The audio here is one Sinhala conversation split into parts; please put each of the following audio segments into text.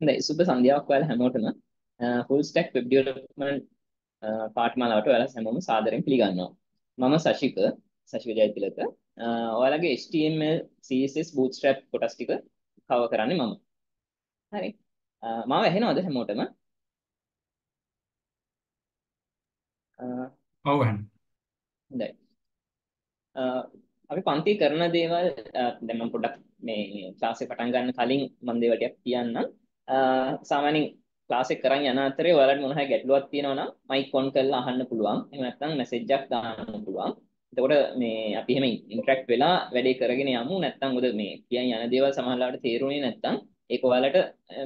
හොඳයි සුබ සන්ධ්‍යාවක් ඔයාලා හැමෝටම ෆුල් ස්ටැක් වෙබ් ඩෙවලොප්මන්ට් පාඨමාලාවට ඔයාලා හැමෝම සාදරයෙන් පිළිගන්නවා. මම සශික සශික ජයතිලක. ඔයාලගේ HTML CSS bootstrap කොටස් ටික කව කරන්නේ මම. හරි. මාව ඇහෙනවද හැමෝටම? ඔව් එහෙනම්. හොඳයි. අපි පන්ති කරන දේවල් දැන් මම පොඩ්ඩක් මේ ක්ලාස් එක පටන් ගන්න කලින් මම දේවල් ටිකක් කියන්නම්. සාමාන්‍යයෙන් ක්ලාස් එක කරන් යන අතරේ ඔයාලට මොන හරි ගැටලුවක් තියෙනවා නම් මයික් ඔන් කරලා අහන්න පුළුවන්. එහෙම නැත්නම් මැසේජ් එකක් දාන්න පුළුවන්. එතකොට මේ අපි එහෙම ඉන්ටරැක්ට් වෙලා වැඩේ කරගෙන යමු. නැත්නම් මොකද මේ කියන් යන දේවල් සමහරවිට තේරුනේ නැත්නම් ඒක ඔයාලට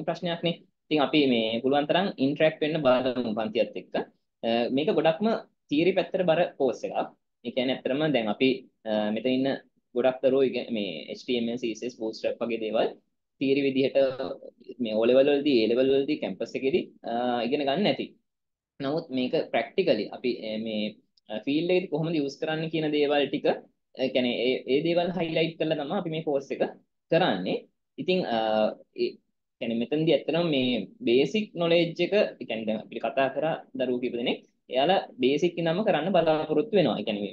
ප්‍රශ්නයක් නේ. ඉතින් අපි මේ පුළුවන් තරම් ඉන්ටරැක්ට් වෙන්න බලමු පන්තියත් එක්ක. මේක ගොඩක්ම තීරි පැත්තට බර කෝස් එකක්. ඒ කියන්නේ ඇත්තටම දැන් අපි මෙතන ඉන්න ගොඩක් දරුවෝ මේ HTML CSS bootstrap වගේ දේවල් තීරි විදිහට මේ O level වලදී A level වලදී කැම්පස් එකේදී ඉගෙන ගන්න නැති. නමුත් මේක ප්‍රැක්ටිකලි අපි මේ ෆීල්ඩ් එකේදී කොහොමද යූස් කරන්න කියන දේවල් ටික ඒ කියන්නේ ඒ ඒ දේවල් highlight කරලා තමයි අපි මේ කෝස් එක කරන්නේ. ඉතින් ඒ කියන්නේ මෙතනදී ඇත්තටම මේ බේසික් knowledge එක ඒ කියන්නේ දැන් අපිට කතා කරා දරුවෝ කීප දෙනෙක් එයාලා බේසික් ඉඳන්ම කරන්න බලාපොරොත්තු වෙනවා. ඒ කියන්නේ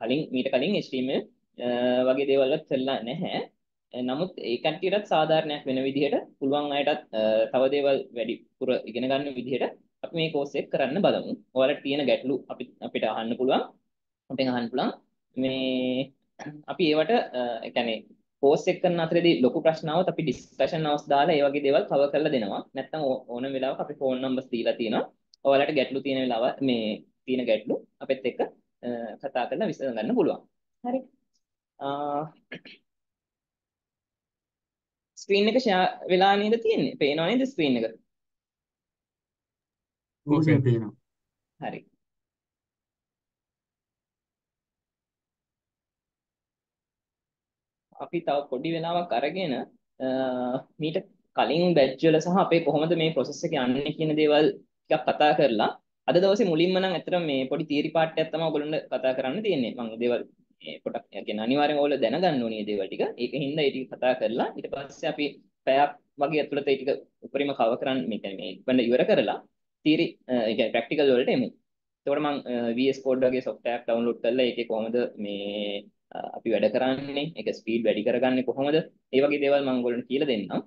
කලින් මීට කලින් HTML වගේ දේවල් වලත් කළා නැහැ. නමුත් ඒ කට්ටියටත් සාධාරණයක් වෙන විදිහට පුළුවන් අයටත් තව දේවල් වැඩිපුර ඉගෙන ගන්න විදිහට අපි මේ කෝස් එක කරන්න බලමු. ඔයාලට තියෙන ගැටලු අපි අපිට අහන්න පුළුවන්. අපෙන් අහන්න පුළුවන්. මේ අපි ඒවට ඒ කියන්නේ කෝස් එක කරන අතරේදී ලොකු ප්‍රශ්න આવත් අපි ඩිස්කෂන් අවස් දාලා ඒ වගේ දේවල් කවර් කරලා දෙනවා. නැත්නම් ඕනම වෙලාවක අපි ෆෝන් නම්බර්ස් දීලා තියෙනවා. ඔයාලට ගැටලු තියෙන වෙලාව මේ තියෙන ගැටලු අපිත් එක්ක කතා කරලා විසඳ ගන්න පුළුවන්. හරි. ස්ක්‍රීන් එක ෂෙයා වෙලා නේද තියෙන්නේ? පේනව නේද ස්ක්‍රීන් එක? ඕකේ පේනවා. හරි. අපි තව පොඩි වෙලාවක් අරගෙන මීට කලින් බැච් වල සහ අපේ කොහොමද මේ process එක යන්නේ කියන දේවල් ටිකක් කතා කරලා අද දවසේ මුලින්ම නම් ඇත්තටම මේ පොඩි තියරි පාර්ට් එකක් තමයි ඔයගොල්ලන්ට කතා කරන්න තියෙන්නේ. මම දේවල් පොඩක් කියන්නේ අනිවාර්යෙන් ඕගොල්ලෝ දැනගන්න ඕනේ දේවල් ටික. ඒකින්ද ඒ ටික කතා කරලා ඊට පස්සේ අපි පැයක් වගේ ඇතුළත ඒ ටික උපරිම කව කරන්න මේ කියන්නේ මේ ඉක්මනට ඉවර කරලා තියරි ඒ කියන්නේ ප්‍රැක්ටිකල් වලට එමු. එතකොට මම VS Code වගේ software එකක් download කරලා ඒකේ කොහොමද මේ අපි වැඩ කරන්නේ ඒක ස්පීඩ් වැඩි කරගන්නේ කොහොමද ඒ වගේ දේවල් මම ඔයගොල්ලන්ට කියලා දෙන්නම්.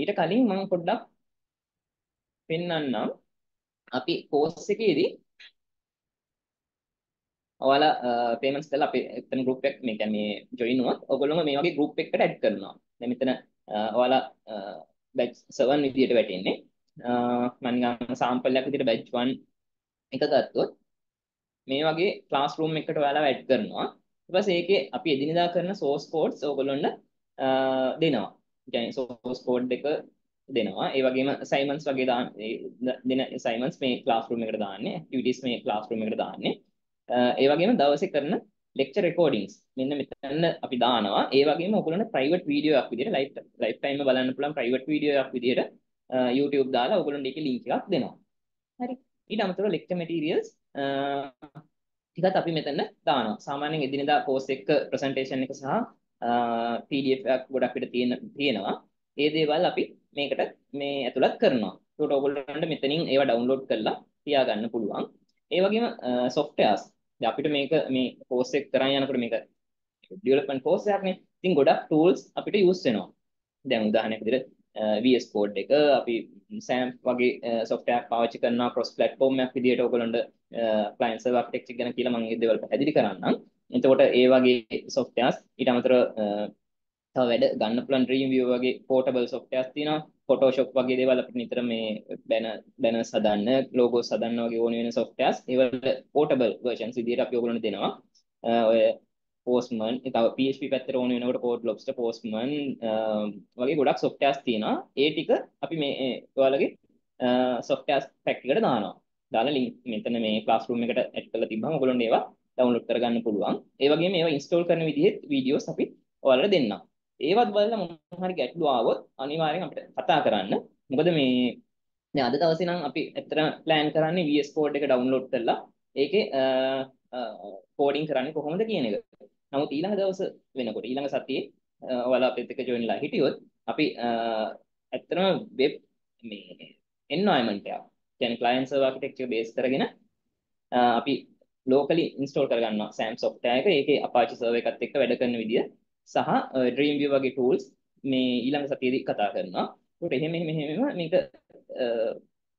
ඊට කලින් මම පොඩ්ඩක් පෙන්වන්නම් අපි කෝස් එකේදී ඔයාලා පේමන්ට්ස් කරලා අපි එතන group එක මේ කියන්නේ join වුණොත් ඔයගොල්ලෝම මේ වගේ group එකකට add කරනවා. දැන් මෙතන ඔයාලා batch 7 විදියට වැටෙන්නේ. මම නිකන් සාම්පල් එකක් විදියට batch 1 එක ගත්තොත් මේ වගේ classroom එකකට ඔයාලා add කරනවා. ඊට පස්සේ ඒකේ අපි එදිනෙදා කරන source codes ඔයගොල්ලොන්ට දෙනවා. කියන්නේ source code එක දෙනවා. ඒ වගේම assignments වගේ දාන දෙන assignments මේ classroom එකට දාන්නේ. activities මේ classroom එකට දාන්නේ. ඒ වගේම දවසේ කරන lecture recordings මෙන්න මෙතන අපි දානවා. ඒ වගේම ඔයගොල්ලන්ට private video එකක් විදිහට live live time බලන්න පුළුවන් private video එකක් විදිහට YouTube දාලා ඔයගොල්ලන්ට ඒකේ link එකක් දෙනවා. හරි. ඊට අමතරව lecture materials ටිකත් අපි මෙතන දානවා. සාමාන්‍යයෙන් එදිනෙදා course එක presentation එක සහ PDF එකක් ගොඩක් පිට තියෙන තියෙනවා. ඒ දේවල් අපි මේකට මේ ඇතුළත් කරනවා. ඒකට ඔයගොල්ලන්ට මෙතනින් ඒවා download කරලා තියාගන්න පුළුවන්. ඒ වගේම softwares අපිට මේක මේ course එක කරන් යනකොට මේක development course එකක් නේ. ඉතින් ගොඩක් tools අපිට use වෙනවා. දැන් උදාහරණයක් විදිහට VS Code එක අපි SAMP වගේ software පාවිච්චි කරනවා cross platform එකක් විදිහට ඔයගොල්ලන්ට client server architecture ගැන කියලා මම මේ දේවල් පැහැදිලි කරන්නම්. එතකොට ඒ වගේ softwares ඊට අමතරව තව වැඩ ගන්න පුළුවන් Dreamweaver වගේ portable softwares තියෙනවා. Photoshop වගේ දේවල් අපිට නිතර මේ banner banners හදන්න, logos හදන්න වගේ ඕන වෙන softwares ඒවල portable versions විදිහට අපි ඔයගොල්ලන්ට දෙනවා. ඔය Postman, තව PHP පැත්තට ඕන වෙනකොට Code Lobster, Postman වගේ ගොඩක් softwares තියෙනවා. ඒ ටික අපි මේ ඔයාලගේ softwares pack එකට දානවා. දාලා link මෙතන මේ classroom එකට add කරලා තිබ්බම ඔයගොල්ලන්ට ඒවා download කරගන්න පුළුවන්. ඒ වගේම ඒවා install කරන විදිහේ videos අපි ඔයාලට දෙන්නම්. ඒවත් බලලා මොන හරි ගැටලු ආවොත් අනිවාර්යෙන් අපිට කතා කරන්න. මොකද මේ දැන් අද දවසේ නම් අපි ඇත්තටම plan කරන්නේ VS Code එක download කරලා ඒකේ කෝඩින් කරන්නේ කොහොමද කියන එක. නමුත් ඊළඟ දවස වෙනකොට ඊළඟ සතියේ ඔයාලා අපිත් එක්ක ජොයින් වෙලා හිටියොත් අපි ඇත්තටම වෙබ් මේ එන්වයරන්මන්ට් එකක් කියන්නේ ක්ලයන්ට් සර්වර් ආකිටෙක්චර් බේස් කරගෙන අපි ලෝකලි ඉන්ස්ටෝල් කරගන්නවා සෑම් සොෆ්ට්වෙයාර් එක ඒකේ Apache server එකත් එක්ක වැඩ කරන විදිය සහ Dreamview වගේ tools මේ ඊළඟ සතියේදී කතා කරනවා. ඒකට එහෙම එහෙම එහෙම මේක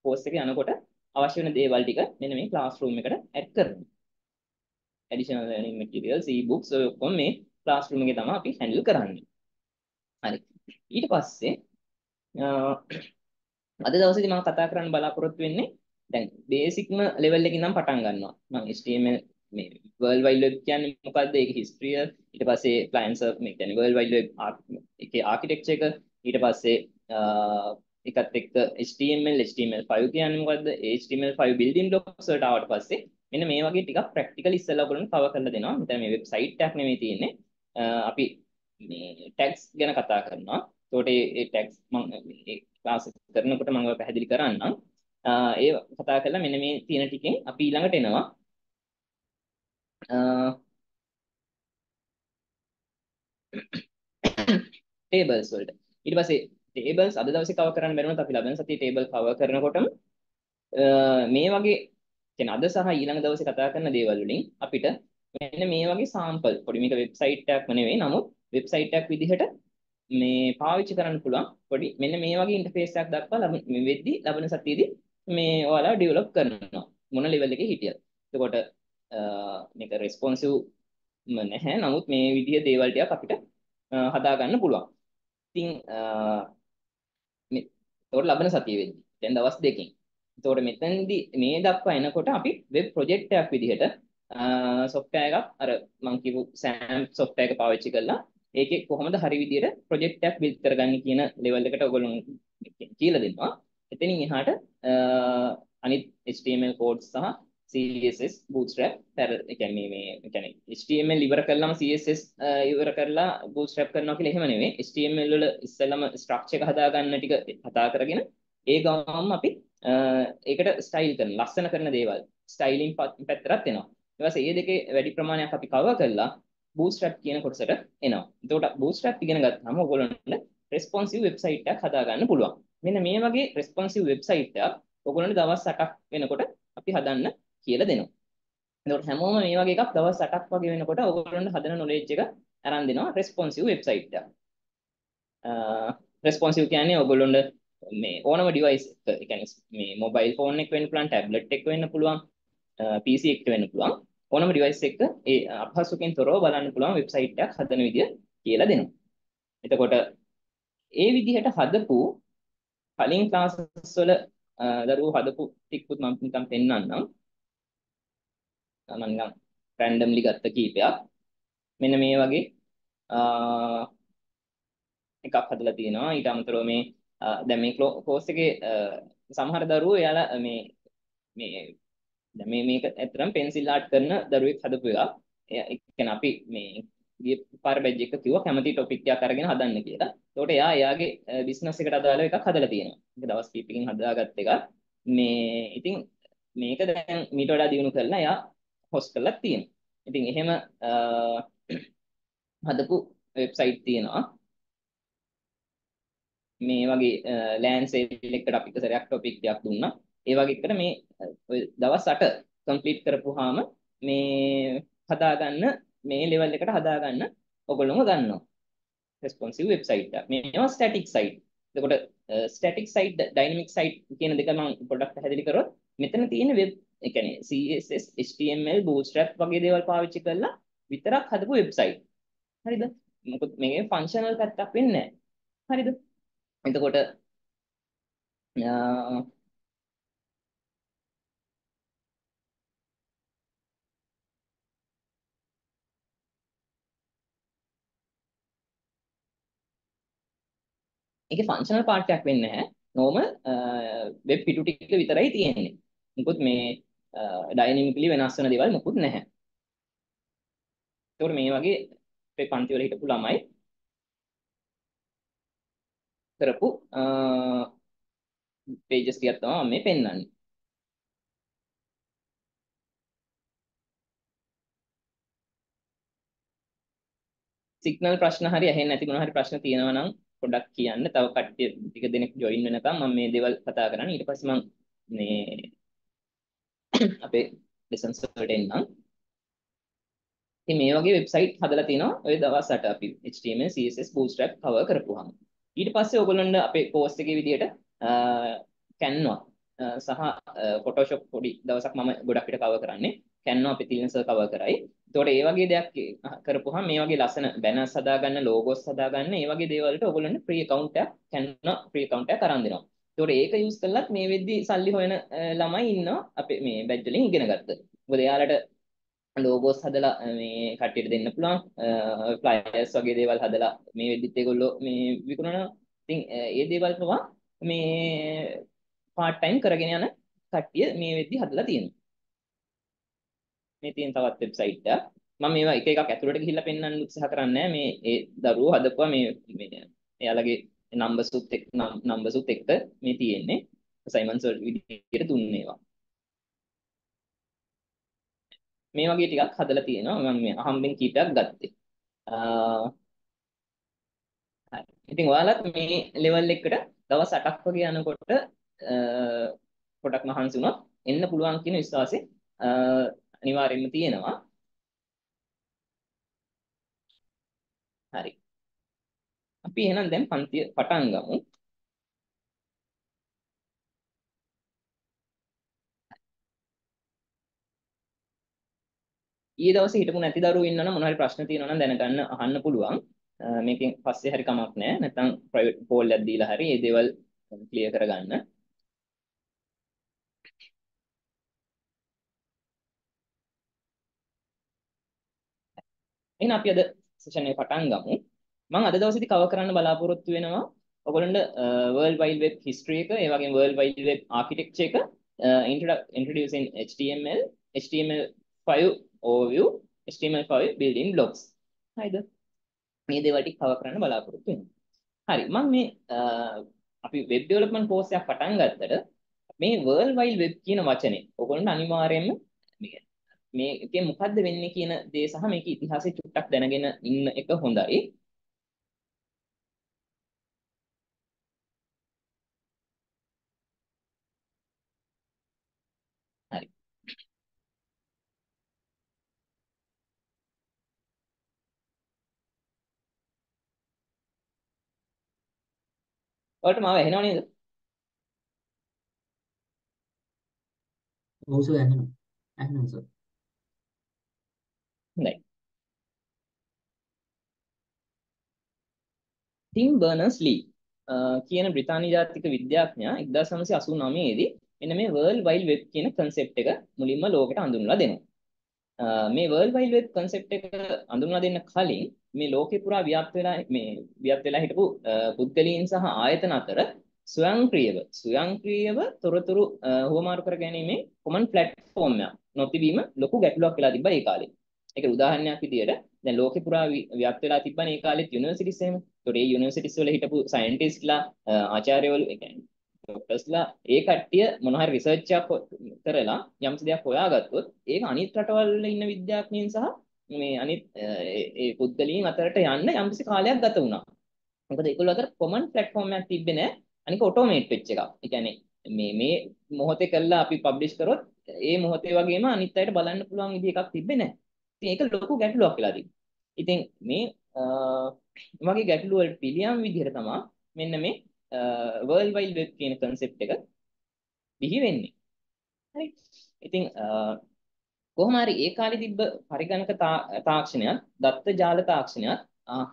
කෝස් එකේ යනකොට අවශ්‍ය වෙන දේවල් ටික මෙන්න මේ ක්ලාස්රූම් එකට ඇඩ් කරනවා. additional learning materials e-books ඔය ඔක්කොම මේ ක්ලාස්රූම් එකේ තමයි අපි හැන්ඩල් කරන්නේ. හරි. ඊට පස්සේ අද දවසේදී මම කතා කරන්න බලාපොරොත්තු වෙන්නේ දැන් බේසික්ම ලෙවල් එකකින් නම් පටන් ගන්නවා. මම HTML මේ World Wide Web කියන්නේ මොකද්ද? ඒකේ history ඊට පස්සේ client server මේ කියන්නේ World Wide Web එකේ architecture එක ඊට පස්සේ එකත් එක්ක HTML HTML5 කියන්නේ මොකද්ද? HTML5 building blocks වලට ආවට පස්සේ මෙන්න මේ වගේ ටිකක් ප්‍රැක්ටිකල් ඉස්සෙල්ලා ඔයගොල්ලන්ට කවර් කරලා දෙනවා. මෙතන මේ වෙබ්සයිට් එකක් නෙමෙයි තියෙන්නේ. අපි මේ ටැග්ස් ගැන කතා කරනවා. ඒකට ඒ ටැග්ස් මම මේ ක්ලාස් කරනකොට මම පැහැදිලි කරන්නම්. ඒ කතා කරලා මෙන්න මේ තියෙන ටිකෙන් අපි ඊළඟට එනවා. Uh, ටේබල්ස් වලට. ඊට පස්සේ ටේබල්ස් අද දවසේ කවර් කරන්න බැරිවුණත් අපි ලබන සතියේ ටේබල් කවර් කරනකොටම uh, මේ වගේ කියන්නේ අද සහ ඊළඟ දවසේ කතා කරන දේවල් වලින් අපිට මෙන්න මේ වගේ සාම්පල් පොඩි මේක වෙබ්සයිට් එකක් නෙවෙයි නමුත් වෙබ්සයිට් එකක් විදිහට මේ පාවිච්චි කරන්න පුළුවන්. පොඩි මෙන්න මේ වගේ ඉන්ටර්ෆේස් එකක් දක්වා ලබන මේ වෙද්දි ලබන සතියේදී මේ ඔයාලා ඩෙවලොප් කරනවා. මොන ලෙවල් එකේ හිටියද එතකොට මේක රෙස්පොන්සිව් නැහැ. නමුත් මේ විදිහ දේවල් ටිකක් අපිට හදා ගන්න පුළුවන්. ඉතින් මේ ඒකට ලබන සතිය වෙද්දි දැන් දවස් දෙකකින් එතකොට මෙතනදී මේ දක්වා එනකොට අපි වෙබ් ප්‍රොජෙක්ට් එකක් විදිහට සොෆ්ට්වෙයාර් එකක් අර මම කියපු සෑම් සොෆ්ට්වෙයාර් එක පාවිච්චි කරලා ඒකේ කොහොමද හරි විදිහට ප්‍රොජෙක්ට් එකක් බිල්ඩ් කරගන්නේ කියන ලෙවල් එකට ඔයගොල්ලෝ කියලා දෙනවා. එතනින් එහාට අනිත් HTML කෝඩ්ස් සහ CSS bootstrap. තර ඒ කියන්නේ මේ ඒ කියන්නේ HTML ඉවර කළාම CSS ඉවර කරලා bootstrap කරනවා කියලා එහෙම නෙවෙයි. HTML වල ඉස්සෙල්ලාම ස්ට්‍රක්චර් එක හදාගන්න ටික කතා කරගෙන ඒ ගමන්ම අපි ඒකට ස්ටයිල් කරන ලස්සන කරන දේවල් ස්ටයිලින් පැත්තට එනවා. ඊට පස්සේ මේ දෙකේ වැඩි ප්‍රමාණයක් අපි කවර් කරලා bootstrap කියන කොටසට එනවා. එතකොට bootstrap ඉගෙන ගත්තාම ඔයගොල්ලන්ට responsive website එකක් හදා ගන්න පුළුවන්. මෙන්න මේ වගේ responsive website එකක් ඔයගොල්ලන්ට දවස් 8ක් වෙනකොට අපි හදන්න කියලා දෙනවා එතකොට හැමෝම මේ වගේ එකක් දවස් 8ක් වගේ වෙනකොට ඔයගොල්ලන්ට හදන knowledge එක අරන් දෙනවා responsive website එක responsive කියන්නේ ඔයගොල්ලන්ට මේ ඕනම ඩිවයිස් එක ඒ කියන්නේ මේ මොබයිල් ෆෝන් එක වෙන්න පුළුවන් ටැබ්ලට් එක වෙන්න පුළුවන් PC එක වෙන්න පුළුවන් ඕනම ඩිවයිස් එක ඒ අපහසුකෙන් තොරව බලන්න පුළුවන් වෙබ්සයිට් එකක් හදන විදිය කියලා දෙනවා. එතකොට ඒ විදිහට හදපු කලින් ක්ලාසස් වල දරුවෝ හදපු ටිකුත් මම නිකන් පෙන්නන්නම්. මම නිකන් රැන්ඩම්ලි ගත්ත කීපයක්. මෙන්න මේ වගේ එකක් හදලා තියෙනවා. ඊට අමතරව මේ දැන් මේ කෝස් එකේ සමහර දරුවෝ එයාලා මේ මේ දැන් මේ මේක ඇත්තටම පෙන්සිල් ආර්ට් කරන දරුවෙක් හදපු එකක්. ඒ කියන්නේ අපි මේ ගිය පාර බැජ් එක කිව්වා කැමති ටොපික් එකක් අරගෙන හදන්න කියලා. ඒකට එයා එයාගේ බිස්නස් එකට අදාළ එකක් හදලා තියෙනවා. ඒක දවස් කීපකින් හදාගත්ත එකක්. මේ ඉතින් මේක දැන් මීට වඩා දියුණු කරලා එයා හොස්ට් කරලා තියෙනවා. ඉතින් එහෙම හදපු වෙබ්සයිට් තියෙනවා. මේ වගේ ලෑන් සේල් එකට අපි එක සැරයක් ටොපික් එකක් දුන්නා. ඒ වගේ එකට මේ දවස් 8 කම්ප්ලීට් කරපුවාම මේ හදාගන්න මේ ලෙවල් එකට හදාගන්න ඔයගොල්ලෝම ගන්නවා. responsive website එක. මේවා static site. එතකොට static site dynamic site කියන දෙක මම පොඩ්ඩක් පැහැදිලි කරොත් මෙතන තියෙන web ඒ කියන්නේ CSS HTML bootstrap වගේ දේවල් පාවිච්චි කරලා විතරක් හදපු වෙබ්සයිට්. හරිද? මොකද මේකේ ෆන්ක්ෂනල් පැත්තක් වෙන්නේ නැහැ. හරිද? එතකොට ඒකේ ෆන්ක්ෂනල් පාර්ට් එකක් වෙන්නේ නැහැ. normal වෙබ් පිටු ටික විතරයි තියෙන්නේ. මොකද මේ ඩයිනමිකලි වෙනස් වෙන දේවල් මොකුත් නැහැ. ඒකට මේ වගේ අපේ පන්ති වල හිටපු ළමයි කරපු පේජස් ටිකක් තමයි මේ පෙන්වන්නේ. සිග්නල් ප්‍රශ්න හරි ඇහෙන්නේ නැති මොනවා හරි ප්‍රශ්න තියෙනවා නම් පොඩ්ඩක් කියන්න. තව කට්ටිය ටික දෙනෙක් ජොයින් වෙනකම් මම මේ දේවල් කතා කරන්නේ. ඊට පස්සේ මම මේ අපේ ලෙසන්ස් වලට එන්නම්. ඉතින් මේ වගේ වෙබ්සයිට් හදලා තිනවා ওই දවස් 8 අපි HTML CSS bootstrap cover කරපුවාම. ඊට පස්සේ ඔයගොල්ලොන්ට අපේ කෝස් එකේ විදිහට Canva සහ Photoshop පොඩි දවසක් මම ගොඩක් පිට cover කරන්නේ. Canva අපි තිලින සර් cover කරයි. එතකොට ඒ වගේ දෙයක් කරපුවාම මේ වගේ ලස්සන බැනර්ස් හදාගන්න, ලෝගෝස් හදාගන්න, ඒ වගේ දේවල් වලට ඔයගොල්ලන්ට free account එකක් Canva free account එකක් අරන් දෙනවා. ඒතකොට ඒක යූස් කළත් මේ වෙද්දි සල්ලි හොයන ළමයි ඉන්නවා අපේ මේ බැච් වලින් ඉගෙන ගත්ත. මොකද එයාලට ලෝගෝස් හදලා මේ කට්ටියට දෙන්න පුළුවන් ෆ්ලයර්ස් වගේ දේවල් හදලා මේ වෙද්දිත් ඒගොල්ලෝ මේ විකුණනවා. ඉතින් ඒ දේවල් පවා මේ පාර්ට් ටයිම් කරගෙන යන කට්ටිය මේ වෙද්දි හදලා තියෙනවා. මේ තියෙන තවත් වෙබ්සයිට් එකක්. මම මේවා එක එකක් ඇතුළට ගිහිල්ලා පෙන්වන්න උත්සාහ කරන්නේ මේ ඒ දරුවෝ හදපුවා මේ මේ එයාලගේ නම්බර්ස් උත් එක්ක නම්බර්ස් උත් එක්ක මේ තියෙන්නේ අසයින්මන්ට්ස් වල විදිහට දුන්නේ ඒවා. මේ වගේ ටිකක් හදලා තියෙනවා මම මේ අහම්බෙන් කීපයක් ගත්තේ. ඉතින් ඔයාලත් මේ ලෙවල් එකට දවස් 8ක් වගේ යනකොට පොඩක් මහන්සි වුණොත් එන්න පුළුවන් කියන විශ්වාසය අනිවාර්යෙන්ම තියෙනවා. හරි. අපි එහෙනම් දැන් පන්තිය පටන් ගමු. ඊයේ දවසේ හිටපු නැති දරුවෝ ඉන්නවනම් මොන හරි ප්‍රශ්න තියෙනවා නම් දැනගන්න අහන්න පුළුවන්. මේකෙන් පස්සේ හරි කමක් නැහැ. නැත්නම් ප්‍රයිවට් කෝල් එකක් දීලා හරි මේ දේවල් ක්ලියර් කරගන්න. එහෙනම් අපි අද සෙෂන් එක පටන් ගමු. මම අද දවසේදී කවර් කරන්න බලාපොරොත්තු වෙනවා ඔයගොල්ලන්ට World Wide Web history එක, ඒ වගේම World Wide Web architecture එක, introducing HTML, HTML5 overview, HTML5 building blocks. හරිද? මේ දේවල් ටික කවර් කරන්න බලාපොරොත්තු වෙනවා. හරි. මම මේ අපි web development course එකක් පටන් ගත්තට මේ World Wide Web කියන වචනේ ඔයගොල්ලන්ට අනිවාර්යයෙන්ම මේකේ මොකද්ද වෙන්නේ කියන දේ සහ මේක ඉතිහාසය චුට්ටක් දැනගෙන ඉන්න එක හොඳයි. හරි. ඔයාලට මාව ඇහෙනව නේද? ඔව් සර් ඇහෙනවා. ඇහෙනවා සර්. හොඳයි. ටිම් බර්නර්ස් ලී කියන බ්‍රිතාන්‍ය ජාතික විද්‍යාඥයා 1989 දී මෙන්න මේ World Wide Web කියන concept එක මුලින්ම ලෝකෙට හඳුන්වලා දෙනවා. මේ World Wide Web concept එක හඳුන්වලා දෙන්න කලින් මේ ලෝකේ පුරා ව්‍යාප්ත වෙලා මේ ව්‍යාප්ත වෙලා හිටපු පුද්ගලයන් සහ ආයතන අතර ස්වයංක්‍රීයව ස්වයංක්‍රීයව තොරතුරු හුවමාරු කර ගැනීමේ කොමන් ප්ලැට්ෆෝම් එකක් නොතිබීම ලොකු ගැටලුවක් වෙලා තිබ්බා ඒ කාලේ. ඒක උදාහරණයක් විදියට දැන් ලෝකේ පුරා ව්‍යාප්ත වෙලා තිබ්බනේ ඒ කාලෙත් යුනිවර්සිටිස් එහෙම. ඒතකොට ඒ යුනිවර්සිටිස් වල හිටපු සයන්ටිස්ට්ලා ආචාර්යවරු ඒ කියන්නේ ඩොක්ටර්ස්ලා ඒ කට්ටිය මොන හරි රිසර්ච් එකක් කරලා යම්සි දෙයක් හොයාගත්තොත් ඒක අනිත් රටවල් වල ඉන්න විද්‍යාඥයින් සහ මේ අනිත් ඒ පුද්ගලයන් අතරට යන්න යම්කිසි කාලයක් ගත වුණා. මොකද ඒගොල්ලෝ අතර කොමන් ප්ලැට්ෆෝම් එකක් තිබ්බේ නැහැ. අනික ඔටෝමේට් වෙච්ච එකක්. ඒ කියන්නේ මේ මේ මොහොතේ කළා අපි පබ්ලිෂ් කරොත් ඒ මොහොතේ වගේම අනිත් අයට බලන්න පුළුවන් විදිහ එකක් තිබ්බේ නැහැ. ඉතින් ඒක ලොකු ගැටලුවක් වෙලා තිබ්බා. ඉතින් මේ වගේ ගැටලු වලට පිළියම් විදිහට තමයි මෙන්න මේ World Wide Web කියන concept එක බිහි වෙන්නේ. හරි. ඉතින් කොහොම හරි ඒ කාලේ තිබ්බ පරිගණක තාක්ෂණයක්, දත්ත ජාල තාක්ෂණයක්,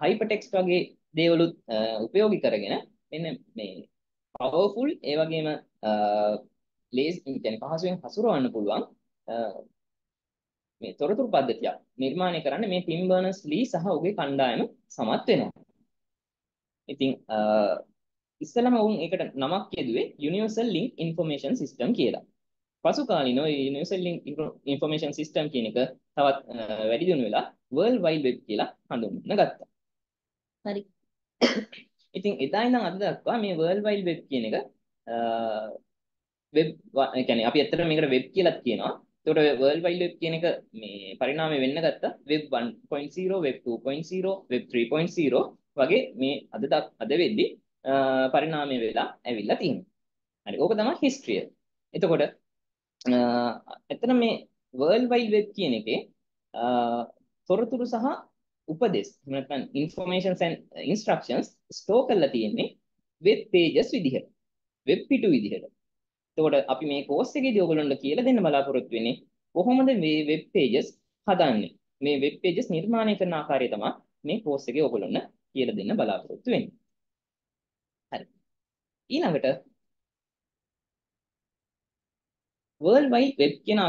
hypertext වගේ දේවලුත් උපයෝගී කරගෙන මෙන්න මේ powerful ඒ වගේම ලේසි කියන්නේ පහසුවෙන් හසුරවන්න පුළුවන් මේ තොරතුරු පද්ධතියක් නිර්මාණය කරන්න මේ ටිම් බර්නර්ස් ලී සහ ඔහුගේ කණ්ඩායම සමත් වෙනවා. ඉතින් ඉස්සෙල්ලම වුන් ඒකට නමක් යෙදුවේ Universal Link Information System කියලා. පසු කාලිනව Universal Information System කියන එක තවත් වැඩි දියුණු වෙලා World Wide Web කියලා හඳුන්වන්න ගත්තා. හරි. ඉතින් එදා ඉඳන් අද දක්වා මේ World Wide Web කියන එක වෙබ් ඒ කියන්නේ අපි ඇත්තටම මේකට වෙබ් කියලාත් කියනවා. ඒතකොට World Wide Web කියන එක මේ පරිණාමය වෙන්න ගත්තා Web 1.0, Web 2.0, Web 3.0 වගේ මේ අද අද වෙද්දි පරිණාමය වෙලා ඇවිල්ලා තියෙනවා. හරි. ඕක තමයි history. එතකොට එතන මේ World Wide Web කියන එකේ තොරතුරු සහ උපදෙස් නැත්නම් informations and instructions store කරලා තියෙන්නේ web pages විදිහට. web පිටු විදිහට. එතකොට අපි මේ කෝස් එකේදී ඔයගොල්ලන්ට කියලා දෙන්න බලාපොරොත්තු වෙන්නේ කොහොමද මේ වෙබ් පේජස් හදන්නේ. මේ වෙබ් පේජස් නිර්මාණය කරන ආකාරය තමයි මේ කෝස් එකේ ඔයගොල්ලන්ට කියලා දෙන්න බලාපොරොත්තු වෙන්නේ. හරි. ඊළඟට World Wide Web කියන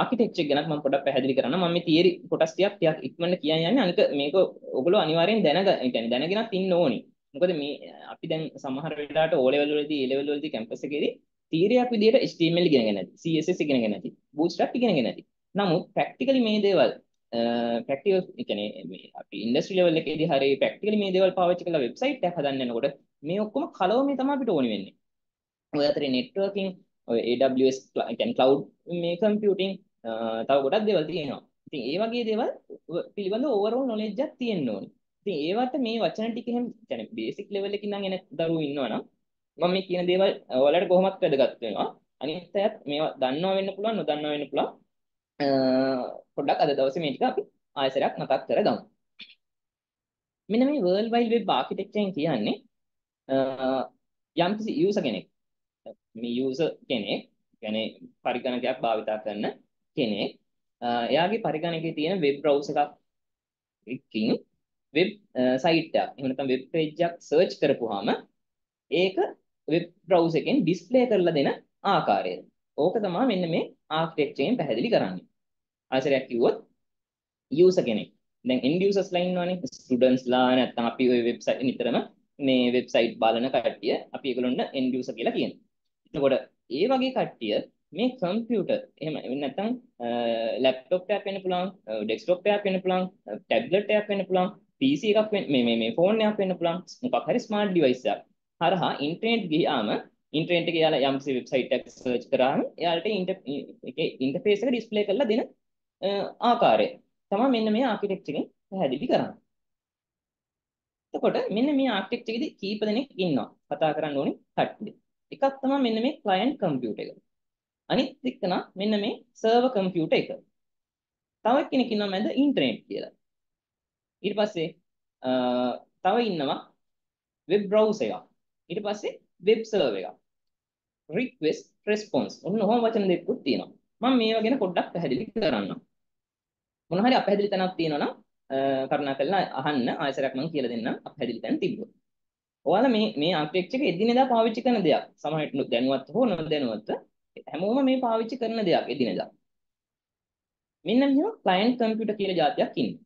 ආකිටෙක්චර් ගැන මම පොඩ්ඩක් පැහැදිලි කරන්න. මම මේ තියරි කොටස් ටිකක් ටිකක් ඉක්මනට කියන්න යන්නේ. අනික මේක ඔයගොල්ලෝ අනිවාර්යෙන් දැනග ඒ කියන්නේ දැනගෙනත් ඉන්න ඕනි. මොකද මේ අපි දැන් සමහර වෙලාවට O level වලදී A level වලදී කැම්පස් එකේදී තීරයක් විදිහට HTML ඉගෙනගෙන නැති, CSS ඉගෙනගෙන නැති, Bootstrap ඉගෙනගෙන නැති. නමුත් ප්‍රැක්ටිකලි මේ දේවල් ප්‍රැක්ටිකල් ඒ කියන්නේ මේ අපි ඉන්ඩස්ට්‍රි ලෙවල් එකේදී හරිය ප්‍රැක්ටිකලි මේ දේවල් පාවිච්චි කරලා වෙබ්සයිට් එකක් හදන්න යනකොට මේ ඔක්කොම කලවමේ තමයි අපිට ඕනි වෙන්නේ. ඔය අතරේ networking ඔය AWS කියන්නේ cloud මේ computing තව ගොඩක් දේවල් තියෙනවා. ඉතින් ඒ වගේ දේවල් පිළිබඳ overall knowledge එකක් තියෙන්න ඕනේ. ඉතින් ඒවට මේ වචන ටික එහෙම කියන්නේ basic level එකකින් නම් එන දරුවෝ ඉන්නවනම් මම මේ කියන දේවල් ඔයාලට කොහොමත් වැදගත් වෙනවා. අනිත් අයත් මේවා දන්නවා වෙන්න පුළුවන් නොදන්නවා වෙන්න පුළුවන්. පොඩ්ඩක් අද දවසේ මේ ටික අපි ආයෙසරයක් මතක් කරගමු. මෙන්න මේ World Wide Web Architecture කියන්නේ යම්කිසි user කෙනෙක් මේ user කෙනෙක් කියන්නේ පරිගණකයක් භාවිතා කරන කෙනෙක් එයාගේ පරිගණකයේ තියෙන වෙබ් බ්‍රවුසර් එකක් එකකින් වෙබ් සයිට් එකක් එහෙම නැත්නම් වෙබ් පේජ් එකක් සර්ච් කරපුවාම ඒක වෙබ් බ්‍රවුසර් එකෙන් ඩිස්ප්ලේ කරලා දෙන ආකාරය. ඕක තමයි මෙන්න මේ ආකිටෙක්චරෙන් පැහැදිලි කරන්නේ. ආශ්‍රයක් කිව්වොත් user කෙනෙක්. දැන් end users ලා ඉන්නවනේ students ලා නැත්නම් අපි ওই වෙබ්සයිට් නිතරම මේ වෙබ්සයිට් බලන කට්ටිය අපි ඒගොල්ලොන්ට end user කියලා කියනවා. එතකොට ඒ වගේ කට්ටිය මේ කම්පියුටර් එහෙම නැත්නම් ලැප්ටොප් එකක් වෙන්න පුළුවන් ඩෙස්ක්ටොප් එකක් වෙන්න පුළුවන් ටැබ්ලට් එකක් වෙන්න පුළුවන් PC එකක් මේ මේ මේ ෆෝන් එකක් වෙන්න පුළුවන් මොකක් හරි ස්මාර්ට් ඩිවයිස් එකක් හරහා ඉන්ටර්නෙට් ගියාම ඉන්ටර්නෙට් එකේ යාලා යම්කිසි වෙබ්සයිට් එකක් සර්ච් කරාම එයාලට ඒකේ ඉන්ටර්ෆේස් එක ඩිස්ප්ලේ කරලා දෙන ආකාරය තමයි මෙන්න මේ ආකිටෙක්චරෙන් පැහැදිලි කරන්නේ. එතකොට මෙන්න මේ ආකිටෙක්චර් එකේදී කීප දෙනෙක් ඉන්නවා කතා කරන්න ඕනේ කට්ටිය. එකක් තමයි මෙන්න මේ ක්ලයන්ට් කම්පියුටර් එක. අනිත් එක මෙන්න මේ සර්වර් කම්පියුටර් එක. තව කෙනෙක් ඉන්නවා මැද ඉන්ටර්නෙට් කියලා. ඊට පස්සේ තව ඉන්නවා වෙබ් බ්‍රවුසර් එකක්. ඊට පස්සේ වෙබ් සර්වර් එකක්. request response ඔන්න ඔහොම වචන දෙකකුත් තියෙනවා. මම මේවා ගැන පොඩ්ඩක් පැහැදිලි කරන්නම්. මොන හරි අපැහැදිලි තැනක් තියෙනවා නම් කරුණාකරලා අහන්න ආයසරයක් මම කියලා දෙන්නම් අපැහැදිලි තැන තිබ්බොත්. ඔයාලා මේ මේ ආර්කිටෙක්චර් එක එදිනෙදා පාවිච්චි කරන දෙයක්. සමහරවිට දැනුවත් හෝ නොදැනුවත් හැමෝම මේ පාවිච්චි කරන දෙයක් එදිනෙදා. මෙන්න මෙහෙම ක්ලයන්ට් කම්පියුටර් කියලා જાතියක් ඉන්නේ.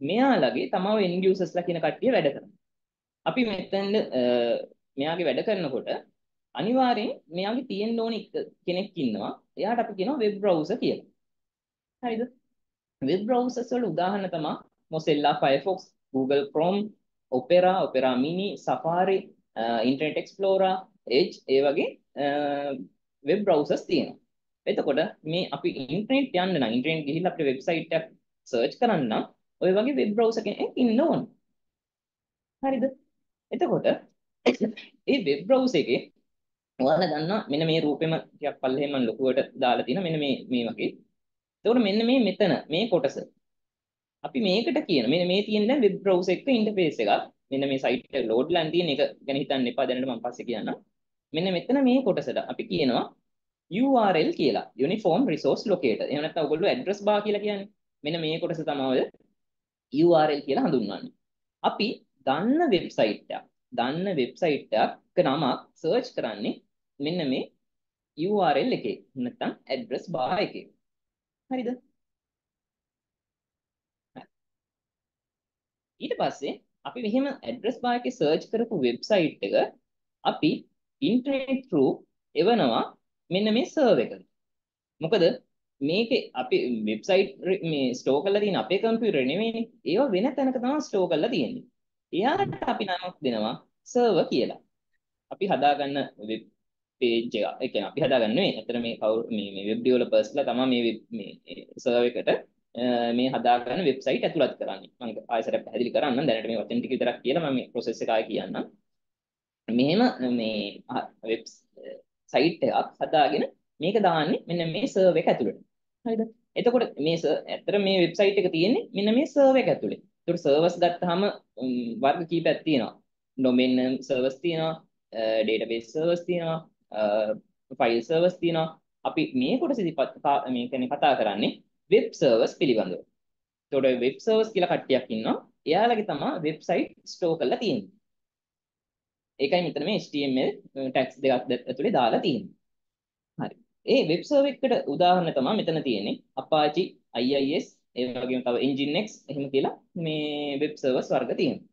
මෙයාලගේ තමව end usersලා කියන කට්ටිය වැඩ කරනවා. අපි මෙතෙන්ද මෙයාගේ වැඩ කරනකොට අනිවාර්යෙන් මෙයාගේ තියෙන්න ඕන කෙනෙක් ඉන්නවා. එයාට අපි කියනවා වෙබ් බ්‍රවුසර් කියලා. හරිද? වෙබ් බ්‍රවුසර්ස් වල උදාහරණ තමයි Mozilla Firefox, Google Chrome, Opera, Opera Mini, Safari, eh, Internet Explorer, Edge ඒ වගේ eh, වෙබ් බ්‍රවුසර්ස් තියෙනවා. එතකොට මේ අපි ඉන්ටර්නෙට් යන්න නම් ඉන්ටර්නෙට් ගිහිල්ලා අපේ වෙබ්සයිට් එක සර්ච් කරන්න නම් ඔය වගේ වෙබ් බ්‍රවුසර් කෙනෙක් ඉන්න ඕන. හරිද? එතකොට ඒ වෙබ් බ්‍රවුසර් එකේ ඔයාලා දන්නවා මෙන්න මේ රූපෙම ටිකක් පල්ලෙහෙම මම ලොකුවට දාලා තියෙන මෙන්න මේ මේ වගේ. එතකොට මෙන්න මේ මෙතන මේ කොටස අපි මේකට කියන මෙන්න මේ තියෙන දැන් වෙබ් බ්‍රවුසර් එක ඉන්ටර්ෆේස් එකක්. මෙන්න මේ සයිට් එක ලෝඩ් ලන් තියෙන එක ගැන හිතන්න එපා දැනට මම පස්සේ කියන්නම්. මෙන්න මෙතන මේ කොටසට අපි කියනවා URL කියලා. Uniform Resource Locator. එහෙම නැත්නම් ඔයගොල්ලෝ address bar කියලා කියන්නේ. මෙන්න මේ කොටස තමයි URL කියලා හඳුන්වන්නේ. අපි දන්න වෙබ්සයිට් එකක් දන්න වෙබ්සයිට් එකක නමක් සර්ච් කරන්නේ මෙන්න මේ URL එකේ නැත්නම් address bar එකේ. හරිද? ඊට පස්සේ අපි මෙහෙම address bar එකේ search කරපු වෙබ්සයිට් එක අපි internet through එවනවා මෙන්න මේ server එකට. මොකද මේකේ අපි වෙබ්සයිට් මේ ස්ටෝර් කරලා තියෙන අපේ කම්පියුටර් නෙමෙයිනේ. ඒවා වෙන තැනක තමයි ස්ටෝර් කරලා තියෙන්නේ. එයාට අපි නමක් දෙනවා server කියලා. අපි හදාගන්න වෙබ් page එක. ඒ කියන්නේ අපි හදාගන්නේ නෙවෙයි. ඇත්තට මේ කවුරු මේ මේ web developers ලා තමයි මේ මේ server එකට මේ හදාගන්න වෙබ්සයිට් ඇතුළත් කරන්නේ. මම ආයෙසරක් පැහැදිලි කරන්නම්. දැනට මේ වචන ටික විතරක් කියලා මම මේ process එක ආයෙ කියන්නම්. මෙහෙම මේ වෙබ් සයිට් එකක් හදාගෙන මේක දාන්නේ මෙන්න මේ සර්වර් එක ඇතුළට. හරිද? එතකොට මේ ඇත්තට මේ වෙබ්සයිට් එක තියෙන්නේ මෙන්න මේ සර්වර් එක ඇතුළේ. ඒකට සර්වර්ස් ගත්තාම වර්ග කීපයක් තියෙනවා. domain name servers තියෙනවා, database servers තියෙනවා, file servers තියෙනවා. අපි මේ කොටසදී මේ කියන්නේ කතා කරන්නේ වෙබ් සර්වර්ස් පිළිබඳව. ඒතකොට වෙබ් සර්වර්ස් කියලා කට්ටියක් ඉන්නවා. එයාලගේ තමයි වෙබ්සයිට් ස්ටෝර් කරලා තියෙන්නේ. ඒකයි මෙතන මේ HTML ටැග්ස් දෙකක් ඇතුලේ දාලා තියෙන්නේ. හරි. ඒ වෙබ් සර්වර් එකට උදාහරණ තමයි මෙතන තියෙන්නේ. Apache IIS ඒ වගේම තව Nginx එහෙම කියලා මේ වෙබ් සර්වර්ස් වර්ග තියෙනවා.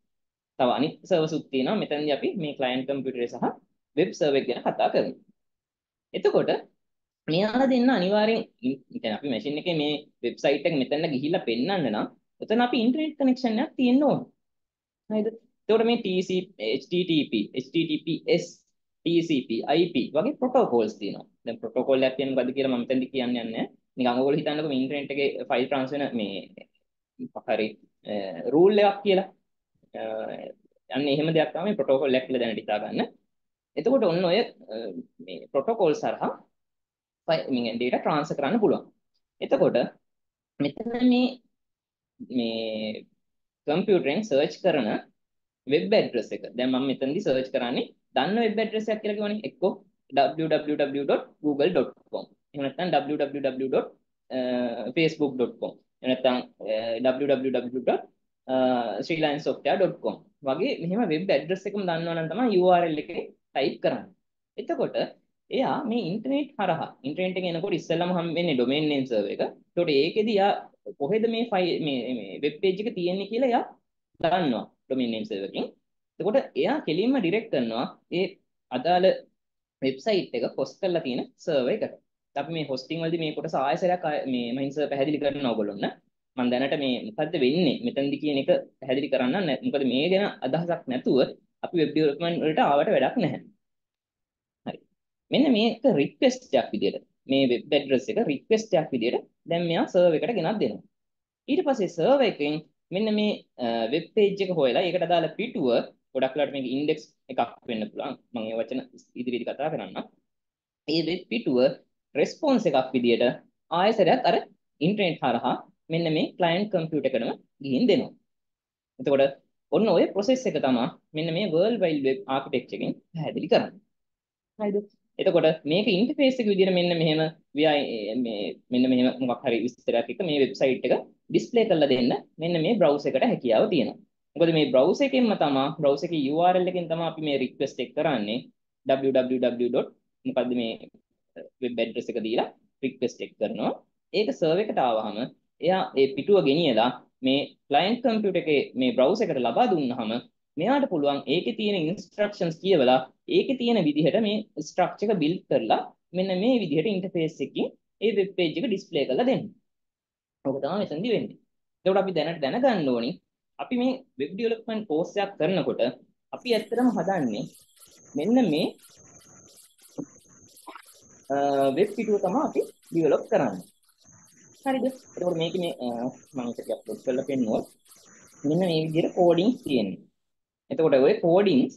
තව අනිත් සර්වර්ස් උත් තියෙනවා. මෙතනදී අපි මේ ක්ලයන්ට් කම්පියුටරේ සහ වෙබ් සර්වර් ගැන කතා කරනවා. එතකොට මෙයාලා දෙන්න අනිවාර්යෙන් දැන් අපි මැෂින් එකේ මේ වෙබ්සයිට් එක මෙතන ගිහිල්ලා පෙන්නන්න නම් එතන අපි ඉන්ටර්නෙට් කනෙක්ෂන් එකක් තියෙන්න ඕන. හරිද? එතකොට මේ TC HTTP HTTPS TCP IP වගේ ප්‍රොටෝකෝල්ස් තියෙනවා. දැන් ප්‍රොටෝකෝල් එකක් කියන්නේ මොකද්ද කියලා මම මෙතනදි කියන්න යන්නේ නැහැ. නිකන් ඔයගොල්ලෝ හිතන්නකෝ මේ ඉන්ටර්නෙට් එකේ ෆයිල් ට්‍රාන්ස්ෆර් වෙන මේ හරි රූල් එකක් කියලා. අන්න එහෙම දෙයක් තමයි ප්‍රොටෝකෝල් එකක් කියලා දැනට හිතා ගන්න. එතකොට ඔන්න ඔය මේ ප්‍රොටෝකෝල් සරහා data transfer කරන්න පුළුවන්. එතකොට මෙතන මේ මේ කම්පියුටරෙන් සර්ච් කරන වෙබ් ඇඩ්‍රස් එක. දැන් මම මෙතනදී සර්ච් කරන්නේ දන්න වෙබ් ඇඩ්‍රස් එකක් කියලා කියවනේ. එක්කෝ www.google.com. එහෙම නැත්නම් www.facebook.com. එහෙම නැත්නම් eh, www.srilansoftware.com වගේ මෙහෙම වෙබ් ඇඩ්‍රස් එකම දන්නවනම් තමයි URL එකේ ටයිප් කරන්නේ. එතකොට එයා මේ ඉන්ටර්නෙට් හරහා ඉන්ටර්නෙට් එක එනකොට ඉස්සෙල්ලාම හම් වෙන්නේ ඩොමේන් නේම් සර්වර් එක. ඒකට ඒකෙදි යා කොහෙද මේ ෆයිල් මේ මේ වෙබ් පේජ් එක තියෙන්නේ කියලා එයා දන්නවා ඩොමේන් නේම් සර්වර් එකෙන්. එතකොට එයා කෙලින්ම ඩිරෙක්ට් කරනවා ඒ අදාළ වෙබ්සයිට් එක හොස්ට් කරලා තියෙන සර්වර් එකට. අපි මේ හොස්ටිං වලදී මේ කොටස ආයෙසරයක් මේ මහින්ස පැහැදිලි කරනවා ඔයගොල්ලොන්න. මම දැනට මේ මොකද්ද වෙන්නේ මෙතනදි කියන එක පැහැදිලි කරන්න මොකද මේ ගැන අදහසක් නැතුව අපි වෙබ් ඩෙවලොප්මන්ට් වලට ආවට වැඩක් නැහැ. මෙන්න මේක රික්වෙස්ට් එකක් විදියට මේ වෙබ් ඇඩ්‍රස් එක රික්වෙස්ට් එකක් විදියට දැන් මෙයා සර්වර් එකට ගෙනත් දෙනවා. ඊට පස්සේ සර්වර් එකෙන් මෙන්න මේ වෙබ් පේජ් එක හොයලා ඒකට අදාළ පිටුව ගොඩක් වෙලාවට මේක ඉන්ඩෙක්ස් එකක් වෙන්න පුළුවන්. මම ඒ වචන ඉදිරියේදී කතා කරන්නම්. මේ වෙබ් පිටුව රෙස්පොන්ස් එකක් විදියට ආයසරයක් අර ඉන්ටර්නෙට් හරහා මෙන්න මේ ක්ලයන්ට් කම්පියුටර් එකටම ගිහින් දෙනවා. එතකොට ඔන්න ඔය process එක තමයි මෙන්න මේ World Wide Web Architecture එකෙන් පැහැදිලි කරන්නේ. හරිද? එතකොට මේක ඉන්ටර්ෆේස් එක විදිහට මෙන්න මෙහෙම මේ මෙන්න මෙහෙම මොකක් හරි විස්තරයක් එක මේ වෙබ්සයිට් එක ඩිස්ප්ලේ කරලා දෙන්න මෙන්න මේ බ්‍රවුසර් එකට හැකියාව තියෙනවා. මොකද මේ බ්‍රවුසර් එකෙන්ම තමයි බ්‍රවුසර් එකේ URL එකෙන් තමයි අපි මේ රික්වෙස්ට් එක කරන්නේ www. මොකද්ද මේ වෙබ් ඇඩ්‍රස් එක දීලා රික්වෙස්ට් එක කරනවා. ඒක සර්වර් එකට ආවහම එයා ඒ පිටුව ගෙනියලා මේ ක්ලයන්ට් කම්පියුටර් එකේ මේ බ්‍රවුසර් එකට ලබා දුන්නාම මෙයාට පුළුවන් ඒකේ තියෙන ඉන්ස්ට්‍රක්ෂන්ස් කියවලා ඒකේ තියෙන විදිහට මේ ස්ට්‍රක්චර් එක බිල්ඩ් කරලා මෙන්න මේ විදිහට ඉන්ටර්ෆේස් එකකින් ඒ වෙබ් පේජ් එක ඩිස්ප්ලේ කරලා දෙන්න. ඔක තමයි මෙතනදී වෙන්නේ. ඒකට අපි දැනට දැනගන්න ඕනි අපි මේ වෙබ් ඩෙවලොප්මන්ට් කෝස් එකක් කරනකොට අපි ඇත්තටම හදන්නේ මෙන්න මේ වෙබ් පිටුව තමයි අපි ඩෙවලොප් කරන්නේ. හරිද? ඒකෝට මේක මේ මම ඒක අප්ලෝඩ් කරලා පෙන්නුවා. මෙන්න මේ විදිහට කෝඩින්ග්ස් තියෙන්නේ. එතකොට ඔය කෝඩින්ග්ස්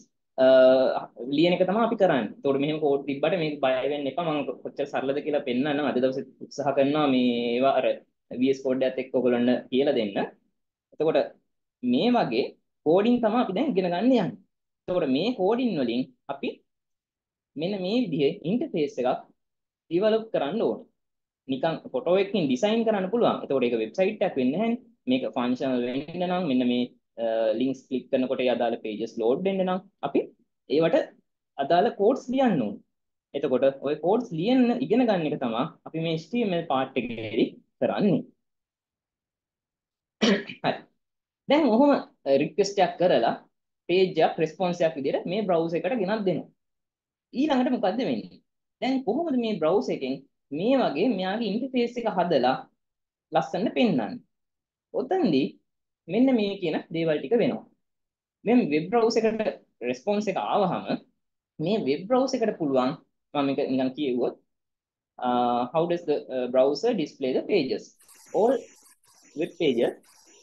ලියන එක තමයි අපි කරන්නේ. එතකොට මෙහෙම කෝඩ් තිබ්බට මේක බය වෙන්න එපා. මම කොච්චර සරලද කියලා පෙන්නන්නම්. අද දවසේ උත්සාහ කරනවා මේ ඒවා අර VS Code එකත් එක්ක ඔයගොල්ලන්ට කියලා දෙන්න. එතකොට මේ වගේ කෝඩින් තමයි අපි දැන් ඉගෙන ගන්න යන්නේ. එතකොට මේ කෝඩින් වලින් අපි මෙන්න මේ විදිහේ ඉන්ටර්ෆේස් එකක් ඩෙවලොප් කරන්න ඕනේ. නිකන් ෆොටෝ එකකින් ඩිසයින් කරන්න පුළුවන්. එතකොට ඒක වෙබ්සයිට් එකක් වෙන්නේ නැහැනේ. මේක ෆන්ක්ෂනල් වෙන්න නම් මෙන්න මේ ලින්ක්ස් ක්ලික් කරනකොට ඒ අදාළ pages load වෙන්න නම් අපි ඒවට අදාළ codes ලියන්න ඕනේ. එතකොට ওই codes ලියන්න ඉගෙන ගන්න එක තමයි අපි මේ HTML part එකේදී කරන්නේ. හරි. දැන් ඔහොම රික්වෙස්ට් එකක් කරලා page එකක් response එකක් විදිහට මේ browser එකට ගෙනත් දෙනවා. ඊළඟට මොකද්ද වෙන්නේ? දැන් කොහොමද මේ browser එකෙන් මේ වගේ මෙයාගේ ඉන්ටර්ෆේස් එක හදලා ලස්සනට පෙන්වන්නේ? ඔතනදී මෙන්න මේ කියන දේවල් ටික වෙනවා. මේ වෙබ් බ්‍රවුසර් එකට රෙස්පොන්ස් එක ආවහම මේ වෙබ් බ්‍රවුසර් එකට පුළුවන් මම මේක නිකන් කියෙව්වොත් uh, how does the uh, browser display the pages? All web pages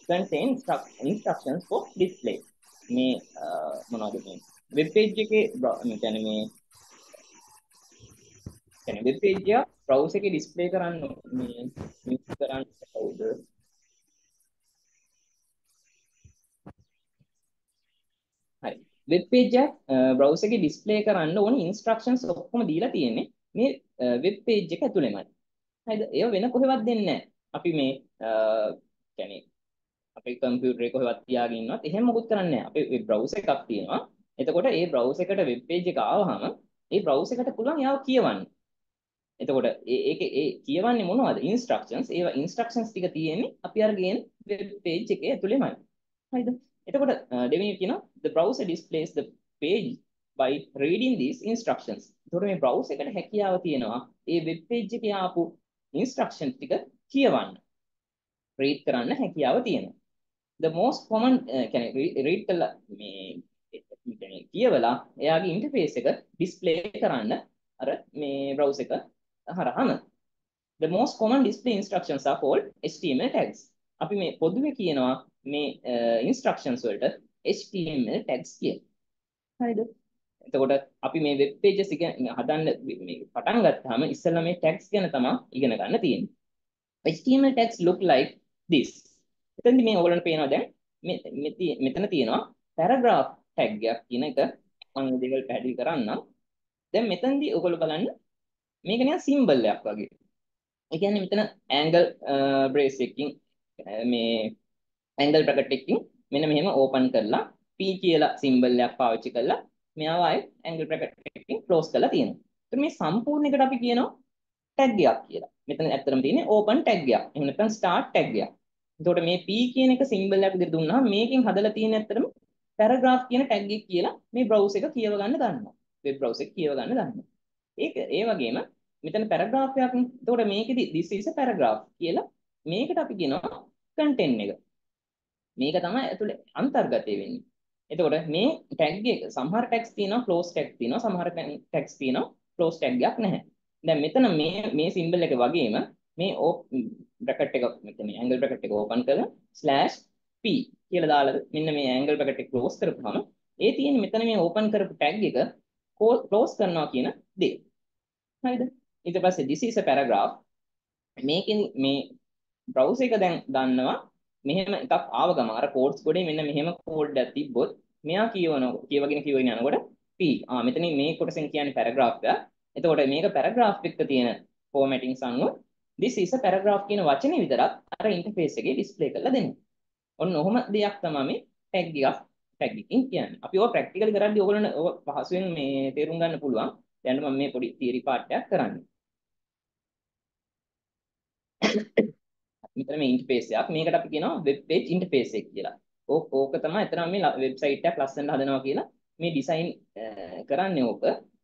contain instructions for display. මේ uh, මොනවද මේ? වෙබ් පේජ් එකේ මේ කියන්නේ මේ කියන්නේ වෙබ් පේජ් එක browser එකේ display කරන්න මේ මිස් කරන්න කවුද හරි වෙබ් පේජ් එක browser එකේ display කරන්න ඕන instructions ඔක්කොම දීලා තියෙන්නේ මේ වෙබ් පේජ් එක ඇතුළෙමයි හරිද ඒව වෙන කොහෙවත් දෙන්නේ නැහැ අපි මේ කියන්නේ අපේ කම්පියුටර් එක කොහෙවත් තියාගෙන ඉන්නවත් එහෙම මොකුත් කරන්නේ නැහැ. අපේ වෙබ් බ්‍රවුසර් එකක් තියෙනවා. එතකොට ඒ බ්‍රවුසර් එකට වෙබ් පේජ් එක ආවහම ඒ බ්‍රවුසර් එකට පුළුවන් යාව කියවන්න. එතකොට ඒ ඒකේ ඒ කියවන්නේ මොනවද? instructions. ඒවා instructions ටික තියෙන්නේ අපි අර ගේන වෙබ් පේජ් එකේ ඇතුළේමයි. හරිද? එතකොට දෙවෙනි කියනවා the browser displays the page by reading these instructions. එතකොට මේ browser එකට හැකියාව තියෙනවා ඒ වෙබ් පේජ් එකේ ආපු instructions ටික කියවන්න. read කරන්න හැකියාව තියෙනවා. the most common කියන්නේ read කළා මේ කියන්නේ කියවලා එයාගේ ඉන්ටර්ෆේස් එක ඩිස්ප්ලේ කරන්න අර මේ browser එක හරහාම the most common display instructions are called HTML tags අපි මේ පොදුවේ කියනවා මේ instructions වලට HTML tags කියලා හරිද එතකොට අපි මේ වෙබ් pages එක හදන්න මේ පටන් ගත්තාම ඉස්සෙල්ලා මේ tags ගැන තමයි ඉගෙන ගන්න තියෙන්නේ HTML tags look like this එතෙන්දි මේ ඔයගොල්ලන්ට පේනවා දැන් මෙතන තියෙනවා paragraph tag එකක් කියන එක මම මේ දේවල් පැහැදිලි කරන්නම්. දැන් මෙතනදී ඔයගොල්ලෝ බලන්න මේක නිකන් සිම්බල් එකක් වගේ. ඒ කියන්නේ මෙතන angle brace එකකින් මේ angle bracket එකකින් මෙන්න මෙහෙම open කරලා p කියලා සිම්බල් එකක් පාවිච්චි කරලා මෙයාව ආයේ angle bracket එකකින් close කරලා තියෙනවා. ඒත් මේ සම්පූර්ණ එකට අපි කියනවා tag එකක් කියලා. මෙතන ඇත්තටම තියෙන්නේ open tag එකක්. එහෙම නැත්නම් start tag එකක්. එතකොට මේ p කියන එක සිම්බල් එකක් විදිහට දුන්නාම මේකෙන් හදලා තියෙන ඇත්තටම paragraph කියන tag එක කියලා මේ browser එක කියව ගන්න ගන්නවා. web browser එක කියව ගන්න ගන්නවා. ඒක ඒ වගේම මෙතන paragraph එකක්. එතකොට මේකෙදි this is a paragraph කියලා මේකට අපි කියනවා content එක. මේක තමයි ඇතුලේ අන්තර්ගතය වෙන්නේ. එතකොට මේ tag එක සමහර tags තියෙනවා close tag තියෙනවා සමහර tags තියෙනවා close tag එකක් නැහැ. දැන් මෙතන මේ මේ symbol එක වගේම මේ bracket එක මෙතන angle bracket එක open කරලා slash p කියලා දාලා මෙන්න මේ angle bracket එක close කරපුවම ඒ තියෙන මෙතන මේ open කරපු tag එක close කරනවා කියන දේ. හරිද? ඊට පස්සේ this is a paragraph මේකෙන් මේ browser එක දැන් දන්නවා මෙහෙම එකක් ආව ගමන් අර codes ගොඩේ මෙන්න මෙහෙම code එකක් තිබ්බොත් මෙයා කියවන කියවගෙන කියවගෙන යනකොට p ආ මෙතන මේ කොටසෙන් කියන්නේ paragraph එක. එතකොට මේක paragraph එක තියෙන formattings අනුව this is a paragraph කියන වචනේ විතරක් අර ඉන්ටර්ෆේස් එකේ ඩිස්ප්ලේ කරලා දෙනවා. ඔන්න ඔහොම දෙයක් තමයි මේ ටැග් එකක් ටැග් එකකින් කියන්නේ. අපි ඔය ප්‍රැක්ටිකලි කරද්දී ඔයගොල්ලන්ට ඔය පහසුවෙන් මේ තේරුම් ගන්න පුළුවන්. දැන් මම මේ පොඩි තියරි පාර්ට් එකක් කරන්නේ. මෙතන මේ ඉන්ටර්ෆේස් එකක්. මේකට අපි කියනවා වෙබ් පේජ් ඉන්ටර්ෆේස් එක කියලා. ඕක ඕක තමයි එතන මේ වෙබ්සයිට් එකක් ලස්සනට හදනවා කියලා මේ ඩිසයින් කරන්නේ ඕක.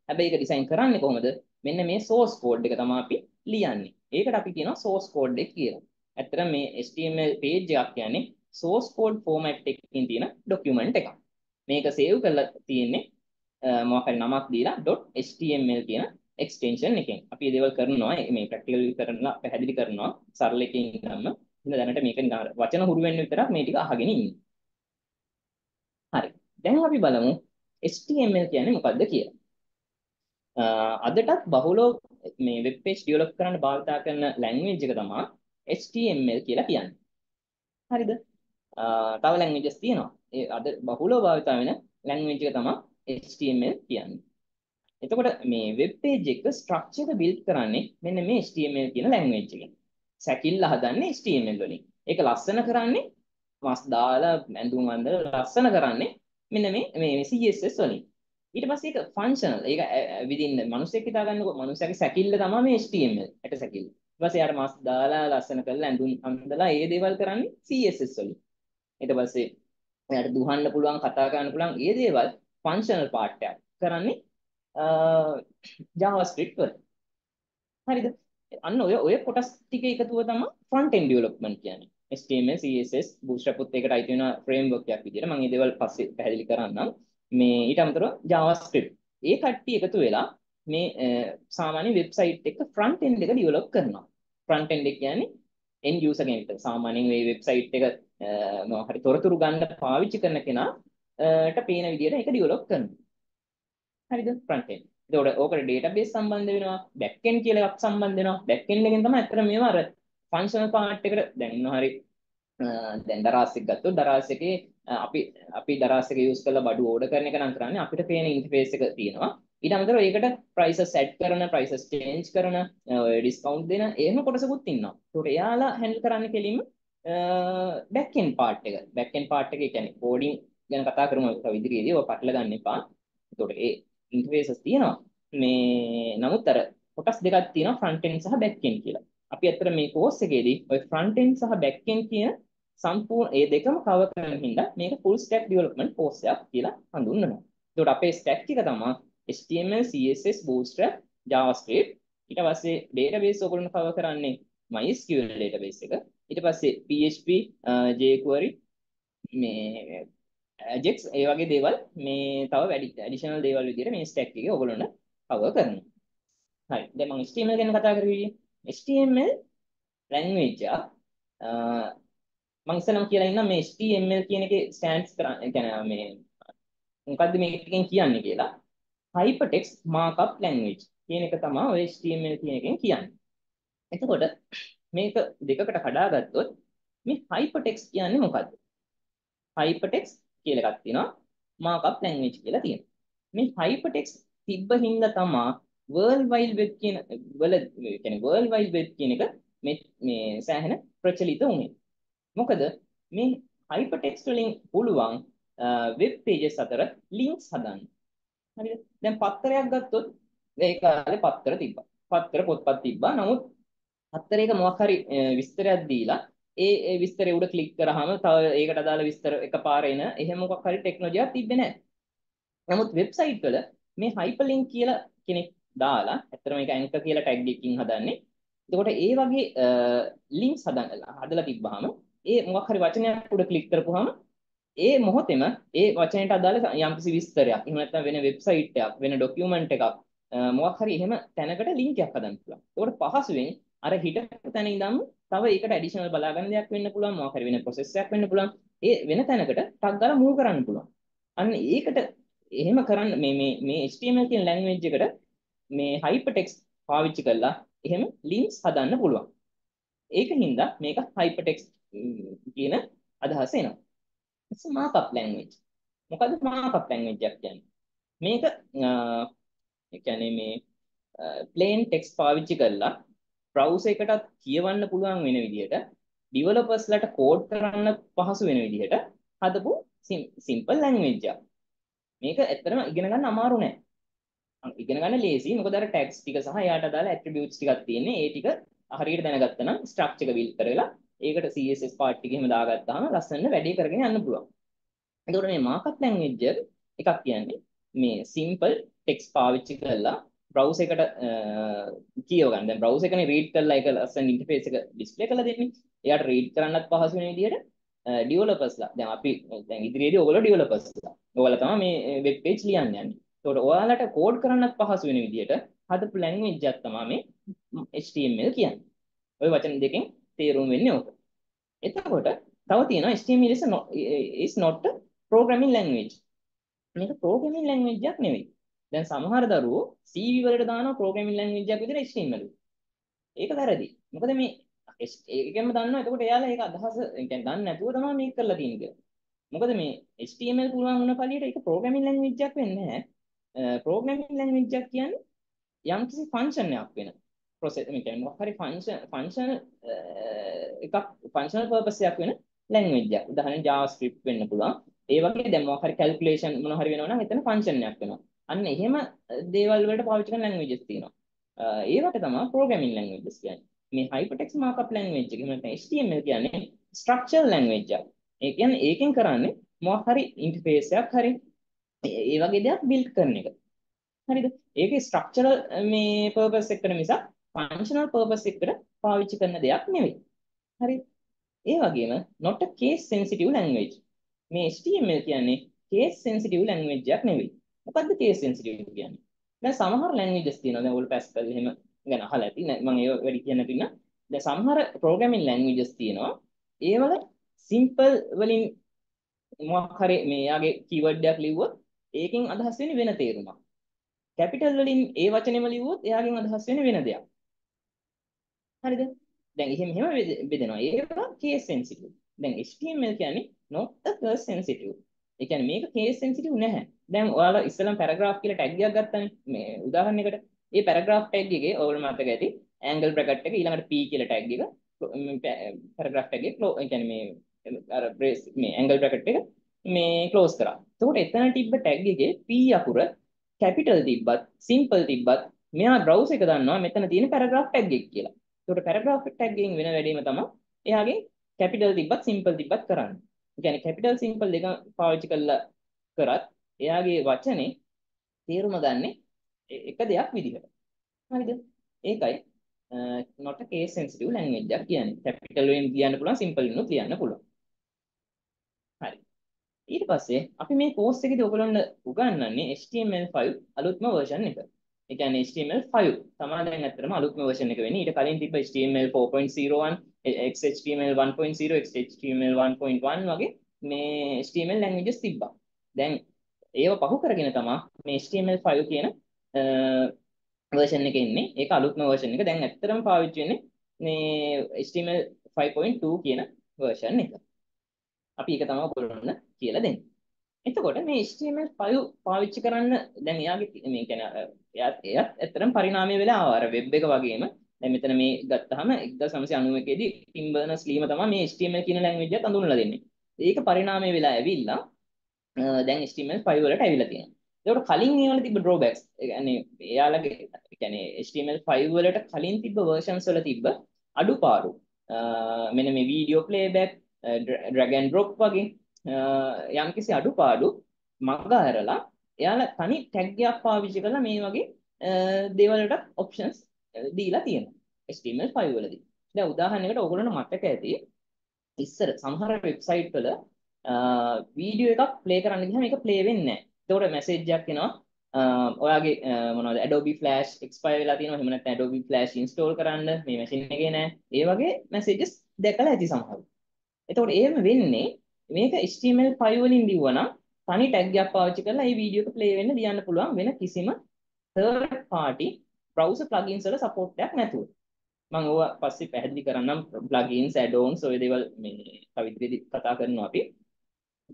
හැබැයි ඒක ඩිසයින් කරන්නේ කොහොමද? මෙන්න මේ source code එක තමයි අපි ලියන්නේ. ඒකට අපි කියනවා source code එක කියලා. ඇත්තට මේ HTML page එකක් කියන්නේ source code format එකකින් තියෙන document එකක්. මේක save කරලා තියෙන්නේ මොකක් හරි නමක් දීලා .html කියන extension එකෙන්. අපි මේ දේවල් කරනවා මේ practical කරනවා පැහැදිලි කරනවා සරල එකකින් ඉඳන්ම. ඉතින් දැනට මේක වචන හුරු වෙන්න විතරක් මේ ටික අහගෙන ඉන්නේ. හරි. දැන් අපි බලමු HTML කියන්නේ මොකක්ද කියලා. අදටත් බහුලව මේ වෙබ් පේජ් ඩෙවලොප් කරන්න භාවිතා කරන ලැන්ග්වේජ් එක තමයි HTML කියලා කියන්නේ. හරිද? තව ලැන්ග්වේජස් තියෙනවා. ඒ අද බහුලව භාවිතා වෙන ලැන්ග්වේජ් එක තමයි HTML කියන්නේ. එතකොට මේ වෙබ් පේජ් එක ස්ට්‍රක්චර් එක බිල්ඩ් කරන්නේ මෙන්න මේ HTML කියන ලැන්ග්වේජ් එකෙන්. සැකිල්ල හදන්නේ HTML වලින්. ඒක ලස්සන කරන්නේ මස් දාලා ඇඳුම් අඳලා ලස්සන කරන්නේ මෙන්න මේ මේ CSS වලින්. ඊට පස්සේ ඒක ෆන්ක්ෂනල්. ඒක විදින්න මිනිස්සෙක් හිතා ගන්නකො මිනිස්සගේ සැකිල්ල තමයි මේ HTML. ඇට සැකිල්ල. ඊට පස්සේ යාර මාස් දාලා ලස්සන කරලා ඇඳුම් අඳලා ඒ දේවල් කරන්නේ CSS වලින්. ඊට පස්සේ එයාට දුහන්න පුළුවන් කතා කරන්න පුළුවන් ඒ දේවල් ෆන්ක්ෂනල් පාර්ට් එකක් කරන්නේ JavaScript වල. හරිද? අන්න ඔය ඔය කොටස් ටික එකතුව තමයි front end development කියන්නේ. HTML, CSS, Bootstrap උත් ඒකට අයිති වෙන framework එකක් විදියට මම මේ දේවල් පස්සේ පැහැදිලි කරන්නම්. මේ ඊට අමතරව JavaScript. ඒ කට්ටිය එකතු වෙලා මේ සාමාන්‍ය වෙබ්සයිට් එක front end එක develop කරනවා. front end එක කියන්නේ end user කෙනෙක්ට සාමාන්‍යයෙන් මේ වෙබ්සයිට් එක මොනවා හරි තොරතුරු ගන්න පාවිච්චි කරන කෙනාට පේන විදිහට ඒක develop කරනවා. හරිද? front end. එතකොට ඕකට database සම්බන්ධ වෙනවා, back end කියලා එකක් සම්බන්ධ වෙනවා. back end එකෙන් තමයි අතර මේවා අර functional part එකට දැන් මොනවා හරි දැන් දරාස් එක ගත්තොත් දරාස් එකේ අපි අපි දරාස් එක යූස් කරලා බඩු ඕඩර් කරන එක නම් කරන්නේ අපිට පේන ඉන්ටර්ෆේස් එක තියෙනවා. ඊට අමතරව ඒකට ප්‍රයිසස් සෙට් කරන ප්‍රයිසස් චේන්ජ් කරන ඩිස්කවුන්ට් දෙන එහෙම කොටසකුත් ඉන්නවා. ඒකට එයාලා හැන්ඩල් කරන්නේ කෙලින්ම බෑක් එන්ඩ් පාර්ට් එක. බෑක් එන්ඩ් පාර්ට් එක කියන්නේ කෝඩින් ගැන කතා කරමු. තව ඉදිරියේදී ඔය පටල ගන්න එපා. ඒකට ඒ ඉන්ටර්ෆේසස් තියෙනවා මේ නමුත් අර කොටස් දෙකක් තියෙනවා ෆ්‍රන්ට් එන්ඩ් සහ බෑක් එන්ඩ් කියලා අපි ඇත්තට මේ කෝස් එකේදී ඔය ෆ්‍රන්ට් එන්ඩ් සහ බෑක් එන්ඩ් කියන සම්පූර්ණ ඒ දෙකම කවර් කරන හින්දා මේක full stack development course එකක් කියලා හඳුන්වනවා. ඒකට අපේ stack එක තමයි HTML, CSS, Bootstrap, JavaScript. ඊට පස්සේ database ඔයගොල්ලෝ කවර් කරන්නේ MySQL database එක. ඊට පස්සේ PHP, uh, jQuery මේ Ajax ඒ වගේ දේවල් මේ තව වැඩි additional දේවල් විදිහට මේ stack එකේ ඔයගොල්ලොන්ට කවර් කරනවා. හරි. දැන් මම HTML ගැන කතා කරේ. HTML language එක මම ඉස්සෙල්ලාම කියලා ඉන්නම් මේ HTML කියන එකේ ස්ටෑන්ඩ්ස් කරන්නේ කියන්නේ මේ මොකද්ද මේකෙන් කියන්නේ කියලා hypertext markup language කියන එක තමයි ඔය HTML කියන එකෙන් කියන්නේ. එතකොට මේක දෙකකට කඩාගත්තොත් මේ hypertext කියන්නේ මොකද්ද? hypertext කියලා එකක් තියෙනවා markup language කියලා තියෙනවා. මේ hypertext තිබ්බ හින්දා තමයි world wide web කියන වල කියන්නේ world wide web කියන එක මේ මේ සෑහෙන ප්‍රචලිත වුනේ. මොකද මේ hypertext වලින් පුළුවන් වෙබ් pages අතර links හදන්න. හරිද? දැන් පත්තරයක් ගත්තොත් ඒ කාලේ පත්තර තිබ්බා. පත්තර පොත්පත් තිබ්බා. නමුත් පත්තරයක මොකක් හරි විස්තරයක් දීලා ඒ ඒ විස්තරේ උඩ ක්ලික් කරාම තව ඒකට අදාළ විස්තර එකපාර එන එහෙම මොකක් හරි ටෙක්නොලොජියක් තිබ්බේ නැහැ. නමුත් වෙබ්සයිට් වල මේ hyperlink කියලා කෙනෙක් දාලා ඇත්තටම මේක ඇන්කර් කියලා ටැග් එකකින් හදන්නේ. එතකොට ඒ වගේ ලින්ක්ස් හදන්න හදලා තිබ්බහම ඒ මොකක් හරි වචනයක් උඩ ක්ලික් කරපුවාම ඒ මොහොතේම ඒ වචනයට අදාළ යම්කිසි විස්තරයක් එහෙම නැත්නම් වෙන වෙබ්සයිට් එකක් වෙන ડોකියුමන්ට් එකක් මොකක් හරි එහෙම තැනකට ලින්ක් එකක් හදන්න පුළුවන්. ඒකට පහසුවෙන් අර හිටපු තැන ඉඳන් තව ඒකට ඇඩිෂනල් බලාගන්න දෙයක් වෙන්න පුළුවන් මොකක් හරි වෙන ප්‍රොසෙස් එකක් වෙන්න පුළුවන්. ඒ වෙන තැනකට ටක් ගාලා මූව් කරන්න පුළුවන්. අන්න ඒකට එහෙම කරන්න මේ මේ මේ HTML කියන ලැන්ග්වේජ් එකට මේ hypertext පාවිච්චි කරලා එහෙම links හදන්න පුළුවන්. ඒකින්ද මේක hypertext කියන අදහස එනවා. it's a markup language. මොකද markup language එකක් කියන්නේ? මේක ඒ කියන්නේ මේ plain text පාවිච්චි කරලා browser එකටත් කියවන්න පුළුවන් වෙන විදිහට developers ලට කෝඩ් කරන්න පහසු වෙන විදිහට හදපු simple language එකක්. මේක ඇත්තටම ඉගෙන ගන්න අමාරු නෑ. ඉගෙන ගන්න ලේසි. මොකද අර tags ටික සහ එයාට අදාළ attributes ටිකක් තියෙන්නේ. ඒ ටික හරියට දැනගත්තා නම් structure එක build කරලා ඒකට CSS part ටික එහෙම දාගත්තාම ලස්සන වැඩේ කරගෙන යන්න පුළුවන්. එතකොට මේ markup language එකක් කියන්නේ මේ simple text පාවිච්චි කරලා browser එකට කියව ගන්න. දැන් browser එකනේ read කරලා ඒක ලස්සන interface එක display කරලා දෙන්නේ. එයාට read කරන්නත් පහසු වෙන විදිහට developersලා දැන් අපි දැන් ඉදිරියේදී ඔයගොල්ලෝ developersලා. ඔයාලා තමයි මේ web page ලියන්න යන්නේ. ඒකට ඔයාලට කෝඩ් කරන්නත් පහසු වෙන විදිහට හදපු language එකක් තමයි මේ HTML කියන්නේ. ওই වචන දෙකෙන් තේරුම් වෙන්නේ ඕක. එතකොට තව තියෙනවා HTML is not, is not a programming language. මේක programming language එකක් නෙවෙයි. දැන් සමහර දරුවෝ CV වලට දානවා programming language එකක් විදිහට HTML. ඒක වැරදි. මොකද මේ ඒකෙන්ම දන්නවා එතකොට එයාලා ඒක අදහස يعني දන්නේ නැතුව තමයි මේක කරලා තියෙන්නේ කියලා. මොකද මේ HTML පුළුවන් වුණ පළියට ඒක programming language එකක් වෙන්නේ නැහැ. programming language එකක් කියන්නේ යම්කිසි ෆන්ක්ෂන් එකක් වෙන process මේ කියන්නේ මොකක් හරි ෆන්ක්ෂන් ෆන්ක්ෂන් එකක් ෆන්ක්ෂනල් පර්පස් එකක් වෙන language එකක්. උදාහරණයක් JavaScript වෙන්න පුළුවන්. ඒ වගේ දැන් මොකක් හරි calculation මොන හරි වෙනවා නම් එතන ෆන්ක්ෂන් එකක් වෙනවා. අන්න එහෙම දේවල් වලට පාවිච්චි කරන languages තියෙනවා. ඒවට තමයි programming languages කියන්නේ. මේ hypertext markup language එක එහෙම නැත්නම් HTML කියන්නේ structural language එකක්. ඒ කියන්නේ ඒකෙන් කරන්නේ මොකක් හරි interface එකක් හරි ඒ වගේ දෙයක් build කරන එක. හරිද? ඒකේ structural මේ purpose එකට මිසක් functional purpose එකට පාවිච්චි කරන දෙයක් නෙවෙයි. හරි? ඒ වගේම not a case sensitive language. මේ HTML කියන්නේ case sensitive language එකක් නෙවෙයි. මොකද්ද case sensitive කියන්නේ? දැන් සමහර ලැන්ග්වේජස් තියෙනවා. දැන් ඔයගොල්ලෝ පැස්කල් එහෙම ගැන අහලා ඇති. මම ඒක වැඩි කියන්න නැතුව ඉන්න. දැන් සමහර ප්‍රෝග්‍රෑමින් ලැන්ග්වේජස් තියෙනවා. ඒවල සිම්පල් වලින් මොකක් හරි මේ යාගේ කීවර්ඩ් එකක් ලිව්වොත් ඒකෙන් අදහස් වෙන්නේ වෙන තේරුමක්. කැපිටල් වලින් ඒ වචනේම ලිව්වොත් එයාගෙන් අදහස් වෙන්නේ වෙන දෙයක්. හරිද? දැන් එහෙම එහෙම බෙදෙනවා. ඒවා කේස් සෙන්සිටිව්. දැන් HTML කියන්නේ not a case sensitive. ඒ කියන්නේ මේක කේස් සෙන්සිටිව් නැහැ. දැන් ඔයාලා ඉස්සෙල්ලම පැරග්‍රාෆ් කියලා ටැග් එකක් ගත්තනේ. මේ උදාහරණයකට. ඒ පැරග්‍රාෆ් ටැග් එකේ ඔයාලා මතක ඇති ඇන්ගල් බ්‍රැකට් එක ඊළඟට p කියලා ටැග් එක පැරග්‍රාෆ් ටැග් එක ඒ කියන්නේ මේ අර බ්‍රේස් මේ ඇන්ගල් බ්‍රැකට් එක මේ ක්ලෝස් කරා. එතකොට එතන තිබ්බ ටැග් එකේ p අකුර කැපිටල් තිබ්බත් සිම්පල් තිබ්බත් මෙයා බ්‍රවුස් එක දන්නවා මෙතන තියෙන පැරග්‍රාෆ් ටැග් එක කියලා. එතකොට පැරග්‍රාෆ් ටැග් එකෙන් වෙන වැඩේම තමයි එයාගෙන් කැපිටල් තිබ්බත් සිම්පල් තිබ්බත් කරන්නේ. ඒ කියන්නේ කැපිටල් සිම්පල් දෙක පාවිච්චි කළා කරත් එයාගේ වචනේ තේරුම ගන්නෙ එක දෙයක් විදිහට. හරිද? ඒකයි not a case sensitive language එකක් කියන්නේ. කැපිටල් වලින් ලියන්න පුළුවන් සිම්පල් වලින් ලියන්න පුළුවන්. හරි. ඊට පස්සේ අපි මේ කෝස් එකේදී ඔයගොල්ලන්ට උගන්වන්නේ HTML5 අලුත්ම version එක. ඒ කියන්නේ HTML5 තමයි දැන් ඇත්තටම අලුත්ම version එක වෙන්නේ. ඊට කලින් තිබ්බ HTML 4.01, XHTML 1.0, XHTML 1.1 වගේ මේ HTML languages තිබ්බා. දැන් ඒව පහු කරගෙන තමයි මේ HTML5 කියන version එක එන්නේ. ඒක අලුත්ම version එක. දැන් ඇත්තටම පාවිච්චි වෙන්නේ මේ HTML 5.2 කියන version එක. අපි ඒක තමයි ඔයගොල්ලන්ට කියලා දෙන්නේ. එතකොට මේ HTML5 පාවිච්චි කරන්න දැන් එයාගේ මේ කියන්නේ එයාත් එයාත් ඇත්තටම පරිණාමය වෙලා ආවා. අර වෙබ් එක වගේම දැන් මෙතන මේ ගත්තාම 1991 දී ටිම් බර්නර්ස් ලීම තමයි මේ HTML කියන ලැන්ග්වේජ් එකත් අඳුනලා දෙන්නේ. ඒක පරිණාමය වෙලා ඇවිල්ලා දැන් HTML5 වලට ඇවිල්ලා තියෙනවා. ඒකට කලින් ඒවල තිබ්බ drawbacks ඒ කියන්නේ එයාලගේ ඒ කියන්නේ HTML5 වලට කලින් තිබ්බ versions වල තිබ්බ අඩුපාඩු. මෙන්න මේ video playback drag and drop වගේ යම්කිසි අඩුපාඩු මග ඇරලා එයාලා තනි ටැග් එකක් පාවිච්චි කරලා මේ වගේ දේවල් වලට ඔප්ෂන්ස් දීලා තියෙනවා HTML5 වලදී. දැන් උදාහරණයකට ඕගොල්ලන්ට මතක ඇති ඉස්සර සමහර වෙබ්සයිට් වල වීඩියෝ එකක් ප්ලේ කරන්න ගියාම ඒක ප්ලේ වෙන්නේ නැහැ. ඒතකොට මැසේජ් එකක් එනවා ඔයාගේ මොනවද Adobe Flash expire වෙලා තියෙනවා එහෙම නැත්නම් Adobe Flash install කරන්න මේ මැෂින් එකේ නෑ. ඒ වගේ messages දැකලා ඇති සමහරව. එතකොට එහෙම වෙන්නේ මේක HTML5 වලින් ලිව්වනම් තනි ටැග් එකක් පාවිච්චි කරලා මේ වීඩියෝ එක ප්ලේ වෙන්න ලියන්න පුළුවන් වෙන කිසිම third party browser plugins වල support එකක් නැතුව. මම ඕවා පස්සේ පැහැදිලි කරන්නම් plugins add-ons ඔය දේවල් මේ කවිත්‍රයේදී කතා කරනවා අපි.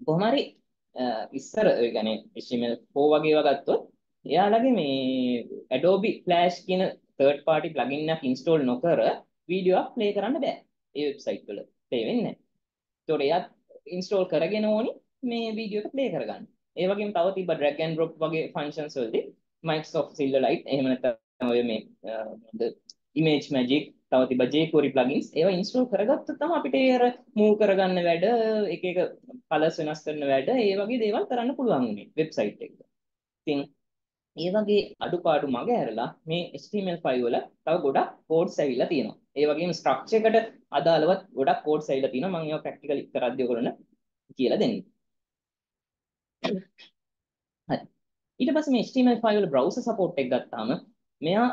කොහොම හරි ඉස්සර ඒ කියන්නේ HTML4 වගේ ඒවා ගත්තොත් එයාලගේ මේ Adobe Flash කියන third party plugin එකක් install නොකර වීඩියෝ එකක් play කරන්න බෑ. ඒ වෙබ්සයිට් වල play වෙන්නේ නැහැ. ඒතකොට එයාත් install කරගෙන ඕනි මේ වීඩියෝ එක play කරගන්න. ඒ වගේම තව තිබ්බ drag and drop වගේ functions වලදී Microsoft Silverlight එහෙම නැත්නම් ඔය මේ image magic තව තිබ්බ jQuery plugins ඒවා install කරගත්තොත් තමයි අපිට ඒ අර move කරගන්න වැඩ එක එක colors වෙනස් කරන වැඩ ඒ වගේ දේවල් කරන්න පුළුවන් උනේ වෙබ්සයිට් එකක. ඉතින් ඒ වගේ අඩුපාඩු මග ඇරලා මේ HTML5 වල තව ගොඩක් කෝඩ්ස් ඇවිල්ලා තියෙනවා. ඒ වගේම ස්ට්‍රක්චර් එකට අදාළවත් ගොඩක් කෝඩ්ස් ඇවිල්ලා තියෙනවා. මම ඒවා ප්‍රැක්ටිකලි කරද්දී ඔයගොල්ලන්ට කියලා දෙන්නම්. හරි. ඊට පස්සේ මේ HTML5 වල browser support එක ගත්තාම මෙයා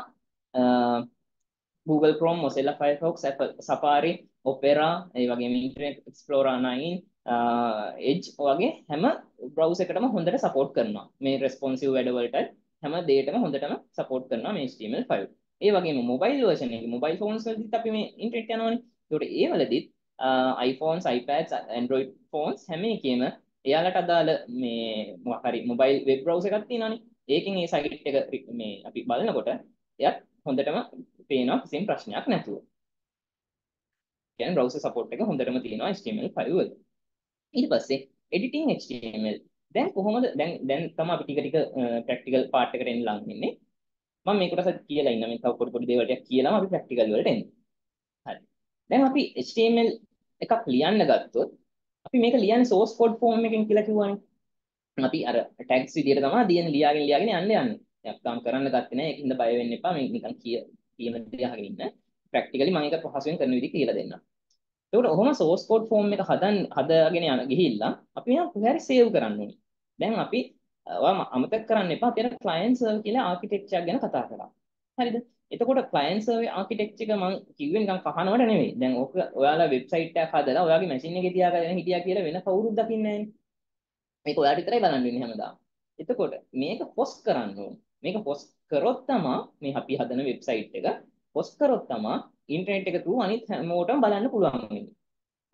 Google Chrome, Mozilla Firefox, Apple Safari, Opera, ඒ වගේම Internet Explorer 9, Edge වගේ හැම browser එකටම හොඳට support කරනවා. මේ responsive වැඩ වලට හැම දෙයකටම හොඳටම support කරනවා මේ HTML5. ඒ වගේම mobile version එකේ mobile phones වලදීත් අපි මේ internet යනවනේ. ඒකට ඒ වලදීත් iPhones, iPads, Android phones හැම එකේම එයාලට අදාළ මේ මොකක් හරි මොබයිල් වෙබ් බ්‍රවුසර් එකක් තියෙනවානේ. ඒකෙන් ඒ සයිට් එක මේ අපි බලනකොට එයත් හොඳටම පේනවා කිසිම ප්‍රශ්නයක් නැතුව. කියන්නේ බ්‍රවුසර් සපෝට් එක හොඳටම තියෙනවා HTML5 වල. ඊට පස්සේ editing HTML. දැන් කොහොමද දැන් දැන් තමයි අපි ටික ටික ප්‍රැක්ටිකල් පාර්ට් එකට එන්න ලං වෙන්නේ. මම මේ කොටසත් කියලා ඉන්න මේ තව පොඩි පොඩි දේවල් ටික කියලාම අපි ප්‍රැක්ටිකල් වලට එන්නේ. හරි. දැන් අපි HTML එකක් ලියන්න ගත්තොත් අපි මේක ලියන්නේ source code form එකෙන් කියලා කිව්වනේ. අපි අර tags විදියට තමයි දියන ලියාගෙන ලියාගෙන යන්න යන්නේ. එකක් තාම කරන්න ගත්තේ නැහැ. ඒකින්ද බය වෙන්න එපා. මේ නිකන් කිය කියන දේ අහගෙන ඉන්න. ප්‍රැක්ටිකලි මම ඒක පහසුවෙන් කරන විදිහ කියලා දෙන්නම්. එතකොට ඔහොම source code form එක හදන් හදාගෙන යන ගිහිල්ලා අපි මේක කොහේ හරි save කරන්න ඕනේ. දැන් අපි ඔයාම අමතක කරන්න එපා අපි අර ක්ලයන්ට් සර්වර් කියලා ආකිටෙක්චර් එකක් ගැන කතා කරා. හරිද? එතකොට ක්ලයන්ට් සර්වර් ආකිටෙක්චර් එක මම කිව්වේ නිකන් කහනවට නෙමෙයි. දැන් ඕක ඔයාලා වෙබ්සයිට් එකක් හදලා ඔයාගේ මැෂින් එකේ තියාගෙන හිටියා කියලා වෙන කවුරුත් දකින්නේ නැහැ. මේක ඔයාට විතරයි බලන්න වෙන්නේ හැමදාම. එතකොට මේක පොස්ට් කරන්න ඕනේ. මේක පොස්ට් කරොත් තමයි මේ අපි හදන වෙබ්සයිට් එක පොස්ට් කරොත් තමයි ඉන්ටර්නෙට් එක through අනිත් හැමෝටම බලන්න පුළුවන් වෙන්නේ.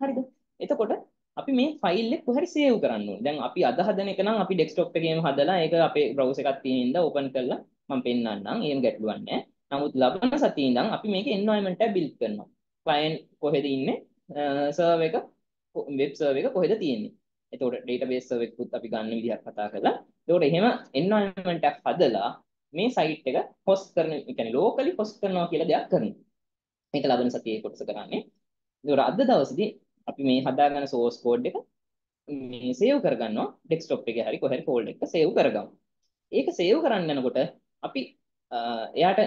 හරිද? එතකොට අපි මේ ෆයිල් එක කොහරි සේව් කරන්න ඕනේ. දැන් අපි අද හදන එක නම් අපි ඩෙස්ක්ටොප් එකේම හදලා ඒක අපේ බ්‍රවුසර් එකක් තියෙන ඉඳ ඕපන් කරලා මම පෙන්නන්නම්. ඒම ගැටලුවක් නැහැ. නමුත් ලබන සතියේ ඉඳන් අපි මේකේ එන්වයරන්මන්ට් එක බිල්ඩ් කරනවා. ක්ලයන්ට් කොහෙද ඉන්නේ? සර්වර් එක වෙබ් සර්වර් එක කොහෙද තියෙන්නේ? එතකොට database සර්වර් එකකුත් අපි ගන්න විදිහක් කතා කරලා. එතකොට එහෙම එන්වයරන්මන්ට් එකක් හදලා මේ සයිට් එක හොස්ට් කරන, ඒ කියන්නේ ලෝකලි හොස්ට් කරනවා කියලා දෙයක් කරනවා. මේක ලබන සතියේ කොටස කරන්නේ. ඒතකොට අද දවසේදී අපි මේ හදාගන්න source code එක මේ සේව් කරගන්නවා ඩෙස්ක්ටොප් එකේ හරි කොහරි ෆෝල්ඩර් එක සේව් කරගමු. ඒක සේව් කරන්න යනකොට අපි එයාට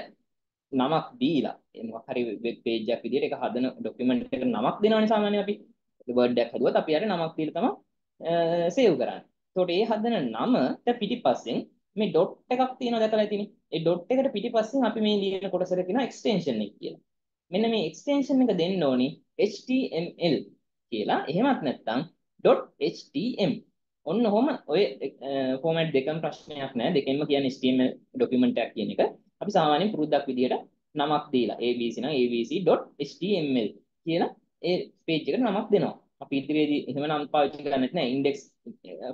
නමක් දීලා මොකක් හරි වෙබ් පේජ් එකක් විදිහට ඒක හදන ડોකියුමන්ට් එකට නමක් දෙනවනේ සාමාන්‍යයෙන් අපි වර්ඩ් එකක් හදුවත් අපි යාට නමක් දීලා තමයි සේව් කරන්නේ. එතකොට ඒ හදන නමට පිටිපස්සෙන් මේ ඩොට් එකක් තියෙනවා දැකලා ඉතින්. ඒ ඩොට් එකට පිටිපස්සෙන් අපි මේ ලියන කොටසට කියනවා එක්ස්ටෙන්ෂන් එක කියලා. මෙන්න මේ එක්ස්ටෙන්ෂන් එක දෙන්න ඕනි HTML කියලා. එහෙමත් නැත්නම් .htm. ඔන්න ඔහොම ඔය ෆෝමැට් දෙකම ප්‍රශ්නයක් නෑ. දෙකෙන්ම කියන්නේ HTML ડોකියුමන්ට් එකක් කියන එක. අපි සාමාන්‍යයෙන් පුරුද්දක් විදියට නමක් දීලා abc නම් abc.html කියලා ඒ page එකට නමක් දෙනවා. අපි ඉදිරියේදී එහෙම නම් පාවිච්චි කරන්නේ නැහැ. index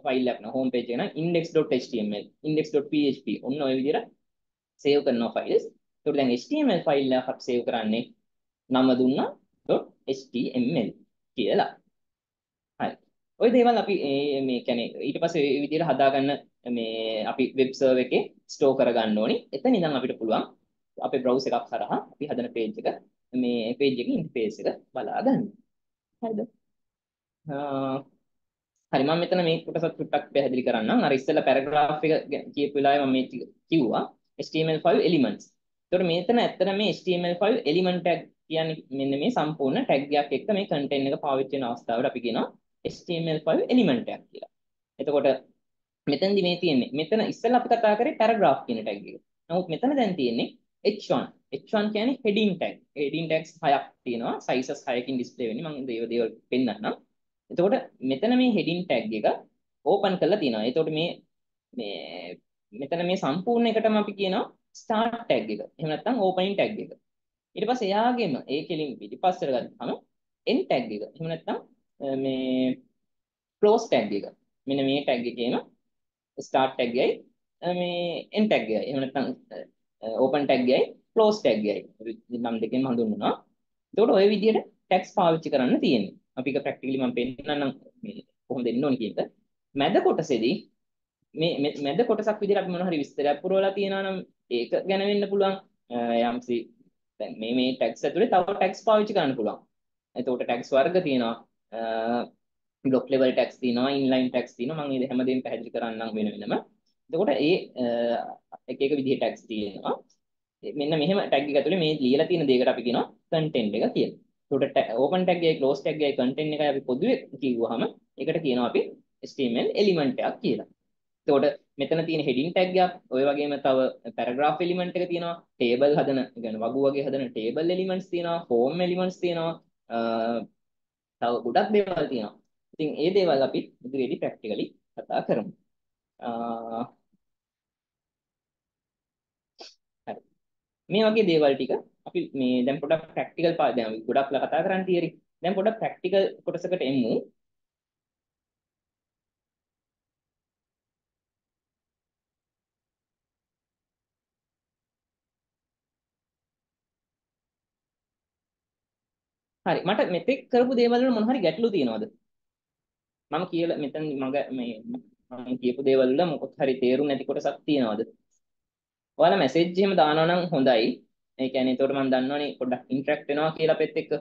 ෆයිල් එකක් න home page එක නම් index.html index.php ඔන්න ඔය විදියට සේව් කරනවා ෆයිල්ස්. ඒකට දැන් HTML ෆයිල් එකක් සේව් කරන්නේ නම දුන්නා .html කියලා. හරි. ওই දේවල් අපි මේ කියන්නේ ඊට පස්සේ මේ විදිහට හදාගන්න මේ අපි වෙබ් සර්වර් එකේ ස්ටෝර් කරගන්න ඕනි. එතන ඉඳන් අපිට පුළුවන් අපේ බ්‍රවුසර් එකක් කරා අපි හදන පේජ් එක මේ පේජ් එකේ ඉන්ටර්ෆේස් එක බලා ගන්න. හරිද? හරි මම මෙතන මේ කොටසත් ටිකක් පැහැදිලි කරන්නම්. අර ඉස්සෙල්ලා පැරග්‍රාෆ් එක කියපු වෙලාවේ මම මේ කිව්වා HTML5 elements. ඒතකොට මෙතන ඇත්තට මේ HTML5 element tag කියන්නේ මෙන්න මේ සම්පූර්ණ ටැග් එකක් එක්ක මේ කන්ටෙන්ට් එක පාවිච්චි වෙන අවස්ථාවට අපි කියනවා HTML5 එලිමන්ට් එකක් කියලා. එතකොට මෙතනදි මේ තියෙන්නේ මෙතන ඉස්සෙල්ලා අපි කතා කරේ paragraph කියන ටැග් එක. නමුත් මෙතන දැන් තියෙන්නේ H1. H1 කියන්නේ heading tag. heading tags හයක් තියෙනවා. sizes හයකින් display වෙන්නේ. මම ඒව දේවල් පෙන්නන්නම්. එතකොට මෙතන මේ heading tag එක open කරලා තියෙනවා. එතකොට මේ මේ මෙතන මේ සම්පූර්ණ එකටම අපි කියනවා start tag එක. එහෙම නැත්නම් opening tag එක. ඊට පස්සේ එයාගෙම ඒ කෙලින් පිටිපස්සට ගත්තාම end tag එක. එහෙම නැත්නම් මේ close tag එක. මෙන්න මේ tag එකේම start tag එකයි මේ end tag එකයි. එහෙම නැත්නම් open tag එකයි close tag එකයි. නම් දෙකෙන්ම හඳුන්වනවා. එතකොට ওই විදිහට tags පාවිච්චි කරන්න තියෙන්නේ. අපි ඒක ප්‍රැක්ටිකලි මම පෙන්නන්නම් මේ කොහොමද එන්න ඕනේ කියන එක. මැද කොටසේදී මේ මැද කොටසක් විදිහට අපි මොන හරි විස්තරයක් පුරවලා තියෙනවා නම් ඒක ගැන වෙන්න පුළුවන්. යම්සි දැන් මේ මේ ටැග්ස් ඇතුලේ තව ටැග්ස් පාවිච්චි කරන්න පුළුවන්. එතකොට ටැග්ස් වර්ග තියෙනවා. බ්ලොක් ලෙවල් ටැග්ස් තියෙනවා, ඉන්ලයින් ටැග්ස් තියෙනවා. මම මේ හැමදේම පැහැදිලි කරන්නම් වෙන වෙනම. එතකොට ඒ එක එක විදිහේ ටැග්ස් තියෙනවා. මෙන්න මෙහෙම ටැග් එක ඇතුලේ මේ ලියලා තියෙන දේකට අපි කියනවා කන්ටෙන්ට් එක කියලා. එතකොට ඕපන් ටැග් එකයි ක්ලෝස් ටැග් එකයි කන්ටෙන්ට් එකයි අපි පොදුවේ කිව්වහම ඒකට කියනවා අපි HTML එලිමන්ට් එකක් කියලා. එතකොට මෙතන තියෙන heading tag එකක් ඔය වගේම තව paragraph element එක තියෙනවා table හදන يعني වගු වගේ හදන table elements තියෙනවා form elements තියෙනවා තව ගොඩක් දේවල් තියෙනවා ඉතින් ඒ දේවල් අපි ඉදිරියේදී practically කතා කරමු හරි මේ වගේ දේවල් ටික අපි මේ දැන් පොඩක් practical පාඩම් දැන් ගොඩක් කතා කරන්න තියෙරි දැන් පොඩක් practical කොටසකට එමු. හරි මට මෙතෙක් කරපු දේවල් වල මොන හරි ගැටලු තියෙනවද? මම කියලා මෙතන මග මේ මම කියපු දේවල් වල මොකක් හරි තේරුම් නැති කොටසක් තියෙනවද? ඔයාලා මැසේජ් එහෙම දානවා නම් හොඳයි. ඒ කියන්නේ එතකොට මම දන්නවනේ පොඩ්ඩක් ඉන්ටරැක්ට් වෙනවා කියලා අපෙත් එක්ක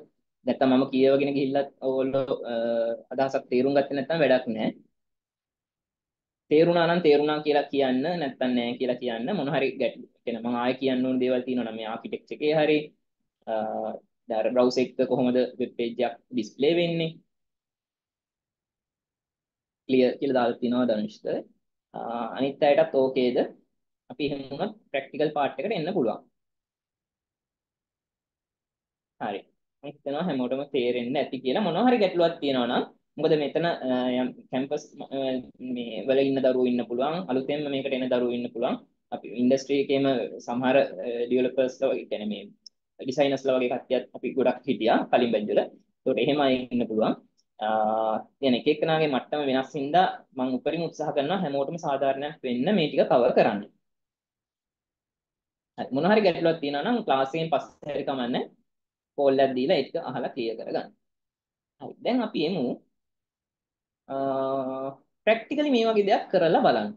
නැත්තම් මම කියවගෙන ගිහිල්ලත් ඕගොල්ලෝ අදහසක් තේරුම් ගත්තේ නැත්නම් වැඩක් නැහැ තේරුණා නම් තේරුණා කියලා කියන්න නැත්නම් නැහැ කියලා කියන්න මොන හරි ගැටලු කියන මම ආයෙ කියන්න ඕන දේවල් තියෙනවා නම් මේ ආකිටෙක්චර් එකේ හරි දැන් බ්‍රවුසර් එක කොහොමද වෙබ් පේජ් එකක් ඩිස්ප්ලේ වෙන්නේ ක්ලියර් කියලා දාලා තිනවා ධනුෂ්ක අනිත් අයටත් ඕකේද? අපි එහෙම වුණොත් ප්‍රැක්ටිකල් පාර්ට් එකට එන්න පුළුවන්. හරි. මම හිතනවා හැමෝටම තේරෙන්න ඇති කියලා මොනවා හරි ගැටලුවක් තියෙනවා නම් මොකද මෙතන කැම්පස් මේ වල ඉන්න දරුවෝ ඉන්න පුළුවන් අලුතෙන්ම මේකට එන දරුවෝ ඉන්න පුළුවන් අපි ඉන්ඩස්ට්‍රි එකේම සමහර ඩිවෙලොපර්ස් ලා වගේ කියන්නේ මේ ඩිසයිනර්ස්ලා වගේ කට්ටියත් අපි ගොඩක් හිටියා කලින් බැන්ජ් වල. ඒකට එහෙම අය ඉන්න පුළුවන්. යන එක එකනාගේ මට්ටම වෙනස් හින්දා මම උපරිම උත්සාහ කරනවා හැමෝටම සාධාරණයක් වෙන්න මේ ටික කවර් කරන්න. හරි මොනවා හරි ගැටලුවක් තියෙනවා නම් ක්ලාස් එකෙන් පස්සේ හරි කමන්නේ. කෝල් එකක් දීලා ඒක අහලා ක්ලියර් කරගන්න. හරි දැන් අපි එමු ප්‍රැක්ටිකලි මේ වගේ දෙයක් කරලා බලන්න.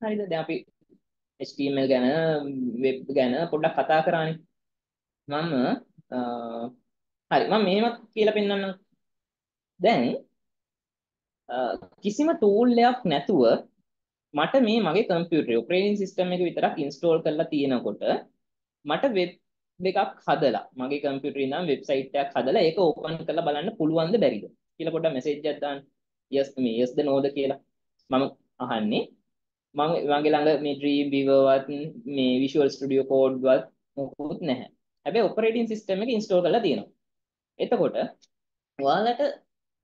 හරිද? දැන් අපි HTML ගැන වෙබ් ගැන පොඩ්ඩක් කතා කරානේ. මම හරි මම මෙහෙම කියලා පෙන්නන්නම්. දැන් කිසිම ටූල් එකක් නැතුව මට මේ මගේ කම්පියුටරේ ඔපරේටින් සිස්ටම් එක විතරක් ඉන්ස්ටෝල් කරලා තියෙනකොට මට වෙබ් එකක් හදලා මගේ කම්පියුටරේ ඉඳන් වෙබ්සයිට් එකක් හදලා ඒක ඕපන් කරලා බලන්න පුළුවන්ද බැරිද කියලා පොඩ්ඩක් මෙසේජ් එකක් දාන්න. yes මේ yes ද no ද කියලා. මම අහන්නේ මම මගේ ළඟ මේ Dreamweaver වත් මේ Visual Studio Code වත් මොකුත් නැහැ. හැබැයි ඔපරේටින් සිස්ටම් එක ඉන්ස්ටෝල් කරලා තියෙනවා. එතකොට ඔයාලට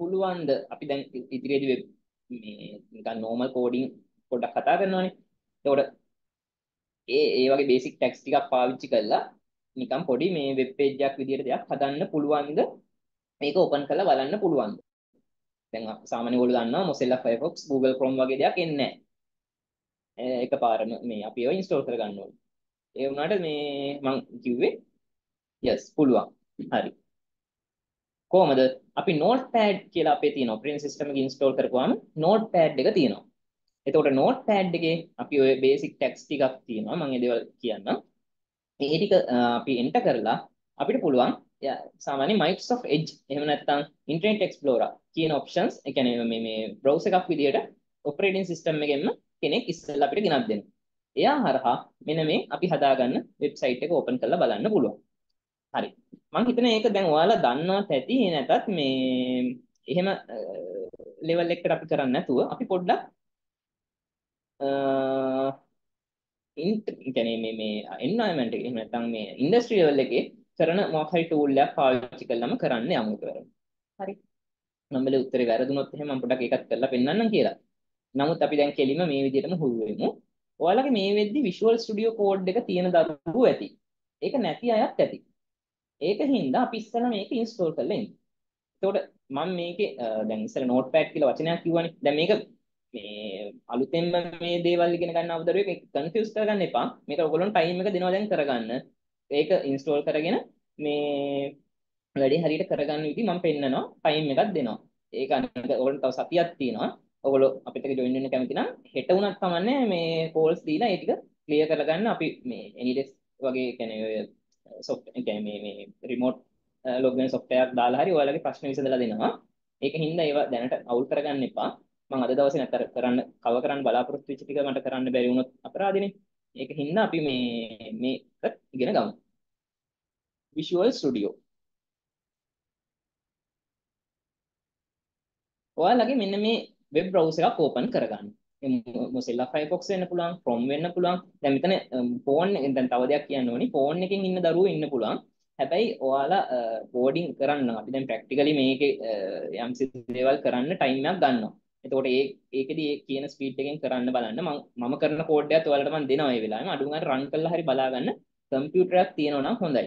පුළුවන්ද අපි දැන් ඉදිරියේදී වෙබ් මේ නිකන් normal coding පොඩ්ඩක් කතා කරනවානේ. එතකොට ඒ ඒ වගේ basic text ටිකක් පාවිච්චි කරලා නිකන් පොඩි මේ වෙබ් පේජ් එකක් විදියට දෙයක් හදන්න පුළුවන්ද? මේක ඕපන් කරලා බලන්න පුළුවන්ද? දැන් සාමාන්‍ය ඔයගොල්ලෝ දන්නවා Mozilla Firefox Google Chrome වගේ දෙයක් එන්නේ නැහැ. එකපාරම මේ අපි ඒවා ඉන්ස්ටෝල් කරගන්න ඕනේ. ඒ වුණාට මේ මම කිව්වේ yes පුළුවන්. හරි. කොහමද? අපි notepad කියලා අපේ තියෙන operating system එක install කරපුවාම notepad එක තියෙනවා. එතකොට notepad එකේ අපි ඔය basic text ටිකක් තියෙනවා. මම ඒ දේවල් කියන්නම්. මේ ටික අපි enter කරලා අපිට පුළුවන් සාමාන්‍ය Microsoft Edge එහෙම නැත්නම් Internet Explorer කියන options ඒ කියන්නේ මේ මේ browser එකක් විදියට operating system එකෙන්ම කෙනෙක් ඉස්සෙල්ලා අපිට ගෙනත් දෙනවා. එයා හරහා මෙන්න මේ අපි හදාගන්න වෙබ්සයිට් එක ඕපන් කරලා බලන්න පුළුවන්. හරි. මම හිතන ඒක දැන් ඔයාලා දන්නවත් ඇති නැතත් මේ එහෙම ලෙවල් එකකට අපි කරන්නේ නැතුව අපි පොඩ්ඩක් ඉන්ට් කියන්නේ මේ මේ එන්වයරන්මන්ට් එක එහෙම නැත්නම් මේ ඉන්ඩස්ට්‍රි ලෙවල් එකේ කරන මොකක් හරි ටූල් එකක් පාවිච්චි කළාම කරන්න යමු කරමු. හරි. මම බල උත්තරේ වැරදුනොත් එහෙනම් මම පොඩ්ඩක් ඒකත් කරලා පෙන්නන්නම් කියලා. නමුත් අපි දැන් කෙලිම මේ විදිහටම හුරු වෙමු. ඔයාලගේ මේ වෙද්දි Visual Studio Code එක තියෙන දරුවෝ ඇති. ඒක නැති අයත් ඇති. ඒක හින්දා අපි ඉස්සෙල්ලා මේක ඉන්ස්ටෝල් කරලා ඉන්න. එතකොට මම මේකේ දැන් ඉස්සෙල්ලා notepad කියලා වචනයක් කිව්වනේ. දැන් මේක මේ අලුතෙන්ම මේ දේවල් ඉගෙන ගන්න අවදරුවෙක් කන්ෆියුස් කරගන්න එපා. මේක ඔයගොල්ලන්ට ටයිම් එක දෙනවා දැන් කරගන්න. ඒක ඉන්ස්ටෝල් කරගෙන මේ වැඩේ හරියට කරගන්න විදිහ මම පෙන්නනවා ටයිම් එකක් දෙනවා. ඒක අනික ඕගොල්ලෝ තව සතියක් තියෙනවා. ඔයගොල්ලෝ අපිට එක ජොයින් වෙන්න කැමති නම් හෙට වුණත් කමන්නේ මේ කෝල්ස් දීලා ඒ ටික ක්ලියර් කරගන්න අපි මේ Anydesk වගේ කියන්නේ ඔය සොෆ්ට් කියන්නේ මේ මේ රිමෝට් ලොග්ින් සොෆ්ට්වෙයාර් දාලා හරි ඔයාලගේ ප්‍රශ්න විසඳලා දෙනවා. ඒක හින්දා ඒවා දැනට අවුල් කරගන්න එපා. මම අද දවසේ නැතර කරන්න කව කරන්න බලාපොරොත්තු වෙච්ච ටික මට කරන්න බැරි වුණොත් අපරාධනේ. ඒක හින්දා අපි මේ මේක ඉගෙන ගමු. Visual Studio. ඔයාලගේ මෙන්න මේ වෙබ් බ්‍රවුසර් එකක් ඕපන් කරගන්න. Mozilla Firefox වෙන්න පුළුවන්, Chrome වෙන්න පුළුවන්. දැන් මෙතන ෆෝන් දැන් තව දෙයක් කියන්න ඕනි. ෆෝන් එකෙන් ඉන්න දරුවෝ ඉන්න පුළුවන්. හැබැයි ඔයාලා කෝඩින් කරන්න අපි දැන් ප්‍රැක්ටිකලි මේකේ යම් දේවල් කරන්න ටයිම් එකක් ගන්නවා. එතකොට ඒ ඒකෙදි ඒ කියන ස්පීඩ් එකෙන් කරන්න බලන්න. මම මම කරන කෝඩ් එකත් ඔයාලට මම දෙනවා ඒ වෙලාවෙම අඩු ගන්න රන් කරලා හරි බලා ගන්න කම්පියුටරයක් තියෙනවා නම් හොඳයි.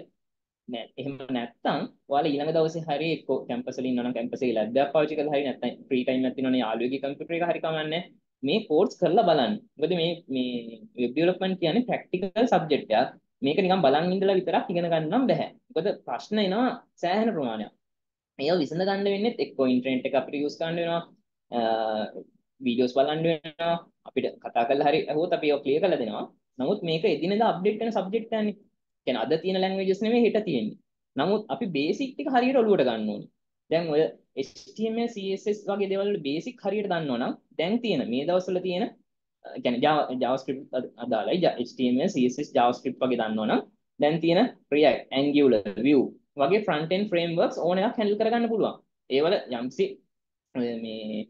නෑ එහෙම නැත්තම් ඔයාලා ඊළඟ දවසේ හරි එක්ක කැම්පස් වල ඉන්නවා නම් කැම්පස් එකේ ලැබ් එකක් පාවිච්චි කරලා හරි නැත්නම් ෆ්‍රී ටයිම් එකක් තියෙනවනේ යාළුවෙක්ගේ කම්පියුටර් එක හරි කමන්නේ මේ කෝඩ්ස් කරලා බලන්න. මොකද මේ මේ වෙබ් ඩෙවලොප්මන්ට් කියන්නේ ප්‍රැක්ටිකල් සබ්ජෙක්ට් එකක්. මේක නිකන් බලන් ඉඳලා විතරක් ඉගෙන ගන්න නම් බෑ. මොකද ප්‍රශ්න එනවා සෑහෙන ප්‍රමාණයක්. මේව විසඳ ගන්න වෙන්නේ එක්ක ඉන්ටර්නෙට් එක අපිට යූස් කරන්න වෙනවා. වීඩියෝස් බලන්න වෙනවා. අපිට කතා කරලා හරි අහුවොත් අපි ඒක ක්ලියර් කරලා දෙනවා. නමුත් මේක එදිනෙදා අප්ඩේට් වෙන සබ්ජෙක්ට් එකනේ කියන්නේ අද තියෙන ලැන්ග්වේජස් නෙමෙයි හෙට තියෙන්නේ. නමුත් අපි බේසික් ටික හරියට ඔලුවට ගන්න ඕනේ. දැන් ඔය HTML CSS වගේ දේවල් වල බේසික් හරියට දන්නවනම් දැන් තියෙන මේ දවස්වල තියෙන කියන්නේ JavaScript අදාළයි. HTML CSS JavaScript වගේ දන්නවනම් දැන් තියෙන React Angular Vue වගේ front end frameworks ඕන එකක් handle කරගන්න පුළුවන්. ඒවල යම්සි මේ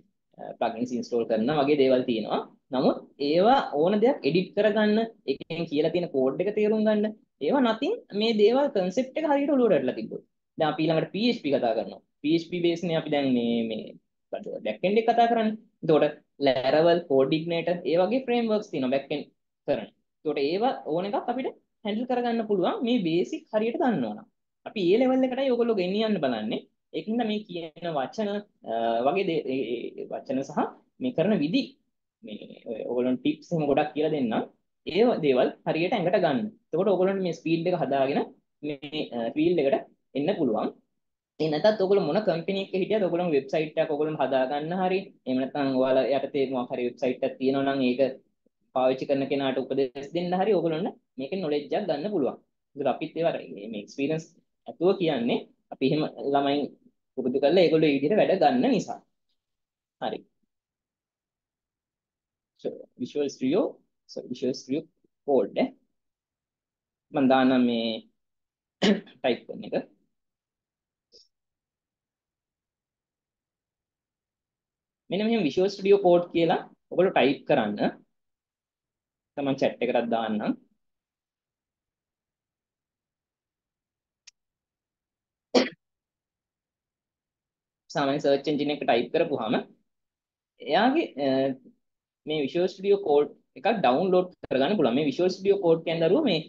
ප්ලගින්ස් ඉන්ස්ටෝල් කරන වගේ දේවල් තියෙනවා. නමුත් ඒවා ඕන දෙයක් එඩිට් කරගන්න, එකෙන් කියලා තියෙන කෝඩ් එක තේරුම් ගන්න, ඒවා nothing මේ දේවල් concept එක හරියට ඔලුවට වැටලා තිබ්බොත්. දැන් අපි ඊළඟට PHP කතා කරනවා. PHP base නේ අපි දැන් මේ මේ back end එක කතා කරන්නේ. එතකොට Laravel, Codeigniter ඒ වගේ frameworks තියෙනවා back end කරන. එතකොට ඒවා ඕන එකක් අපිට handle කරගන්න පුළුවන් මේ basic හරියට දන්නවනම්. අපි ඒ level එකටයි ඔයගොල්ලෝ ගෙනියන්න බලන්නේ. ඒකින්ද මේ කියන වචන වගේ වචන සහ මේ කරන විදි මේ ඔයගොල්ලන් ටිප්ස් එහෙම ගොඩක් කියලා දෙන්නම්. ඒ දේවල් හරියට ඇඟට ගන්න. එතකොට ඔයගොල්ලන්ට මේ ස්පීඩ් එක හදාගෙන මේ ෆීල්ඩ් එකට එන්න පුළුවන්. ඒ නැත්නම් ඔයගොල්ලෝ මොන කම්පැනි එකක හිටියද ඔයගොල්ලෝ වෙබ්සයිට් එකක් ඔයගොල්ලෝ හදා ගන්න හරි එහෙම නැත්නම් ඔයාලා යටතේ මොකක් හරි වෙබ්සයිට් එකක් තියෙනවා නම් ඒක පාවිච්චි කරන කෙනාට උපදෙස් දෙන්න හරි ඔයගොල්ලන්ට මේකෙන් නොලෙජ් එකක් ගන්න පුළුවන්. ඒකට අපිත් ඒවා මේ එක්ස්පීරියන්ස් ඇතුව කියන්නේ අපි එහෙම ළමයි පුරුදු කරලා ඒගොල්ලෝ ඒ විදිහට වැඩ ගන්න නිසා. හරි. so Visual Studio so Visual Studio Code eh මම දානම් මේ ටයිප් කරන එක මෙන්න මෙහෙම Visual Studio Code කියලා ඔයගොල්ලෝ ටයිප් කරන්න තමන් chat එකකට දාන්නම් සාමාන්‍ය සර්ච් එන්ජින් එක ටයිප් කරපුවාම එයාගේ මේ Visual Studio Code එකක් ඩවුන්ලෝඩ් කරගන්න පුළුවන්. මේ Visual Studio Code කියන්නේ දරුවෝ මේ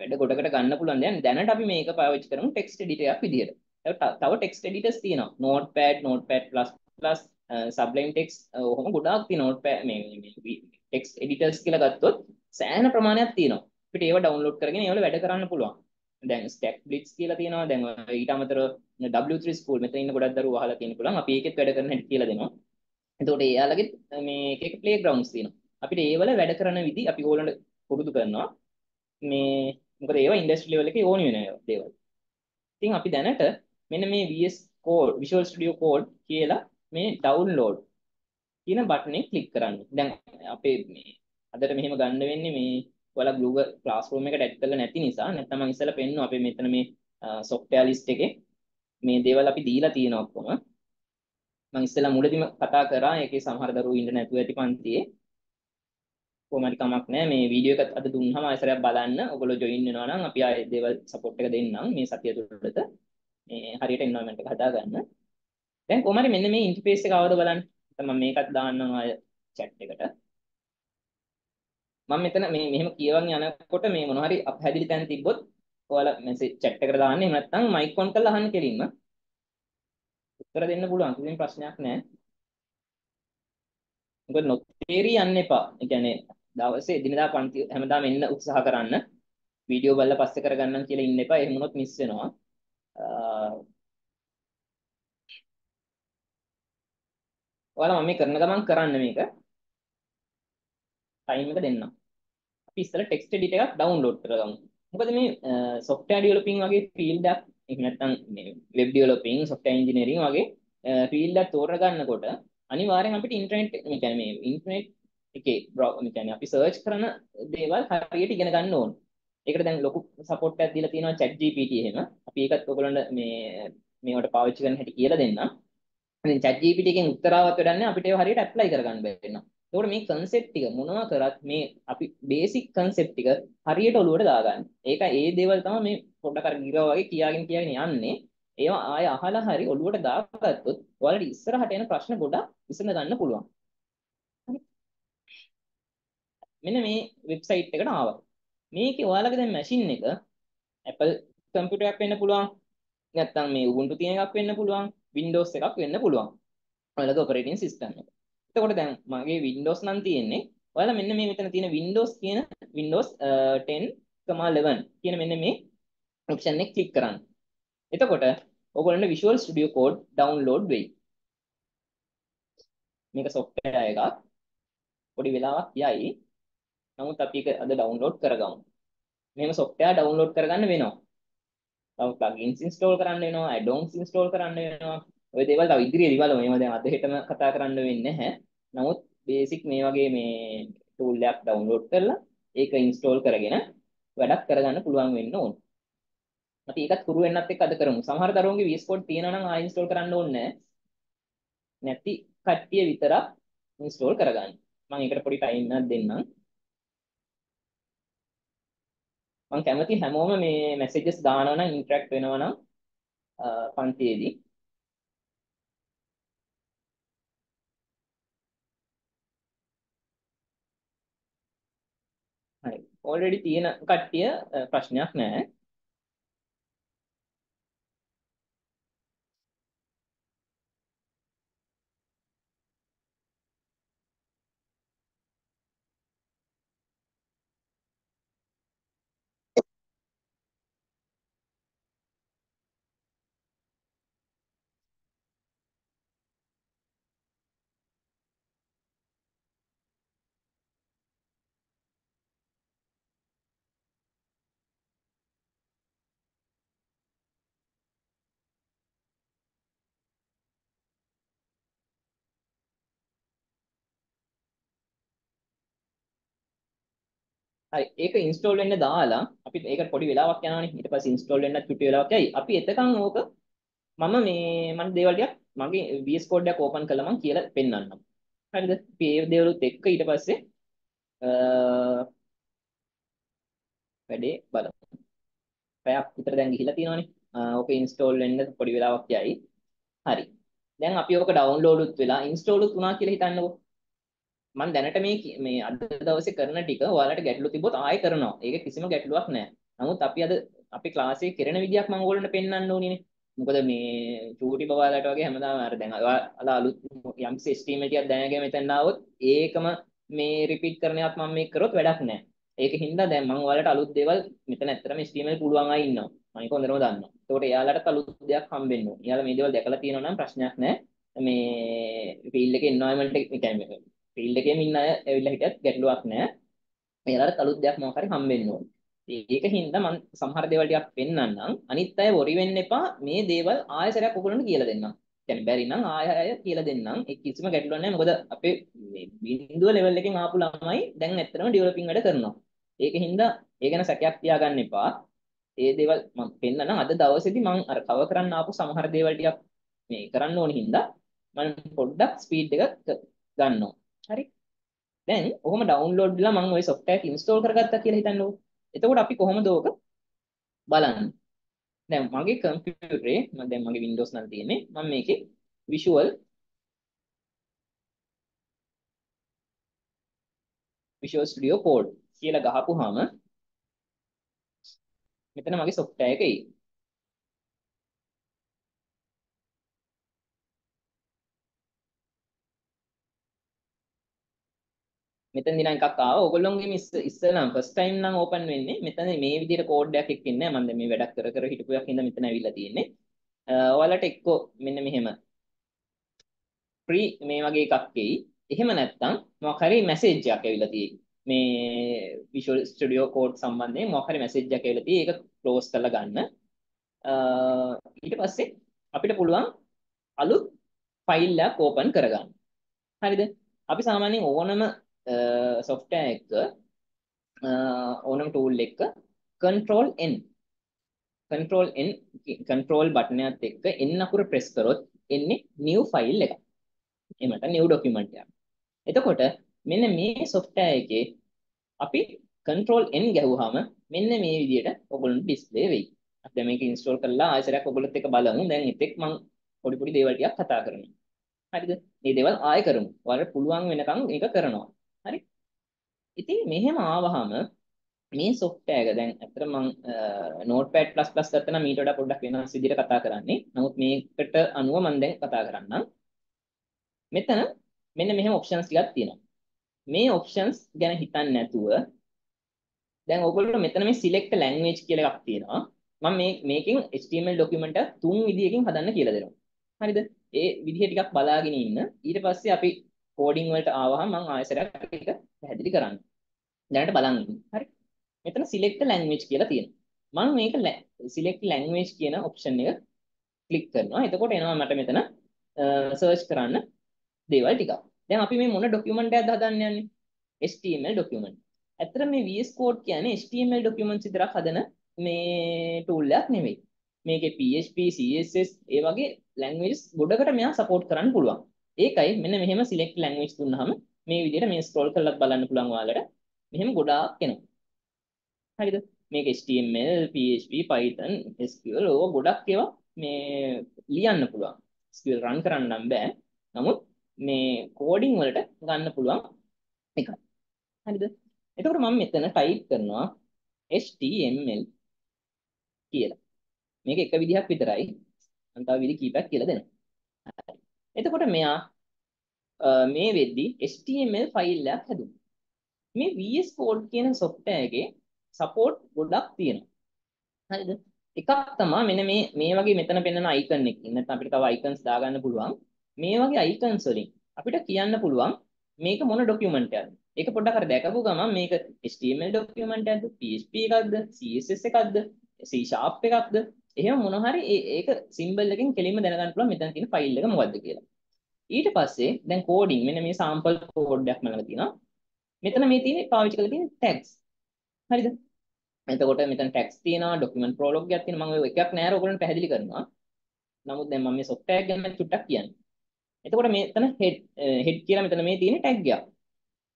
වැඩ ගොඩකට ගන්න පුළුවන්. දැන් දැනට අපි මේක පාවිච්චි කරමු text editor එකක් විදියට. තව text editors තියෙනවා. Notepad, Notepad++, Sublime Text ඔහොම ගොඩාක් තියෙනවා. Notepad මේ මේ text editors කියලා ගත්තොත් සෑහෙන ප්‍රමාණයක් තියෙනවා. අපිට ඒව ඩවුන්ලෝඩ් කරගෙන ඒවල වැඩ කරන්න පුළුවන්. දැන් stack blitz කියලා තියෙනවා. දැන් ඊට අමතරව W3 school මෙතන ඉන්න ගොඩක් දරුවෝ අහලා තියෙන පුළුවන්. අපි ඒකෙත් වැඩ කරන හැටි කියලා දෙනවා. එතකොට එයාලගේ මේ එක එක ප්ලේ ග්‍රවුන්ඩ්ස් තියෙනවා. අපිට ඒවල වැඩ කරන විදි අපි ඕගොල්ලන්ට පුරුදු කරනවා. මේ මොකද ඒවා ඉන්ඩස්ට්‍රි ලෙවල් එකේ ඕනි වෙන දේවල්. ඉතින් අපි දැනට මෙන්න මේ VS Code Visual Studio Code කියලා මේ download කියන බටන් එක ක්ලික් කරන්න. දැන් අපේ මේ අදට මෙහෙම ගන්න වෙන්නේ මේ ඔයාලා Google Classroom එකට ඇඩ් කරලා නැති නිසා නැත්නම් මම ඉස්සෙල්ලා පෙන්නුවා අපේ මෙතන මේ software list එකේ. මේ දේවල් අපි දීලා තියෙනවා ඔක්කොම. මම ඉස්සෙල්ලා මුලදීම කතා කරා. ඒකේ සමහර දරුවෝ ඉන්න නැතුව ඇති පන්තියේ. කොහොමද කමක් නැහැ. මේ වීඩියෝ එක අද දුන්නාම ආයෙසරයක් බලන්න. ඔයගොල්ලෝ ජොයින් වෙනවා නම් අපි ආයේ දේවල් සපෝට් එක දෙන්නම් මේ සතිය තුළට. මේ හරියට එන්වයරන්මන්ට් එක හදාගන්න. දැන් කොහොම හරි මෙන්න මේ ඉන්ටර්ෆේස් එක ආවද බලන්න. මම මේකත් දාන්නම් ආය chat එකට. මම මෙතන මේ මෙහෙම කියවන් යනකොට මේ මොන හරි අපහැදිලි තැන තිබ්බොත් ඔයාලා මෙසේජ් chat එකට දාන්න එහෙම නැත්නම් මයික් ඔන් කරලා අහන්න කෙලින්ම උත්තර දෙන්න පුළුවන් කිසිම ප්‍රශ්නයක් නැහැ. මොකද නොතේරි යන්න එපා. ඒ කියන්නේ දවසේ එදිනදා පන්ති හැමදාම එන්න උත්සාහ කරන්න. වීඩියෝ බලලා පස්සේ කරගන්නම් කියලා ඉන්න එපා. එහෙම වුණොත් මිස් වෙනවා. ඔයාලා මම මේ කරන ගමන් කරන්න මේක. ටයිම් එක දෙන්නම්. අපි ඉස්සෙල්ලා ටෙක්ස්ට් එඩිටර් එකක් ඩවුන්ලෝඩ් කරගමු. මොකද මේ software developing වගේ field එකක් එහෙම නැත්නම් මේ web developing software engineering වගේ field එකක් තෝරා ගන්නකොට අනිවාර්යෙන් අපිට ඉන්ටර්නෙට් මේ කියන්නේ මේ ඉන්ටර්නෙට් එකේ මේ කියන්නේ අපි සර්ච් කරන දේවල් හරියට ඉගෙන ගන්න ඕන. ඒකට දැන් ලොකු සපෝට් එකක් දීලා තියෙනවා chat GPT එහෙම. අපි ඒකත් ඔයගොල්ලන්ට මේ මේවට පාවිච්චි කරන්න හැටි කියලා දෙන්නම්. ඉතින් chat GPT එකෙන් උත්තරාවක් වැඩන්නේ අපිට ඒව හරියට ඇප්ලයි කරගන්න බැහැ. එතකොට මේ concept ටික මොනවා කරත් මේ අපි basic concept ටික හරියට ඔලුවට දාගන්න. ඒක ඒ දේවල් තමයි මේ පොඩ්ඩක් අර ගිරව වගේ කියාගෙන කියාගෙන යන්නේ. ඒවා ආය අහලා හරි ඔලුවට දාගත්තොත් ඔයාලට ඉස්සරහට එන ප්‍රශ්න ගොඩක් විසඳ ගන්න පුළුවන්. මෙන්න මේ වෙබ්සයිට් එකට ආවා. මේකේ ඔයාලගේ දැන් මැෂින් එක Apple කම්පියුටර් එකක් වෙන්න පුළුවන්. නැත්නම් මේ Ubuntu තියෙන එකක් වෙන්න පුළුවන්. Windows එකක් වෙන්න පුළුවන්. ඔයාලගේ ඔපරේටින් සිස්ටම් එක. එතකොට දැන් මගේ Windows නම් තියෙන්නේ ඔයාලා මෙන්න මේ මෙතන තියෙන Windows කියන Windows 10.11 කියන මෙන්න මේ ඔප්ෂන් එක ක්ලික් කරන්න. එතකොට ඔයගොල්ලන්ට Visual Studio Code download වෙයි. මේක software එකක්. පොඩි වෙලාවක් යයි. නමුත් අපි ඒක අද download කරගමු. මෙහෙම software download කරගන්න වෙනවා. තව plugins install කරන්න වෙනවා, add-ons install කරන්න වෙනවා. ඔය දේවල් තව ඉදිරියේදී බලමු. මේවා දැන් අද හෙටම කතා කරන්න වෙන්නේ නැහැ. නමුත් බේසික් මේ වගේ මේ ටූල් එකක් ඩවුන්ලෝඩ් කරලා ඒක ඉන්ස්ටෝල් කරගෙන වැඩක් කරගන්න පුළුවන් වෙන්න ඕන. අපි ඒකත් හුරු වෙන්නත් එක්ක අද කරමු. සමහර දරුවන්ගේ VS Code තියෙනවා නම් ආයෙ ඉන්ස්ටෝල් කරන්න ඕනේ නැහැ. නැති කට්ටිය විතරක් ඉන්ස්ටෝල් කරගන්න. මම ඒකට පොඩි ටයිම් එකක් දෙන්නම්. මම කැමති හැමෝම මේ මැසේජස් දානවා නම් ඉන්ටරැක්ට් වෙනවා නම් පන්තියේදී හරි. ඔල්රෙඩි තියෙන කට්ටිය ප්‍රශ්නයක් නැහැ. හරි ඒක ඉන්ස්ටෝල් වෙන්න දාලා අපි ඒකට පොඩි වෙලාවක් යනවනේ. ඊට පස්සේ ඉන්ස්ටෝල් වෙන්නත් චුටි වෙලාවක් යයි. අපි එතකන් ඕක මම මේ මම දේවල් ටිකක් මගේ VS Code එකක් ඕපන් කළා මම කියලා පෙන්නන්නම්. හරිද? අපි ඒ දේවලුත් එක්ක ඊට පස්සේ වැඩේ බලමු. පැයක් විතර දැන් ගිහිලා තියෙනවනේ. ඕක ඉන්ස්ටෝල් වෙන්න පොඩි වෙලාවක් යයි. හරි. දැන් අපි ඕක ඩවුන්ලෝඩ් උත් වෙලා ඉන්ස්ටෝල් උත් වුණා කියලා හිතන්නකෝ. මම දැනට මේ මේ අද දවසේ කරන ටික ඔයාලට ගැටලු තිබ්බොත් ආයෙ කරනවා. ඒක කිසිම ගැටලුවක් නැහැ. නමුත් අපි අද අපි ක්ලාස් එකේ කරන විදියක් මම ඕගොල්ලන්ට පෙන්වන්න ඕනේ මොකද මේ චූටි බබාලට වගේ හැමදාම අර දැන් අලා අලුත් යම් සිස්ටම් එකක් දැනගෙන මෙතන ආවොත් ඒකම මේ රිපීට් කරන එකක් මම මේක කරොත් වැඩක් නැහැ. ඒක හින්දා දැන් මම ඔයාලට අලුත් දේවල් මෙතන ඇත්තටම HTML පුළුවන් අය ඉන්නවා. මම ඒක හොඳටම දන්නවා. ඒකට එයාලට අලුත් දෙයක් හම්බෙන්න ඕනේ. එයාලා මේ දේවල් දැකලා තියෙනවා නම් ප්‍රශ්නයක් නැහැ. මේ ෆීල්ඩ් එකේ එන්වයරන්මන්ට් එක කියන්නේ ෆීල්ඩ් එකේම ඉන්න අය ඇවිල්ලා හිටියත් ගැටලුවක් නැහැ. එයාලට අලුත් දෙයක් මොකක් හරි හම්බෙන්න ඕනේ. ඒක හින්දා මම සමහර දේවල් ටිකක් පෙන්නන්නම්. අනිත් අය වොරි වෙන්න එපා. මේ දේවල් ආයෙසරයක් ඔයගොල්ලන්ට කියලා දෙන්නම්. يعني බැරි නම් ආය ආය කියලා දෙන්නම්. ඒ කිසිම ගැටලුවක් නැහැ. මොකද අපේ මේ බිඳුව ලෙවල් එකෙන් ආපු ළමයි දැන් ඇත්තටම ඩෙවලොපින් වැඩ කරනවා. ඒක හින්දා ඒ ගැන සැකයක් තියාගන්න එපා. ඒ දේවල් මම පෙන්නනම් අද දවසේදී මම අර කවර් කරන්න ආපු සමහර දේවල් ටිකක් මේ කරන්න ඕන හින්දා මම පොඩ්ඩක් ස්පීඩ් එක ගන්නවා. හරි. දැන් ඔහොම ඩවුන්ලෝඩ් වෙලා මම ওই software එක install කරගත්තා කියලා හිතන්නකෝ. එතකොට අපි කොහොමද ඕක බලන්නේ? දැන් මගේ කම්පියුටරේ මම දැන් මගේ Windows නම් තියෙන්නේ. මම මේකේ Visual Visual Studio Code කියලා ගහපුවාම මෙතන මගේ software එක එයි. මෙතන දින එකක් ආවා. ඕගොල්ලෝගේ මිස් ඉස්සෙල්ලාම ෆස්ට් ටයිම් නම් ඕපන් වෙන්නේ. මෙතන මේ විදිහට කෝඩ් එකක් එක්කින්නේ නැහැ. මම දැන් මේ වැඩක් කර කර හිටපු එකක් ඉඳන් මෙතන ඇවිල්ලා තියෙන්නේ. ඔයාලට එක්කෝ මෙන්න මෙහෙම ෆ්‍රී මේ වගේ එකක් එයි. එහෙම නැත්නම් මොකක් හරි මැසේජ් එකක් ඇවිල්ලා තියෙයි. මේ Visual Studio Code සම්බන්ධයෙන් මොකක් හරි මැසේජ් එකක් ඇවිල්ලා තියෙයි. ඒක ක්ලෝස් කරලා ගන්න. ඊට පස්සේ අපිට පුළුවන් අලුත් ෆයිල් එකක් ඕපන් කරගන්න. හරිද? අපි සාමාන්‍යයෙන් ඕනම Uh, software එක uh, ඕනම tool එක control n control n control button එකත් එක්ක n අකුර press කරොත් එන්නේ new file එකක්. එහෙම නැත්නම් new document එකක්. එතකොට මෙන්න මේ software එකේ අපි control n ගැහුවාම මෙන්න මේ විදිහට ඔයගොල්ලන්ට display වෙයි. අපි දැන් මේක install කරලා ආයෙසරයක් ඔයගොල්ලොත් එක්ක බලමු. දැන් ඉතින් මම පොඩි පොඩි දේවල් ටිකක් කතා කරනවා. හරිද? මේ දේවල් ආයෙ කරමු. ඔයාලට පුළුවන් වෙනකන් මේක කරනවා. හරි ඉතින් මෙහෙම ආවහම මේ software එක දැන් ඇත්තට මම notepad++ ගත්තා නම් මීට වඩා පොඩ්ඩක් වෙනස් විදිහට කතා කරන්නේ. නමුත් මේකට අනුව මම දැන් කතා කරන්නම්. මෙතන මෙන්න මෙහෙම options ටිකක් තියෙනවා. මේ options ගැන හිතන්නේ නැතුව දැන් ඔයගොල්ලෝ මෙතන මේ select language කියලා එකක් තියෙනවා. මම මේ මේකෙන් HTML document එක තුන් විදිහකින් හදන්න කියලා දෙනවා. හරිද? ඒ විදිහ ටිකක් බලාගෙන ඉන්න. ඊට පස්සේ අපි කෝඩින් වලට ආවහම මම ආයෙසරයක් ඒක පැහැදිලි කරන්න. දැනට බලන්න. හරි. මෙතන select language කියලා තියෙනවා. මම මේක select language කියන option එක ක්ලික් කරනවා. එතකොට එනවා මට මෙතන search කරන්න දේවල් ටිකක්. දැන් අපි මේ මොන document එකක්ද හදන්න යන්නේ? HTML document. ඇත්තට මේ VS Code කියන්නේ HTML documents විතරක් හදන මේ tool එකක් නෙමෙයි. මේකේ PHP, CSS ඒ වගේ languages ගොඩකට මෙයා support කරන්න පුළුවන්. ඒකයි මෙන්න මෙහෙම select language දුන්නාම මේ විදිහට මේ scroll කරලා බලන්න පුළුවන් ඔයාලට මෙහෙම ගොඩාක් එනවා. හරිද? මේක HTML, PHP, Python, SQL ඕවා ගොඩක් ඒවා මේ ලියන්න පුළුවන්. SQL run කරන්න නම් බෑ. නමුත් මේ කෝඩින් වලට ගන්න පුළුවන් එකයි. හරිද? එතකොට මම මෙතන ටයිප් කරනවා HTML කියලා. මේක එක විදිහක් විතරයි. අන්තව විදි කීපයක් කියලා දෙනවා. එතකොට මෙයා මේ වෙද්දි HTML ෆයිල් එකක් හැදුවා. මේ VS Code කියන software එකේ support ගොඩක් තියෙනවා. හරිද? එකක් තමයි මෙන්න මේ මේ වගේ මෙතන පෙන්වන icon එකකින් නැත්නම් අපිට තව icons දාගන්න පුළුවන්. මේ වගේ icons වලින් අපිට කියන්න පුළුවන් මේක මොන ડોකියුමන්ට් එකක්ද? ඒක පොඩ්ඩක් අර දැකපු ගමන් මේක HTML ડોකියුමන්ට් එකක්ද? PHP එකක්ද? CSS එකක්ද? C sharp එකක්ද? එහෙම මොන හරි ඒක සිම්බල් එකකින් කෙලින්ම දැනගන්න පුළුවන් මෙතන තියෙන ෆයිල් එක මොකද්ද කියලා. ඊට පස්සේ දැන් කෝඩින් මෙන්න මේ සාම්පල් කෝඩ් එකක් මම තියෙනවා. මෙතන මේ තියෙන්නේ පාවිච්චි කරලා තියෙන tags. හරිද? එතකොට මෙතන tags තියෙනවා, document prologue එකක් තියෙනවා. මම ඔය එකක් නෑර ඔයගොල්ලන්ට පැහැදිලි කරනවා. නමුත් දැන් මම මේ software එක ගැන චුට්ටක් කියන්නේ. එතකොට මෙතන head eh, head කියලා මෙතන මේ තියෙන tag එකක්.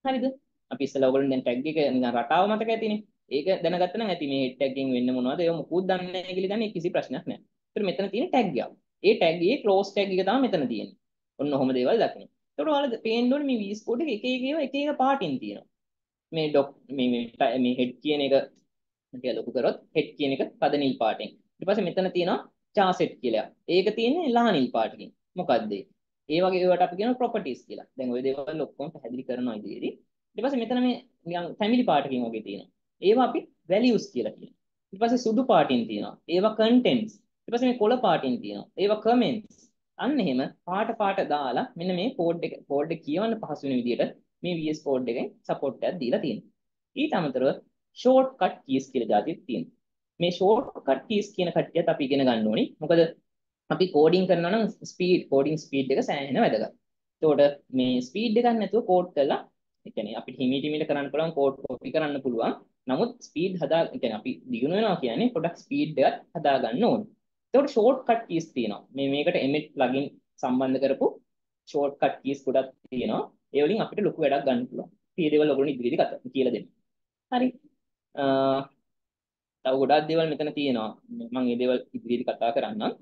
හරිද? අපි ඉස්සෙල්ලා ඔයගොල්ලන් දැන් tag එක නිකන් රටාව මතක ඇතිනේ. ඒක දැනගත්ත නම් ඇති මේ head tag එකෙන් වෙන්නේ මොනවද? ඒක මොකුත් දන්නේ නැහැ කියලා දන්නේ කිසි ප්‍රශ්නයක් නැහැ. ඒතර මෙතන තියෙන tag එක. ඒ tag එකේ close tag එක තමයි මෙතන තියෙන්නේ. ඔන්න ඔහොම දේවල් දකින්න. එතකොට ඔයාලා පේන්න ඕනේ මේ VS Code එක එක එක ඒවා එක එක පාටින් තියෙනවා. මේ ඩොක් මේ මේ හෙඩ් කියන එක ටික ලොකු කරොත් හෙඩ් කියන එක පද නිල් පාටින්. ඊට පස්සේ මෙතන තියෙනවා charset කියලා. ඒක තියෙන්නේ ලා නිල් පාටකින්. මොකද්ද ඒ වගේ ඒවට අපි කියනවා properties කියලා. දැන් ওই දේවල් ඔක්කොම පැහැදිලි කරනවා ඉදිරියේදී. ඊට පස්සේ මෙතන මේ නිකන් family පාටකින් වගේ තියෙනවා. ඒවා අපි values කියලා කියනවා. ඊට පස්සේ සුදු පාටින් තියෙනවා. ඒවා contents. ඊට පස්සේ මේ කොළ පාටින් තියෙනවා. ඒවා comments. අන්න එහෙම පාට පාට දාලා මෙන්න මේ කෝඩ් එක කෝඩ් එක කියවන්න පහසු වෙන විදිහට මේ VS Code එකෙන් support එකක් දීලා තියෙනවා. ඊට අමතරව shortcut keys කියලා જાතියක් තියෙනවා. මේ shortcut keys කියන කට්ටියත් අපි ඉගෙන ගන්න ඕනි. මොකද අපි කෝඩින් කරනවා නම් ස්පීඩ් කෝඩින් ස්පීඩ් එක සෑහෙන වැදගත්. එතකොට මේ ස්පීඩ් එකක් නැතුව කෝඩ් කරලා ඒ කියන්නේ අපිට හිමීට හිමීට කරන්න පුළුවන් කෝඩ් කොපි කරන්න පුළුවන්. නමුත් ස්පීඩ් හදා ඒ කියන්නේ අපි දියුණු වෙනවා කියන්නේ පොඩක් ස්පීඩ් එකක් හදා ගන්න ඕනේ. එතකොට shortcut keys තියෙනවා. මේ මේකට emmet plugin සම්බන්ධ කරපු shortcut keys ගොඩක් තියෙනවා. ඒ වලින් අපිට ලොකු වැඩක් ගන්න පුළුවන්. මේ දේවල් ඔයගොල්ලෝ ඉදිරියේදී කතා කියලා දෙන්න. හරි. තව ගොඩාක් දේවල් මෙතන තියෙනවා. මම මේ දේවල් ඉදිරියේදී කතා කරන්නම්.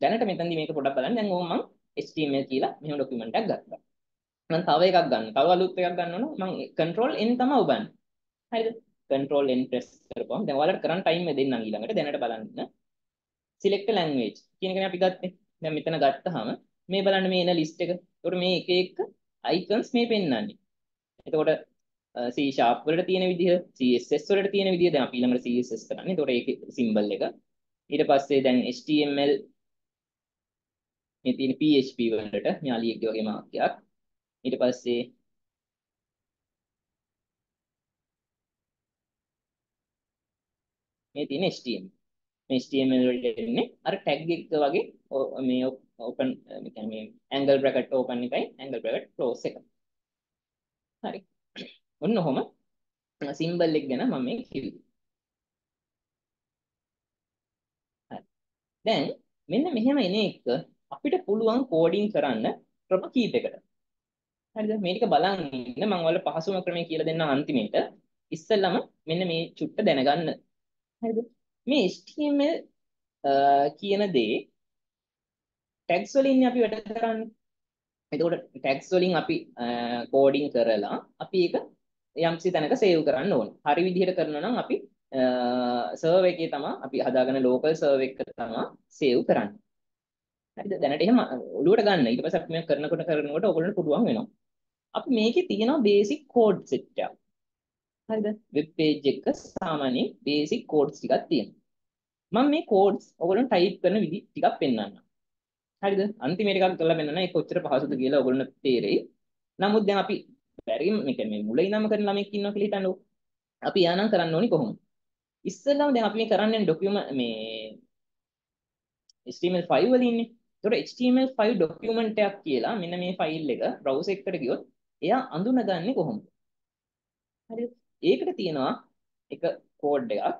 දැනට මෙතනදී මේක පොඩ්ඩක් බලන්න. දැන් ඕම මම HTML කියලා මෙහෙම ડોකියුමන්ට් එකක් ගත්තා. මම තව එකක් ගන්න. තව අලුත් එකක් ගන්න ඕන මම control n තමයි ඔබන්නේ. හරිද? Control n press කරපුවම දැන් ඔයාලට කරන්න ටයිම් එක දෙන්නම් ඊළඟට දැනට බලන්න. select language කියන එකනේ අපි ගත්තේ. දැන් මෙතන ගත්තාම මේ බලන්න මේ එන list එක. ඒකට මේ එක එක icons මේ පෙන්වන්නේ. එතකොට C sharp වලට තියෙන විදිහ, CSS වලට තියෙන විදිහ දැන් අපි ඊළඟට CSS කරන්නේ. එතකොට ඒකේ symbol එක. ඊට පස්සේ දැන් HTML මේ තියෙන PHP වලට න්යාලියෙක්ගේ වගේ මාක්‍යයක්. ඊට පස්සේ මේ තියෙන HTML. මේ HTML වලට එන්නේ අර tag එක වගේ මේ open මේ කියන්නේ මේ angle bracket open එකයි angle bracket close එක. හරි. ඔන්න ඔහොම symbol එක ගැන මම මේ කිව්වේ. හරි. දැන් මෙන්න මෙහෙම එන එක අපිට පුළුවන් කෝඩින් කරන්න ක්‍රම කීපයකට. හරිද? මේ ටික බලන් ඉන්න මම ඔයාලට පහසුම ක්‍රමය කියලා දෙන්න අන්තිමේට. ඉස්සෙල්ලම මෙන්න මේ චුට්ට දැනගන්න. හරිද? මේ HTML uh, කියන දේ ටැග්ස් වලින් අපි වැඩ කරන්නේ. එතකොට ටැග්ස් වලින් අපි uh, කෝඩින් කරලා අපි ඒක යම්සි තැනක සේව් කරන්න ඕනේ. හරි විදිහට කරනවා නම් අපි uh, සර්වර් එකේ තමයි අපි හදාගෙන ලෝකල් සර්වර් එක තමයි සේව් කරන්නේ. හරිද? දැනට එහෙම ඔළුවට ගන්න. ඊට පස්සේ අපි මේක කරනකොට කරනකොට ඔයගොල්ලන්ට පුළුවන් වෙනවා. අපි මේකේ තියෙනවා බේසික් කෝඩ් සෙට් එකක්. හරිද? වෙබ් පේජ් එක සාමාන්‍යයෙන් බේසික් කෝඩ්ස් ටිකක් තියෙනවා. මම මේ කෝඩ්ස් ඔයගොල්ලන්ට ටයිප් කරන විදි ටිකක් පෙන්වන්නම්. හරිද? අන්තිමේට එකක් කරලා පෙන්වන්න ඒක කොච්චර පහසුද කියලා ඔයගොල්ලන්ට තේරෙයි. නමුත් දැන් අපි බැරි මේ කියන්නේ මුල ඉඳන්ම කරන ළමෙක් ඉන්නවා කියලා හිතන්නකෝ. අපි යානම් කරන්න ඕනි කොහොමද? ඉස්සෙල්ලාම දැන් අපි මේ කරන්නේ ડોකියුමන්ට් මේ HTML5 වල ඉන්නේ. ඒතකොට HTML5 ડોකියුමන්ට් එකක් කියලා මෙන්න මේ ෆයිල් එක browser එකට ගියොත් එයා අඳුනගන්නේ කොහොමද? හරිද? ඒකට තියෙනවා එක කෝඩ් එකක්.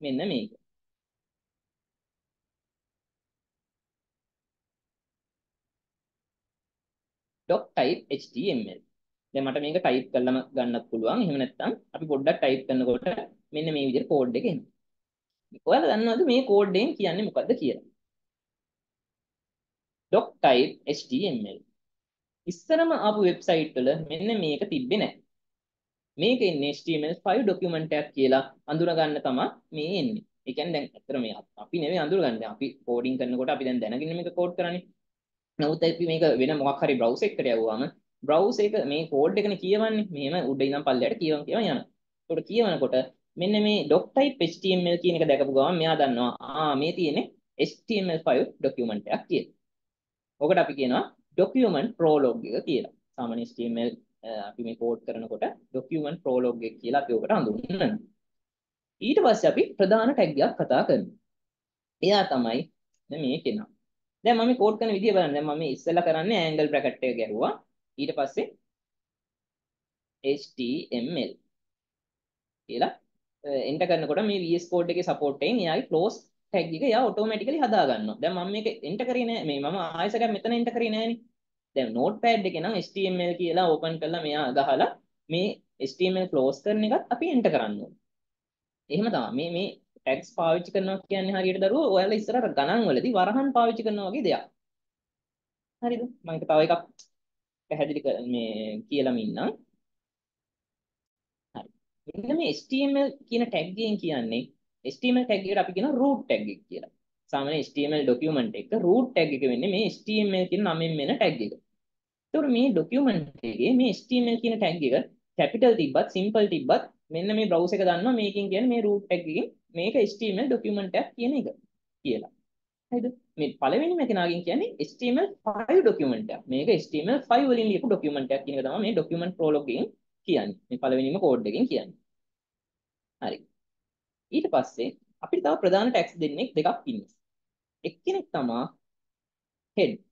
මෙන්න මේක. .type html. දැන් මට මේක ටයිප් කරලම ගන්නත් පුළුවන්. එහෙම නැත්නම් අපි පොඩ්ඩක් ටයිප් කරනකොට මෙන්න මේ විදිහට කෝඩ් එක එනවා. ඔයාලා දන්නවද මේ කෝඩ් එකෙන් කියන්නේ මොකද්ද කියලා .type html. ඉස්සරම ආපු වෙබ්සයිට් වල මෙන්න මේක තිබ්බේ නැහැ. මේක ඉන්නේ HTML5 ડોකියුමන්ට් එකක් කියලා අඳුරගන්න තමයි මේ එන්නේ. ඒ කියන්නේ දැන් ඇත්තට මේ අපි නෙවෙයි අඳුරගන්නේ. අපි කෝඩින් කරනකොට අපි දැන් දැනගෙන මේක කෝඩ් කරන්නේ. නමුත් අපි මේක වෙන මොකක් හරි බ්‍රවුසර් එකකට යවුවාම බ්‍රවුසර් එක මේ කෝඩ් එකනේ කියවන්නේ. මෙහෙම උඩ ඉඳන් පල්ලයට කියවන් කියවන් යනවා. ඒකට කියවනකොට මෙන්න මේ .type html කියන එක දැකපු ගමන් මෙයා දන්නවා ආ මේ තියෙන්නේ HTML5 ડોකියුමන්ට් එකක් කියලා. ඔකට අපි කියනවා document prologue එක කියලා. සාමාන්‍ය HTML අපි මේ කෝඩ් කරනකොට document prologue එක කියලා අපි ඔකට හඳුන්වනවා. ඊට පස්සේ අපි ප්‍රධාන ටැග් එකක් කතා කරනවා. එයා තමයි මේ කෙනා. දැන් මම මේ කෝඩ් කරන විදිය බලන්න. දැන් මම ඉස්සෙල්ලා කරන්නේ angle bracket එක ගැහුවා. ඊට පස්සේ html කියලා එන්ටර් කරනකොට මේ VS Code එකේ support එකෙන් එයාගේ close tag එක එයා automatically හදා ගන්නවා. දැන් මම මේක එන්ටර් කරේ නෑ. මේ මම ආයෙසරයක් මෙතන එන්ටර් කරේ නෑනේ. දැන් notepad එකේ නම් html කියලා open කරලා මෙයා ගහලා මේ html close කරන එකත් අපි enter කරන්න ඕනේ. එහෙම තමයි. මේ මේ tags පාවිච්චි කරනවා කියන්නේ හරියට දරුවෝ ඔයාලා ඉස්සරහට ගණන් වලදී වරහන් පාවිච්චි කරනවා වගේ දෙයක්. හරිද? මම ඒක තව එකක් පැහැදිලි මේ කියලාම ඉන්නම්. හරි. මෙන්න මේ html කියන tag එකෙන් කියන්නේ html tag එකට අපි කියනවා root tag එක කියලා. සාමාන්‍ය HTML document එක root tag එක වෙන්නේ මේ HTML කියන නමෙන් වෙන tag එක. ඒතකොට මේ document එකේ මේ HTML කියන tag එක capital තිබ්බත් simple තිබ්බත් මෙන්න මේ browser එක දන්නවා මේකෙන් කියන්නේ මේ root tag එකකින් මේක HTML document එකක් කියන එක කියලා. හරිද? මේ පළවෙනිම කෙනාගෙන් කියන්නේ HTML5 document එකක්. මේක HTML5 වලින් ලියපු document එකක් කියන එක තමයි මේ document prologue එකෙන් කියන්නේ. මේ පළවෙනිම code එකෙන් කියන්නේ. හරි. ඊට පස්සේ අපිට තව ප්‍රධාන ටැක්ස් දෙන්නේ දෙකක් ඉන්නවා. එක්කෙනෙක් තමයි head.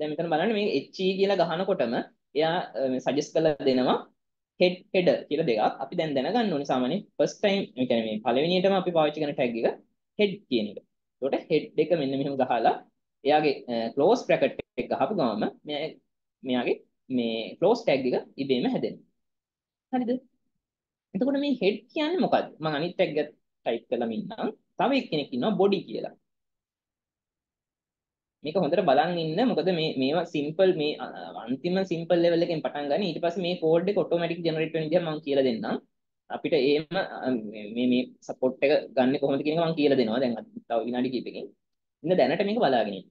දැන් මෙතන බලන්න මේ HE කියලා ගහනකොටම එයා සජෙස්ට් කරලා දෙනවා head header කියලා දෙකක්. අපි දැන් දැනගන්න ඕනේ සාමාන්‍ය first time ඒ කියන්නේ මේ පළවෙනියටම අපි පාවිච්චි කරන tag එක head කියන එක. ඒකට head එක මෙන්න මෙහෙම ගහලා එයාගේ close bracket එක ගහපු ගමන් මෙයාගේ මේ close tag එක ඉබේම හැදෙනවා. හරිද? එතකොට මේ head කියන්නේ මොකද්ද? මම අනිත් tag එක ටයිප් කරලා ඉන්නම්. තව එක්කෙනෙක් ඉන්නවා body කියලා. මේක හොඳට බලන් ඉන්න. මොකද මේ මේවා සිම්පල් මේ අන්තිම සිම්පල් ලෙවල් එකෙන් පටන් ගන්න. ඊට පස්සේ මේ කෝඩ් එක ඔටෝමැටික් ජෙනරේට් වෙන විදිහ මම කියලා දෙන්නම්. අපිට ඒම මේ මේ සපෝට් එක ගන්න කොහොමද කියන එක මම කියලා දෙනවා. දැන් තව විනාඩි කිහිපකින් ඉන්න දැනට මේක බලාගෙන ඉන්න.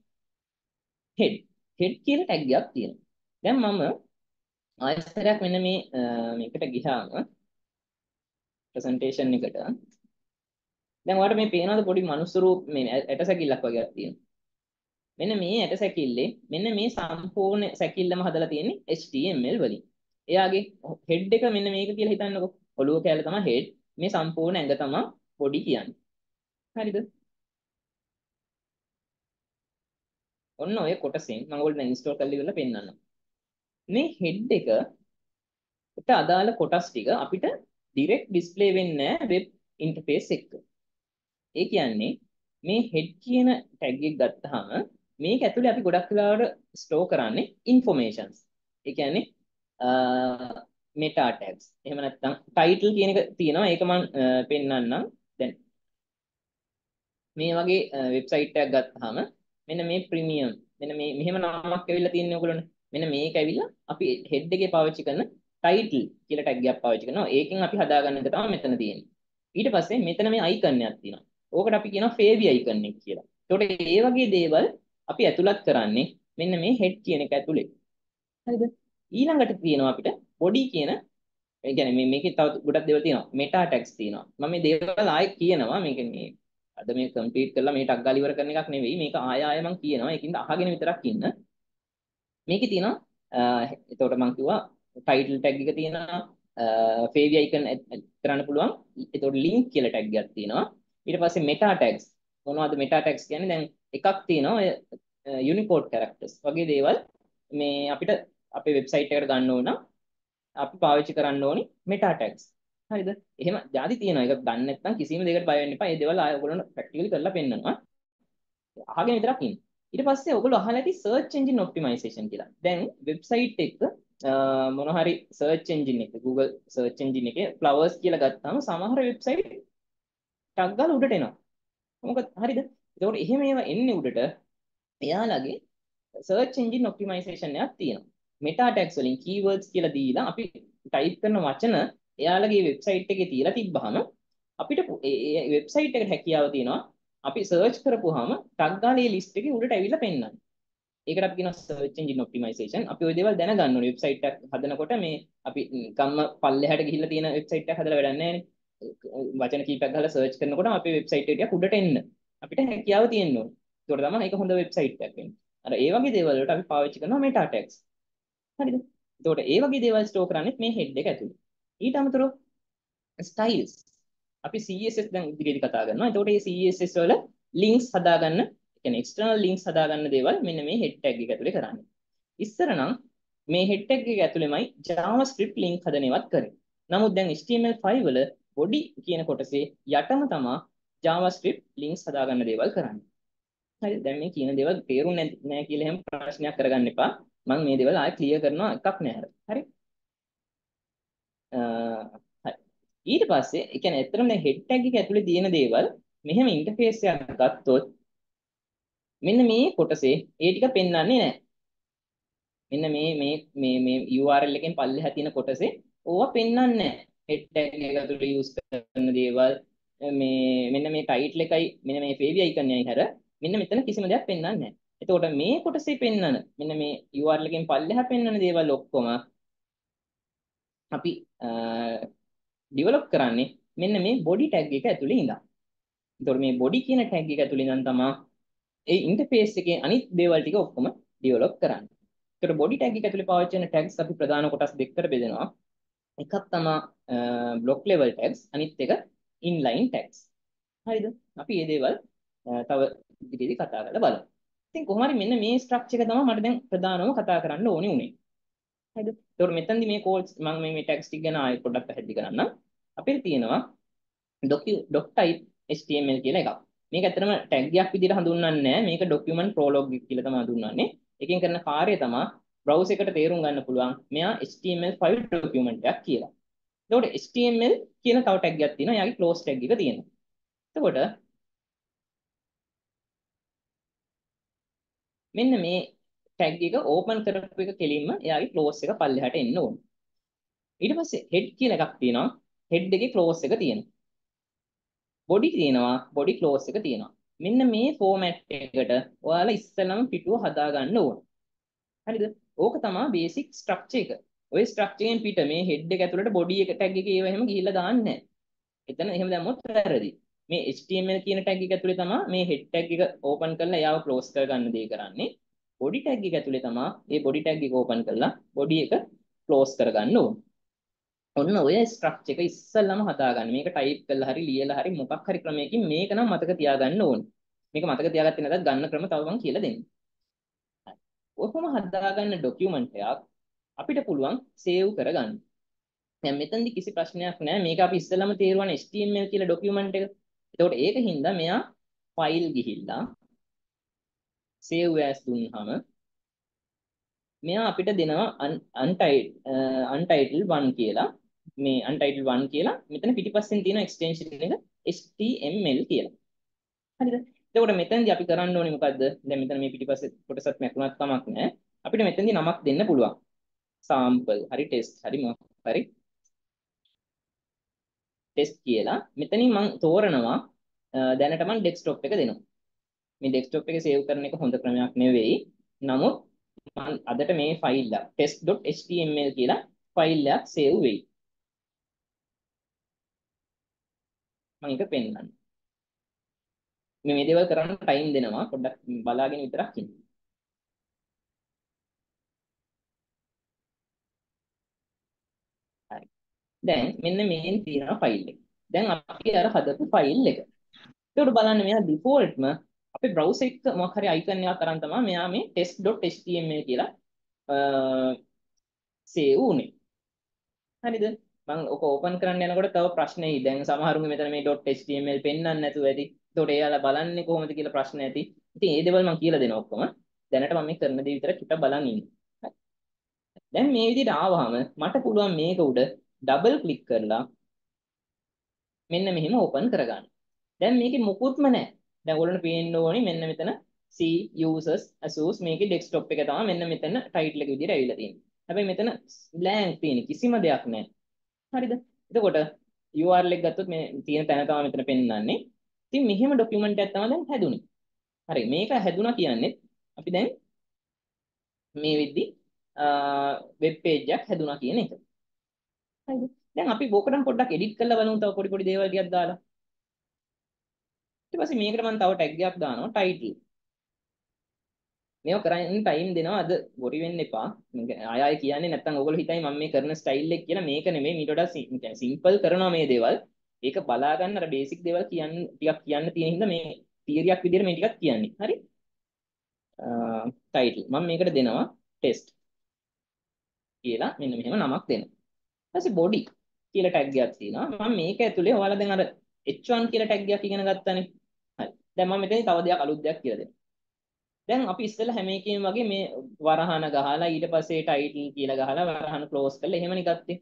head head කියලා ටැග් එකක් තියෙනවා. දැන් මම ආයතරයක් මෙන්න මේ මේකට ගිහාම ප්‍රසන්ටේෂන් එකට. දැන් ඔයාලට මේ පේනවද පොඩි මනුස්ස රූප මේ ඇට සැකිල්ලක් වගේක් තියෙනවා. මෙන්න මේ ඇට සැකිල්ලේ මෙන්න මේ සම්පූර්ණ සැකිල්ලම හදලා තියෙන්නේ HTML වලින්. එයාගේ head එක මෙන්න මේක කියලා හිතන්නකෝ. ඔළුව කැල තමයි head. මේ සම්පූර්ණ ඇඟ තමයි body කියන්නේ. හරිද? ඔන්න ඔය කොටසෙන් මම ඔයගොල්ලෝ ඉන්ස්ටෝල් කරලා ඉවරලා පෙන්නන්නම්. මේ head එකට අදාළ කොටස් ටික අපිට direct display වෙන්නේ නැහැ web interface එක. ඒ කියන්නේ මේ head කියන tag එක ගත්තාම මේක ඇතුලේ අපි ගොඩක් වෙලාවට ස්ටෝර් කරන්නේ informations. ඒ කියන්නේ meta tags. එහෙම නැත්නම් title කියන එක තියෙනවා. ඒක මම පෙන්නන්නම්. දැන් මේ වගේ වෙබ්සයිට් එකක් ගත්තාම මෙන්න මේ ප්‍රීමියම් මෙන්න මේ මෙහෙම නමක් ඇවිල්ලා තියෙන්නේ ඔයගොල්ලෝනේ. මෙන්න මේක ඇවිල්ලා අපි head එකේ පාවිච්චි කරන title කියලා tag එකක් පාවිච්චි කරනවා. ඒකෙන් අපි හදාගන්න එක තමයි මෙතන තියෙන්නේ. ඊට පස්සේ මෙතන මේ icon එකක් තියෙනවා. ඕකට අපි කියනවා favy icon එක කියලා. ඒකට ඒ වගේ දේවල් අපි ඇතුළත් කරන්නේ මෙන්න මේ head කියන එක ඇතුලේ. හරිද? ඊළඟට තියෙනවා අපිට body කියන ඒ කියන්නේ මේ මේකේ තව ගොඩක් දේවල් තියෙනවා. meta tags තියෙනවා. මම මේ දේවල් ආයෙත් කියනවා. මේක මේ අද මේ කම්ප්ලීට් කරලා මේ ටග් ගාලා ඉවර කරන එකක් නෙවෙයි. මේක ආය ආය මම කියනවා. ඒකින්ද අහගෙන විතරක් ඉන්න. මේකේ තියෙනවා එතකොට මම කිව්වා title tag එක තියෙනවා favy icon කරන්න පුළුවන්. එතකොට link කියලා tag එකක් තියෙනවා. ඊට පස්සේ meta tags මොනවද meta tags කියන්නේ? දැන් එකක් තියෙනවා Unicode characters වගේ දේවල් මේ අපිට අපේ වෙබ්සයිට් එකට ගන්න ඕන අපි පාවිච්චි කරන්න ඕනි meta tags. හරිද? එහෙම ಜಾති තියෙනවා. ඒක දන්නේ නැත්නම් කිසිම දෙයකට බය වෙන්න එපා. මේ දේවල් ආය ඔයගොල්ලන්ට ප්‍රැක්ටිකලි කරලා පෙන්නනවා. අහගෙන විතරක් ඉන්න. ඊට පස්සේ ඔයගොල්ලෝ අහලා ඇති search engine optimization කියලා. දැන් වෙබ්සයිට් එක මොන හරි search engine එක Google search engine එකේ flowers කියලා ගත්තාම සමහර වෙබ්සයිට් ටග් ගාලා උඩට එනවා. මොකද හරිද? ඒකෝට එහෙම ඒවා එන්නේ උඩට එයාලගේ search engine optimization එකක් තියෙනවා. meta tags වලින් keywords කියලා දීලා අපි ටයිප් කරන වචන එයාලගේ වෙබ්සයිට් එකේ තියලා තිබ්බහම අපිට ඒ වෙබ්සයිට් එකට හැකියාව තියෙනවා අපි සර්ච් කරපුවාම ටග් ගාලා මේ ලිස්ට් එකේ උඩට ඇවිල්ලා පෙන්නන්නේ. ඒකට අපි කියනවා search engine optimization. අපි ওই දේවල් දැනගන්න ඕනේ වෙබ්සයිට් එකක් හදනකොට මේ අපි කම්ම පල්ලෙහාට ගිහිල්ලා තියෙන වෙබ්සයිට් එකක් හදලා වැඩක් නැහැ වචන කීපයක් ගහලා සර්ච් කරනකොට අපේ වෙබ්සයිට් එක ටිකක් උඩට එන්න අපිට හැකියාව තියෙන්න ඕනේ. ඒකට තමයි ඒක හොඳ වෙබ්සයිට් එකක් වෙන්නේ. අර ඒ වගේ දේවල් වලට අපි පාවිච්චි කරනවා meta tags. හරිද? එතකොට ඒ වගේ දේවල් ස්ටෝර් කරන්නේ මේ head එක ඇතුලේ. ඊට අමතරව styles අපි CSS දැන් ඉදිරියේදී කතා කරනවා. එතකොට මේ CSS වල links හදාගන්න, ඒ කියන්නේ external links හදාගන්න දේවල් මෙන්න මේ head tag එක ඇතුලේ කරන්නේ. ඉස්සර නම් මේ head tag එක ඇතුලේමයි JavaScript link හදන ඒවත් කරේ. නමුත් දැන් HTML5 වල body කියන කොටසේ යටම තමා JavaScript links හදාගන්න දේවල් කරන්නේ. හරි දැන් මේ කියන දේවල් තේරුම් නැහැ කියලා එහෙම ප්‍රශ්නයක් කරගන්න එපා. මම මේ දේවල් ආයෙ ක්ලියර් කරනවා එකක් නෑ හරි. හරි. ඊට පස්සේ ඒ කියන්නේ ඇත්තටම දැන් හෙඩ් ටැග් එක ඇතුලේ තියෙන දේවල් මෙහෙම ඉන්ටර්ෆේස් එකක් ගත්තොත් මෙන්න මේ කොටසේ ඒ ටික පෙන්වන්නේ නැහැ. මෙන්න මේ මේ මේ මේ URL එකෙන් පල්ලෙහා තියෙන කොටසේ ඕවා පෙන්වන්නේ නැහැ. හෙඩ් ටැග් එක ඇතුලේ යූස් කරන දේවල් මේ මෙන්න මේ ටයිටල් එකයි මෙන්න මේ favy icon එකයි හැර මෙන්න මෙතන කිසිම දෙයක් පෙන්වන්නේ නැහැ. එතකොට මේ කොටසේ පෙන්වන මෙන්න මේ URL එකෙන් පල්ලෙහා පෙන්වන දේවල් ඔක්කොම අපි ඩිවලොප් කරන්නේ මෙන්න මේ body tag එක ඇතුලේ ඉඳන්. එතකොට මේ body කියන tag එක ඇතුලේ ඉඳන් තමයි ඒ ඉන්ටර්ෆේස් එකේ අනිත් දේවල් ටික ඔක්කොම ඩිවලොප් කරන්නේ. එතකොට body tag එක ඇතුලේ පාවිච්චි කරන tags අපි ප්‍රධාන කොටස් දෙකකට බෙදෙනවා. එකක් තමයි block level tags අනිත් එක inline tags. හරිද? අපි මේ දේවල් තව ඉදිරියේදී කතා කරලා බලමු. ඉතින් කොහොම හරි මෙන්න මේ ස්ට්‍රක්චර් එක තමයි මට දැන් ප්‍රධානම කතා කරන්න ඕනේ උනේ. හරිද? ඒතකොට මෙතනදි මේ කෝල්ස් මම මේ මේ ටැග්ස් ටික ගැන ආයෙ පොඩ්ඩක් පැහැදිලි කරන්නම්. අපිට තියෙනවා docu doc type html කියලා එකක්. මේක ඇත්තටම ටැග් එකක් විදිහට හඳුන්වන්නේ නැහැ. මේක document prologue කියලා තමයි හඳුන්වන්නේ. එකෙන් කරන කාර්යය තමයි browser එකට තේරුම් ගන්න පුළුවන් මෙයා HTML5 document එකක් කියලා. එතකොට HTML කියන තව ටැග් එකක් තියෙනවා. එයාගේ close ටැග් එක තියෙනවා. එතකොට මෙන්න මේ ටැග් එක ඕපන් කරපු එක කෙලින්ම එයාගේ ක්ලෝස් එක පල්ලෙහාට එන්න ඕන. ඊට පස්සේ හෙඩ් කියලා එකක් තියෙනවා. හෙඩ් එකේ ක්ලෝස් එක තියෙනවා. බොඩි තියෙනවා. බොඩි ක්ලෝස් එක තියෙනවා. මෙන්න මේ ෆෝමැට් එකට ඔයාලා ඉස්සෙල්ලම පිටුව හදා ගන්න ඕන. හරිද? ඕක තමයි බේසික් ස්ට්‍රක්චර් එක. ඔය ස්ට්‍රක්චරෙන් පිට මේ හෙඩ් එක ඇතුළට බොඩි එක ටැග් එකේ ඒව එහෙම ගිහිල්ලා දාන්නේ නැහැ. එතන එහෙම දැම්මොත් වැරදි. මේ HTML කියන ටැග් එක ඇතුලේ තමයි මේ හෙඩ් ටැග් එක ඕපන් කරලා එයාව ක්ලෝස් කරගන්න දේ කරන්නේ. බොඩි ටැග් එක ඇතුලේ තමයි මේ බොඩි ටැග් එක ඕපන් කරලා බොඩි එක ක්ලෝස් කරගන්න ඕන. ඔන්න ඔය ස්ට්‍රක්චර් එක ඉස්සල්ලාම හදාගන්න. මේක ටයිප් කරලා හරි ලියලා හරි මොකක් හරි ක්‍රමයකින් මේක නම් මතක තියාගන්න ඕන. මේක මතක තියාගත්තේ නැත්නම් ගන්න ක්‍රම තව මම කියලා දෙන්නම්. ඔකම හදාගන්න ඩොකියුමන්ට් එකක් අපිට පුළුවන් සේව් කරගන්න. දැන් මෙතනදි කිසි ප්‍රශ්නයක් නැහැ. මේක අපි ඉස්සෙල්ලාම තේරුවානේ HTML කියලා ડોකියුමන්ට් එක. එතකොට ඒක හින්දා මෙයා ෆයිල් ගිහිල්ලා save as දුන්නාම මෙයා අපිට දෙනවා untitled uh, 1 කියලා මේ untitled 1 කියලා මෙතන පිටිපස්සෙන් තියෙන extension එක html කියලා. හරිද? එතකොට මෙතනදී අපි කරන්න ඕනේ මොකද්ද? දැන් මෙතන මේ පිටිපස්සේ කොටසක් නැකුණත් කමක් නැහැ. අපිට මෙතනදී නමක් දෙන්න පුළුවන්. Sample හරි test හරි මොකක් හරි ටෙස්ට් කියලා මෙතනින් මම තෝරනවා දැනට මම ඩෙස්ක්ටොප් එක දෙනවා. මේ ඩෙස්ක්ටොප් එකේ සේව් කරන එක හොඳ ක්‍රමයක් නෙවෙයි. නමුත් මම අදට මේ ෆයිල් එක test.html කියලා ෆයිල් එකක් සේව් වෙයි. මම ඒක පෙන්නන්නම්. මේ මේ දේවල් කරන්න ටයිම් දෙනවා. පොඩ්ඩක් බලාගෙන විතරක් ඉන්න. හරි. දැන් මෙන්න මේෙන් තියෙන ෆයිල් එක. දැන් අපි අර හදපු ෆයිල් එක. ඒකට බලන්න මෙයා ඩිෆෝල්ට්ම අපේ බ්‍රවුසර් එක මොකක් හරි අයිකන් එකක් අරන් තමයි මෙයා මේ test.html කියලා සේව් උනේ. හරිද? මම ඔක ඕපන් කරන්න යනකොට තව ප්‍රශ්න එයි. දැන් සමහරුන්ගේ මෙතන මේ .html පෙන්වන්න නැතුව ඇති. ඒතකොට එයාලා බලන්නේ කොහොමද කියලා ප්‍රශ්න ඇති. ඉතින් ඒ දේවල් මම කියලා දෙනවා ඔක්කොම. දැනට මම මේ කරන දේ විතර ටිකක් බලන් ඉන්න. දැන් මේ විදිහට ආවහම මට පුළුවන් මේක උඩ ඩබල් ක්ලික් කරලා මෙන්න මෙහෙම ඕපන් කරගන්න. දැන් මේකේ මොකුත්ම නැහැ. දැන් ඔයගොල්ලන්ට පේන්න ඕනි මෙන්න මෙතන C users ASUS මේකේ desktop එක තමයි මෙන්න මෙතන title එක විදිහට ඇවිල්ලා තියෙන්නේ. හැබැයි මෙතන blank තියෙන කිසිම දෙයක් නැහැ. හරිද? එතකොට URL එක ගත්තොත් මේ තියෙන තැන තමයි මෙතන පෙන්වන්නේ. ඉතින් මෙහෙම ડોකියුමන්ට් එකක් තමයි දැන් හැදුනේ. හරි මේක හැදුනා කියන්නේ අපි දැන් මේ වෙද්දි වෙබ් පේජ් එකක් හැදුනා කියන එක. හරිද? දැන් අපි ඕකටම පොඩ්ඩක් එඩිට් කරලා බලමු තව පොඩි පොඩි දේවල් ටිකක් දාලා. ඊට පස්සේ මේකට මම තව ටැග් එකක් දානවා title. මේක කරන්න ටයිම් දෙනවා අද බොරි වෙන්න එපා. ආය ආය කියන්නේ නැත්තම් ඔයගොල්ලෝ හිතයි මම මේ කරන ස්ටයිල් එක කියලා මේක නෙමෙයි මීට වඩා සිම්පල් කරනවා මේ දේවල්. ඒක බලා ගන්න අර බේසික් දේවල් කියන්න ටිකක් කියන්න තියෙන හින්දා මේ තියරියක් විදිහට මේ ටිකක් කියන්නේ. හරි? ටයිටල් මම මේකට දෙනවා ටෙස්ට් කියලා මෙන්න මෙහෙම නමක් දෙනවා. ඊට පස්සේ බොඩි කියලා ටැග් එකක් තියෙනවා. මම මේක ඇතුලේ ඔයාලා දැන් අර h1 කියලා ටැග් එකක් ඉගෙන ගත්තානේ. හරි. දැන් මම මෙතන තව දෙයක් අලුත් දෙයක් කියලා දෙනවා. දැන් අපි ඉස්සෙල්ලා හැම එකෙම වගේ මේ වරහන ගහලා ඊට පස්සේ ටයිටල් කියලා ගහලා වරහන ක්ලෝස් කරලා එහෙමනේ ගත්තේ.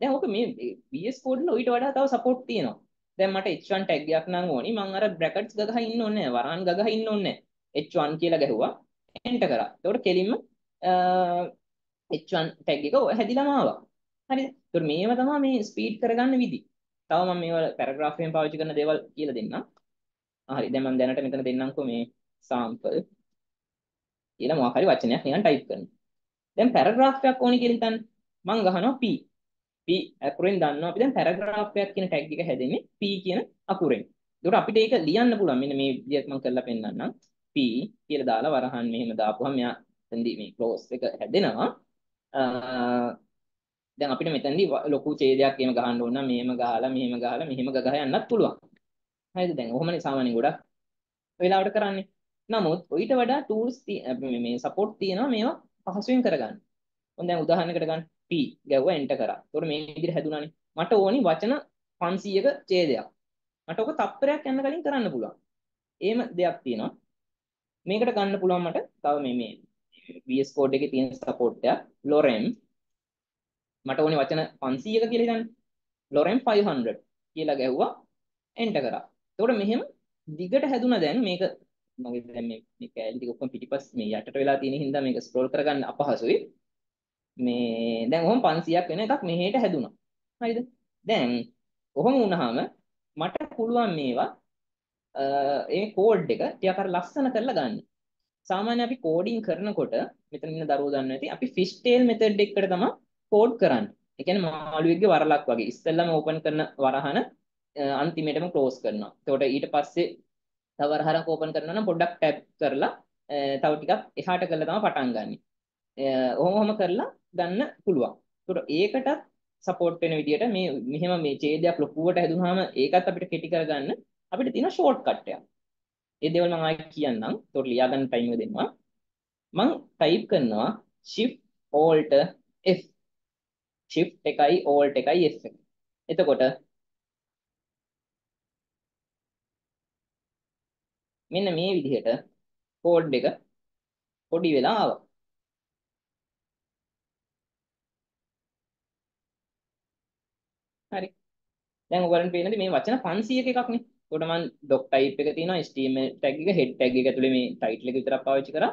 දැන් ඕක මේ VS Code වල ඊට වඩා තව සපෝට් තියෙනවා. දැන් මට h1 ටැග් එකක් නම් ඕනි මම අර බ්‍රැකට්ස් ගගහ ඉන්න ඕනේ නැහැ. වරහන් ගගහ ඉන්න ඕනේ නැහැ. h1 කියලා ගැහුවා එන්ටර් කරා. එතකොට කෙලින්ම h1 ටැග් එක හැදිලාම ආවා. හරිද? ඒතකොට මේව තමයි මේ ස්පීඩ් කරගන්න විදි. තව මම මේවල පැරග්‍රාෆ් එකෙන් පාවිච්චි කරන දේවල් කියලා දෙන්නම්. හරි දැන් මම දැනට මෙතන දෙන්නම්කෝ මේ sample කියලා මොකක් හරි වචනයක් නිකන් ටයිප් කරනවා. දැන් පැරග්‍රාෆ් එකක් ඕනි කියලා හිතන්න. මම ගහනවා p. p අකුරෙන් දන්නවා අපි දැන් පැරග්‍රාෆ් එකක් කියන ටැග් එක හැදෙන්නේ p කියන අකුරෙන්. ඒකට අපිට ඒක ලියන්න පුළුවන්. මෙන්න මේ විදිහට මම කරලා පෙන්නන්නම්. p කියලා දාලා වරහන් මෙහෙම දාපුවම මෙයා එතෙන්දී මේ ක්ලෝස් එක හැදෙනවා. දැන් අපිට මෙතනදී ලොකු ඡේදයක් එහෙම ගහන්න ඕන නම් මෙහෙම ගහලා මෙහෙම ගහලා මෙහෙම ගගහ යන්නත් පුළුවන්. හරිද? දැන් ඔහොමනේ සාමාන්‍යයෙන් ගොඩක් වෙලාවට කරන්නේ. නමුත් ඊට වඩා tools මේ support තියෙනවා මේවා පහසුවෙන් කරගන්න. මොන් දැන් උදාහරණයකට ගන්න p ගැව්වා enter කරා. ඒතකොට මේ විදිහට හැදුනානේ. මට ඕනි වචන 500ක ඡේදයක්. මට ඔක තප්පරයක් යන්න කලින් කරන්න පුළුවන්. එහෙම දෙයක් තියෙනවා. මේකට ගන්න පුළුවන් මට තව මේ මේ VS Code එකේ තියෙන support එක lorem මට ඕනේ වචන 500ක කියලා හිතන්න. lorem 500 කියලා ගැහුවා enter කරා. එතකොට මෙහෙම දිගට හැදුනා දැන් මේක මගේ දැන් මේ මේ කැලේ ටික ඔක්කොම පිටිපස් මේ යටට වෙලා තියෙන හින්දා මේක ස්ක්‍රෝල් කරගන්න අපහසුයි. මේ දැන් ඔහොම 500ක් වෙන එකක් මෙහෙට හැදුනා. හරිද? දැන් ඔහොම වුණාම මට පුළුවන් මේවා ඒ කෝඩ් එක ටිකක් අර ලස්සන කරලා ගන්න. සාමාන්‍ය අපි කෝඩින් කරනකොට මෙතන ඉන්න දරුවෝ දන්නවා ඇති අපි ෆිෂ් ටේල් මෙතඩ් එකකට තමයි කෝඩ් කරන්නේ. ඒ කියන්නේ මාළුවෙක්ගේ වරලක් වගේ. ඉස්සෙල්ලාම ඕපන් කරන වරහන අන්තිමේටම ක්ලෝස් කරනවා. එතකොට ඊට පස්සේ තව වරහරක් ඕපන් කරනවා නම් පොඩ්ඩක් ටැප් කරලා තව ටිකක් එහාට කරලා තමයි පටන් ගන්නෙ. ඔහොම කරලා ගන්න පුළුවන්. ඒකට සපෝට් වෙන විදිහට මේ මෙහෙම මේ ඡේදයක් ලොකුවට හැදුනහම ඒකත් අපිට කෙටි කරගන්න අපිට තියෙන ෂෝට් කට් එකක්. ඒ දේවල් මම ආයෙ කියන්නම්. ඒකට ලියා ගන්න ටයිම් එක දෙන්නවා. මම ටයිප් කරනවා shift alt f shift එකයි alt එකයි f එක. එතකොට මෙන්න මේ විදිහට කෝඩ් එක පොඩි වෙලා ආවා. හරි. දැන් ඔයගලන්ට පේනද මේ වචන 500ක එකක් නේ. ඒකට මම doc type එක තියෙනවා HTML tag එක head tag එක ඇතුලේ මේ title එක විතරක් පාවිච්චි කරා.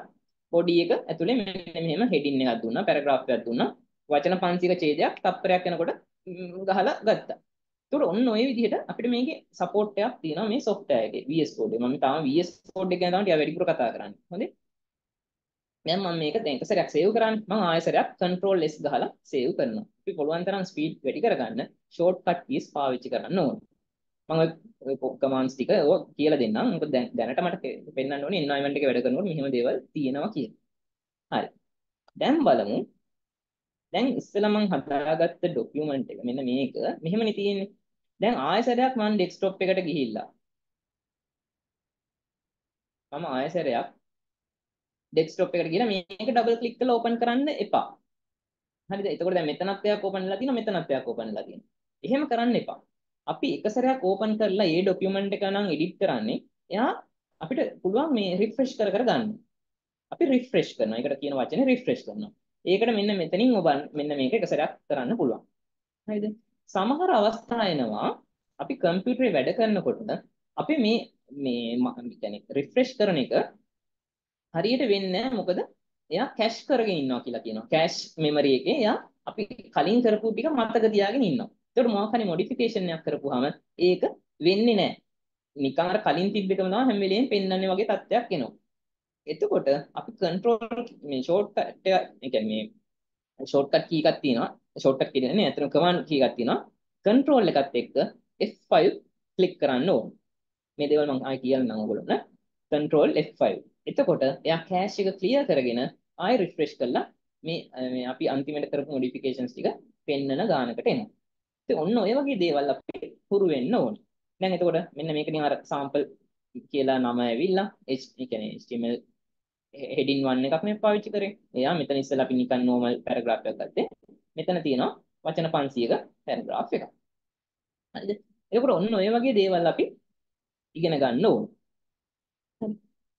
body එක ඇතුලේ මෙන්න මෙහෙම heading එකක් දුන්නා, paragraph එකක් දුන්නා. වචන 500ක ඡේදයක් තප්පරයක් යනකොට ගහලා ගත්තා. ඒතකොට ඔන්න ඔය විදිහට අපිට මේකේ සපෝට් එකක් තියෙනවා මේ software එකේ VS Code එක. මම තාම VS Code එක ගැන තමයි ටික වැඩිපුර කතා කරන්නේ. හොඳේ. දැන් මම මේක දැන් එක සැරයක් සේව් කරන්නේ. මම ආයෙ සැරයක් control S ගහලා සේව් කරනවා. අපි පුළුවන් තරම් ස්පීඩ් වැඩි කරගන්න shortcut keys පාවිච්චි කරන්න ඕන. මම ඔය කමාන්ඩ්ස් ටික ඔය කියලා දෙන්නම්. මොකද දැන් දැනට මට පෙන්වන්න ඕනේ environment එකේ වැඩ කරනකොට මෙහෙම දේවල් තියෙනවා කියලා. හරි. දැන් බලමු. දැන් ඉස්සෙල්ලා මම හදාගත්ත ડોකියුමන්ට් එක මෙන්න මේක මෙහෙමනේ තියෙන්නේ. දැන් ආයසරයක් මම ඩෙස්ක්ටොප් එකට ගිහිල්ලා මම ආයසරයක් ඩෙස්ක්ටොප් එකට ගිහලා මේක ඩබල් ක්ලික් කරලා ඕපන් කරන්න එපා. හරිද? එතකොට දැන් මෙතනත් එයක් ඕපන් වෙලා තියෙනවා මෙතනත් එයක් ඕපන් වෙලා තියෙනවා. එහෙම කරන්න එපා. අපි එක සැරයක් ඕපන් කරලා ඒ ડોකියුමන්ට් එක නම් එඩිට් කරන්නේ එයා අපිට පුළුවන් මේ රිෆ්‍රෙෂ් කර කර ගන්න. අපි රිෆ්‍රෙෂ් කරනවා. ඒකට කියන වචනේ රිෆ්‍රෙෂ් කරනවා. ඒකට මෙන්න මෙතනින් ඔබ මෙන්න මේක එක සැරයක් කරන්න පුළුවන්. හරිද? සමහර අවස්ථා එනවා අපි කම්පියුටරේ වැඩ කරනකොට අපි මේ මේ කියන්නේ රිෆ්‍රෙෂ් කරන එක හරියට වෙන්නේ මොකද එයා කැෂ් කරගෙන ඉන්නවා කියලා කියනවා. කැෂ් මෙමරි එකේ එයා අපි කලින් කරපු ටික මතක තියාගෙන ඉන්නවා. ඒකට මොකක් හරි මොඩිෆිකේෂන් එකක් කරපුවාම ඒක වෙන්නේ නැහැ. නිකන් අර කලින් තිබ්බ එකම තමයි හැම වෙලෙම පෙන්වන්නේ වගේ තත්ත්වයක් එනවා. එතකොට අපි කන්ට්‍රෝල් මේ ෂෝට් කට් එක ඒ කියන්නේ මේ ෂෝට් කට් කී එකක් තියෙනවා. ෂෝට් කට් කියන්නේ නේ අතන කමාන්ඩ් කී එකක් තියෙනවා. කන්ට්‍රෝල් එකත් එක්ක F5 ක්ලික් කරන්න ඕන. මේ දේවල් මම ආයෙ කියන්නම් ඔයගොල්ලන්ට. Control F5. එතකොට එයා කෑෂ් එක ක්ලියර් කරගෙන ආයෙ රිෆ්‍රෙෂ් කරලා මේ මේ අපි අන්තිමට කරපු මොඩිෆිකේෂන්ස් ටික පෙන්නන ගානකට එනවා. ඉතින් ඔන්න ඔය වගේ දේවල් අපි හුරු වෙන්න ඕනේ. දැන් එතකොට මෙන්න මේකකින් අර සාම්පල් කියලා නම ඇවිල්ලා ඒ කියන්නේ HTML heading 1 එකක් නේ පාවිච්චි කරේ. එයා මෙතන ඉස්සෙල්ලා අපි නිකන් normal paragraph එකක් ගත්තේ. මෙතන තියෙනවා වචන 500ක paragraph එකක්. හරිද? ඒකට ඔන්න ඔය වගේ දේවල් අපි ඉගෙන ගන්න ඕනේ.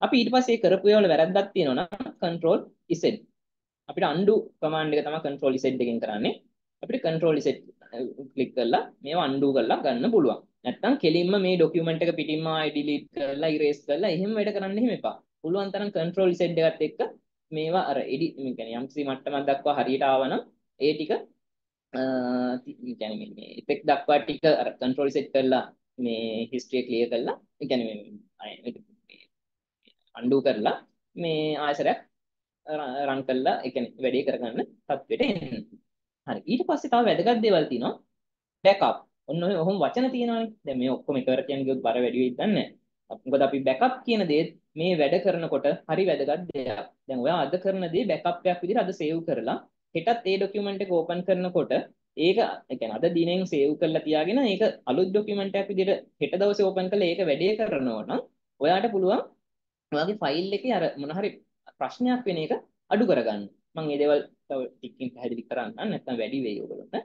අපි ඊට පස්සේ කරපු ඒවල වැරද්දක් තියෙනවා නම් control z අපිට undo command එක තමයි control z එකෙන් කරන්නේ අපිට control z ක්ලික් කරලා මේවා undo කරලා ගන්න පුළුවන් නැත්තම් කෙලින්ම මේ document එක පිටින්ම ආයි delete කරලා erase කරලා එහෙම වැඩ කරන්න එහෙම එපා පුළුවන් තරම් control z එකත් එක්ක මේවා අර edit මේ කියන්නේ යම්කිසි මට්ටමක් දක්වා හරියට ආවනම් ඒ ටික ඒ කියන්නේ මේ effect දක්වා ටික අර control z කරලා මේ history clear කරලා ඒ කියන්නේ මේ අන්ඩු කරලා මේ ආයසරයක් රන් කරලා ඒ කියන්නේ වැඩේ කරගන්න තත්ත්වෙට එන්න. හරි. ඊට පස්සේ තව වැදගත් දේවල් තියෙනවා. බෑකප්. ඔන්න ඔය ඔහොම වචන තියෙනවානේ. දැන් මේ ඔක්කොම එකවර කියන්නේ ගියොත් බර වැඩි වෙයිද දන්නේ නැහැ. මොකද අපි බෑකප් කියන දේ මේ වැඩ කරනකොට හරි වැදගත් දෙයක්. දැන් ඔයා අද කරන දේ බෑකප් එකක් විදිහට අද සේව් කරලා හෙටත් ඒ ડોකියුමන්ට් එක ඕපන් කරනකොට ඒක ඒ කියන්නේ අද දිනෙන් සේව් කරලා තියාගෙන ඒක අලුත් ડોකියුමන්ට් එකක් විදිහට හෙට දවසේ ඕපන් කරලා ඒක වැඩේ කරනවා නම් ඔයාට පුළුවන් ඔයාගේ ෆයිල් එකේ අර මොන හරි ප්‍රශ්නයක් වෙන එක අඩු කරගන්න. මම මේ දේවල් තව ටිකකින් පැහැදිලි කරන්නම් නැත්නම් වැඩි වෙයි ඔයගොල්ලන්ට.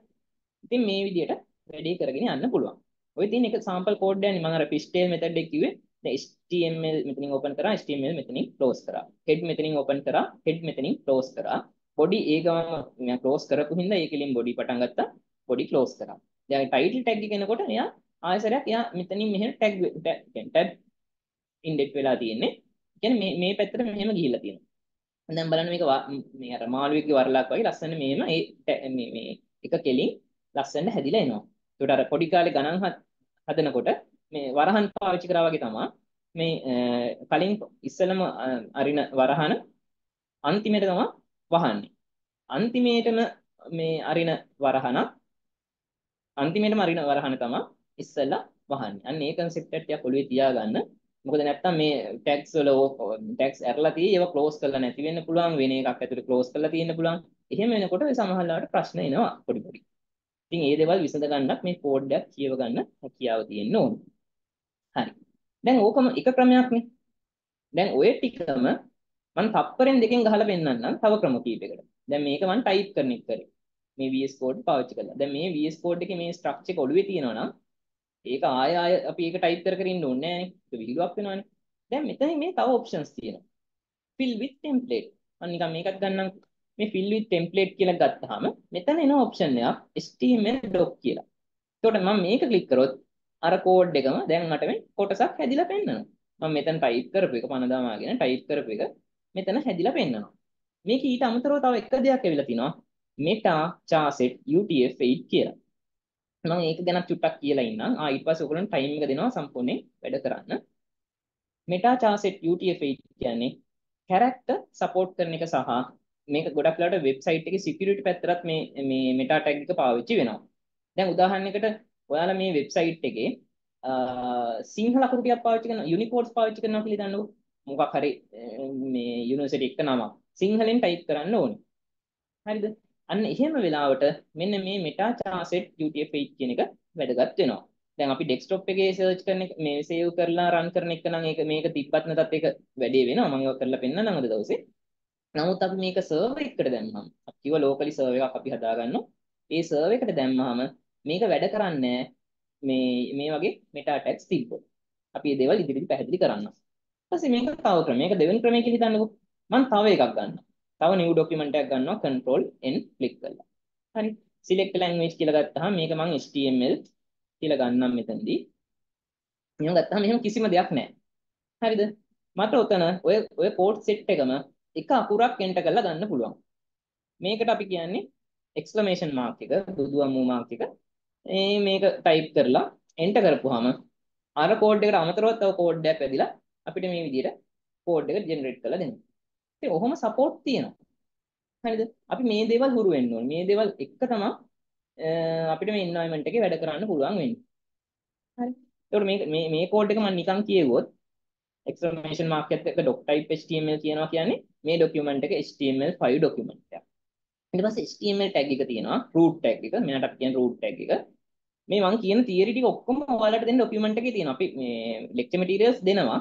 ඉතින් මේ විදිහට වැඩි කරගෙන යන්න පුළුවන්. ඔය තියෙන එක සාම්පල් කෝඩ් එකනේ මම අර fishtail method එක කිව්වේ. දැන් HTML මෙතනින් ඕපන් කරා HTML මෙතනින් close කරා. head මෙතනින් ඕපන් කරා head මෙතනින් close කරා. body ඒ ගමන් මම close කරපු හින්දා ඒකෙලින් body පටන් ගත්තා. body close කරා. දැන් title tag එක එනකොට එයා ආයසරයක් එයා මෙතනින් මෙහෙම tag tab ඉන්ඩෙක්ට් වෙලා තියෙන්නේ. කියන්නේ මේ මේ පැත්තට මෙහෙම ගිහිල්ලා තියෙනවා. දැන් බලන්න මේක මේ අර මාළුවෙක්ගේ වරලක් වගේ ලස්සන මෙහෙම ඒ මේ මේ එක කෙලින් ලස්සනට හැදිලා එනවා. ඒකට අර පොඩි කාලේ ගණන් හදනකොට මේ වරහන් පාවිච්චි කරා වගේ තමයි මේ කලින් ඉස්සලම අරින වරහන අන්තිමයට තමයි වහන්නේ. අන්තිමේටම මේ අරින වරහන අන්තිමේටම අරින වරහන තමයි ඉස්සලා වහන්නේ. අන්න ඒ concept එක ටිකක් ඔළුවේ තියාගන්න. මොකද නැත්තම් මේ ටැක්ස් වල ටැක්ස් ඇරලා තියෙයි ඒවා ක්ලෝස් කරලා නැති වෙන්න පුළුවන් වෙන එකක් ඇතුලේ ක්ලෝස් කරලා තියෙන්න පුළුවන් එහෙම වෙනකොට සමහරවිට ප්‍රශ්න එනවා පොඩි පොඩි ඉතින් මේ දේවල් විසඳ ගන්නත් මේ කෝඩ් එකක් කියව ගන්න හැකියාව තියෙන්න ඕන හරි දැන් ඕකම එක ක්‍රමයක් නේ දැන් ඔය ටිකම මම තප්පරෙන් දෙකෙන් ගහලා පෙන්නන්නම් තව ක්‍රම කීපයකට දැන් මේක මම ටයිප් කරන එක කරේ මේ VS Code පාවිච්චි කරලා දැන් මේ VS Code එකේ මේ ස්ට්‍රක්චර් එක ඔළුවේ තියෙනවා නම් ඒක ආය ආය අපි ඒක ටයිප් කර කර ඉන්න ඕනේ නෑනේ. ඒක විහිළුවක් වෙනවනේ. දැන් මෙතන මේ තව ඔප්ෂන්ස් තියෙනවා. fill with template. මම නිකන් මේකත් ගන්නම්. මේ fill with template කියලා ගත්තාම මෙතන එන ඔප්ෂන් එකක් HTML doc කියලා. එතකොට මම මේක ක්ලික් කරොත් අර කෝඩ් එකම දැන් මට මේ කොටසක් හැදිලා පෙන්නනවා. මම මෙතන ටයිප් කරපු එක පන දාමාගෙන ටයිප් කරපු එක මෙතන හැදිලා පෙන්නනවා. මේක ඊට අමතරව තව එක දෙයක් ඇවිල්ලා තිනවා. meta charset utf8 කියලා. මම ඒක ගැන චුට්ටක් කියලා ඉන්නම්. ආ ඊට පස්සේ ඔයගොල්ලන්ට ටයිම් එක දෙනවා සම්පූර්ණයෙන් වැඩ කරන්න. meta charset UTF-8 කියන්නේ character support කරන එක සහ මේක ගොඩක් වෙලාවට වෙබ්සයිට් එකේ security පැත්තටත් මේ මේ meta tag එක පාවිච්චි වෙනවා. දැන් උදාහරණයකට ඔයාලා මේ වෙබ්සයිට් එකේ සිංහල අකුරු ටිකක් පාවිච්චි කරන යුනිකෝඩ්ස් පාවිච්චි කරනවා කියලා දන්නකො. මොකක් හරි මේ යුනිවර්සිටි එක නමක් සිංහලෙන් ටයිප් කරන්න ඕනේ. හරිද? අන්න එහෙම වෙලාවට මෙන්න මේ meta charset UTF-8 කියන එක වැදගත් වෙනවා. දැන් අපි ඩෙස්ක්ටොප් එකේ සර්ච් කරන එක මේ සේව් කරලා රන් කරන එක නම් ඒක මේක තිබ්බත් නැතත් ඒක වැඩේ වෙනවා. මම ඒක කරලා පෙන්නන්නම් අද දවසේ. නමුත් අපි මේක සර්වර් එකකට දැම්මම අපි කිව්ව ලෝකලි සර්වර් එකක් අපි හදාගන්නවා. ඒ සර්වර් එකට දැම්මම මේක වැඩ කරන්නේ මේ මේ වගේ මෙටා ටැග්ස් තිබ්බොත්. අපි මේ දේවල් ඉදිරියට පැහැදිලි කරන්න. ඊපස්සේ මේක තව ක්‍රම. මේක දෙවෙනි ක්‍රමයේ කියලා හිතන්නකෝ. මම තව එකක් ගන්නවා. තව new document එකක් ගන්නවා control n click කරලා. හරි. select language කියලා ගත්තාම මේක මම HTML කියලා ගන්නම් මෙතනදී. එහෙම ගත්තාම එහෙම කිසිම දෙයක් නැහැ. හරිද? මට උතන ඔය ඔය කෝඩ් සෙට් එකම එක අකුරක් එන්ටර් කරලා ගන්න පුළුවන්. මේකට අපි කියන්නේ exclamation mark එක, බුදුවම්මු mark එක. මේ මේක ටයිප් කරලා එන්ටර් කරපුවාම අර කෝඩ් එකට අමතරව තව කෝඩ් එකක් ඇදිලා අපිට මේ විදිහට කෝඩ් එක ජෙනරේට් කරලා දෙනවා. ඉතින් ඔහොම සපෝට් තියෙනවා. හරිද? අපි මේ දේවල් හුරු වෙන්න ඕනේ. මේ දේවල් එක තමයි අපිට මේ එන්වයරන්මන්ට් එකේ වැඩ කරන්න පුළුවන් වෙන්නේ. හරි. ඒකට මේ මේ මේ කෝඩ් එක මම නිකන් කියෙව්වොත් exclamation mark එකත් එක්ක doc type html කියනවා කියන්නේ මේ document එක html5 document එකක්. ඊට පස්සේ html tag එක තියෙනවා root tag එක. මෙයාට අපි කියන root tag එක. මේ මම කියන theory ටික ඔක්කොම ඔයාලට දෙන්න document එකේ තියෙනවා. අපි මේ lecture materials දෙනවා.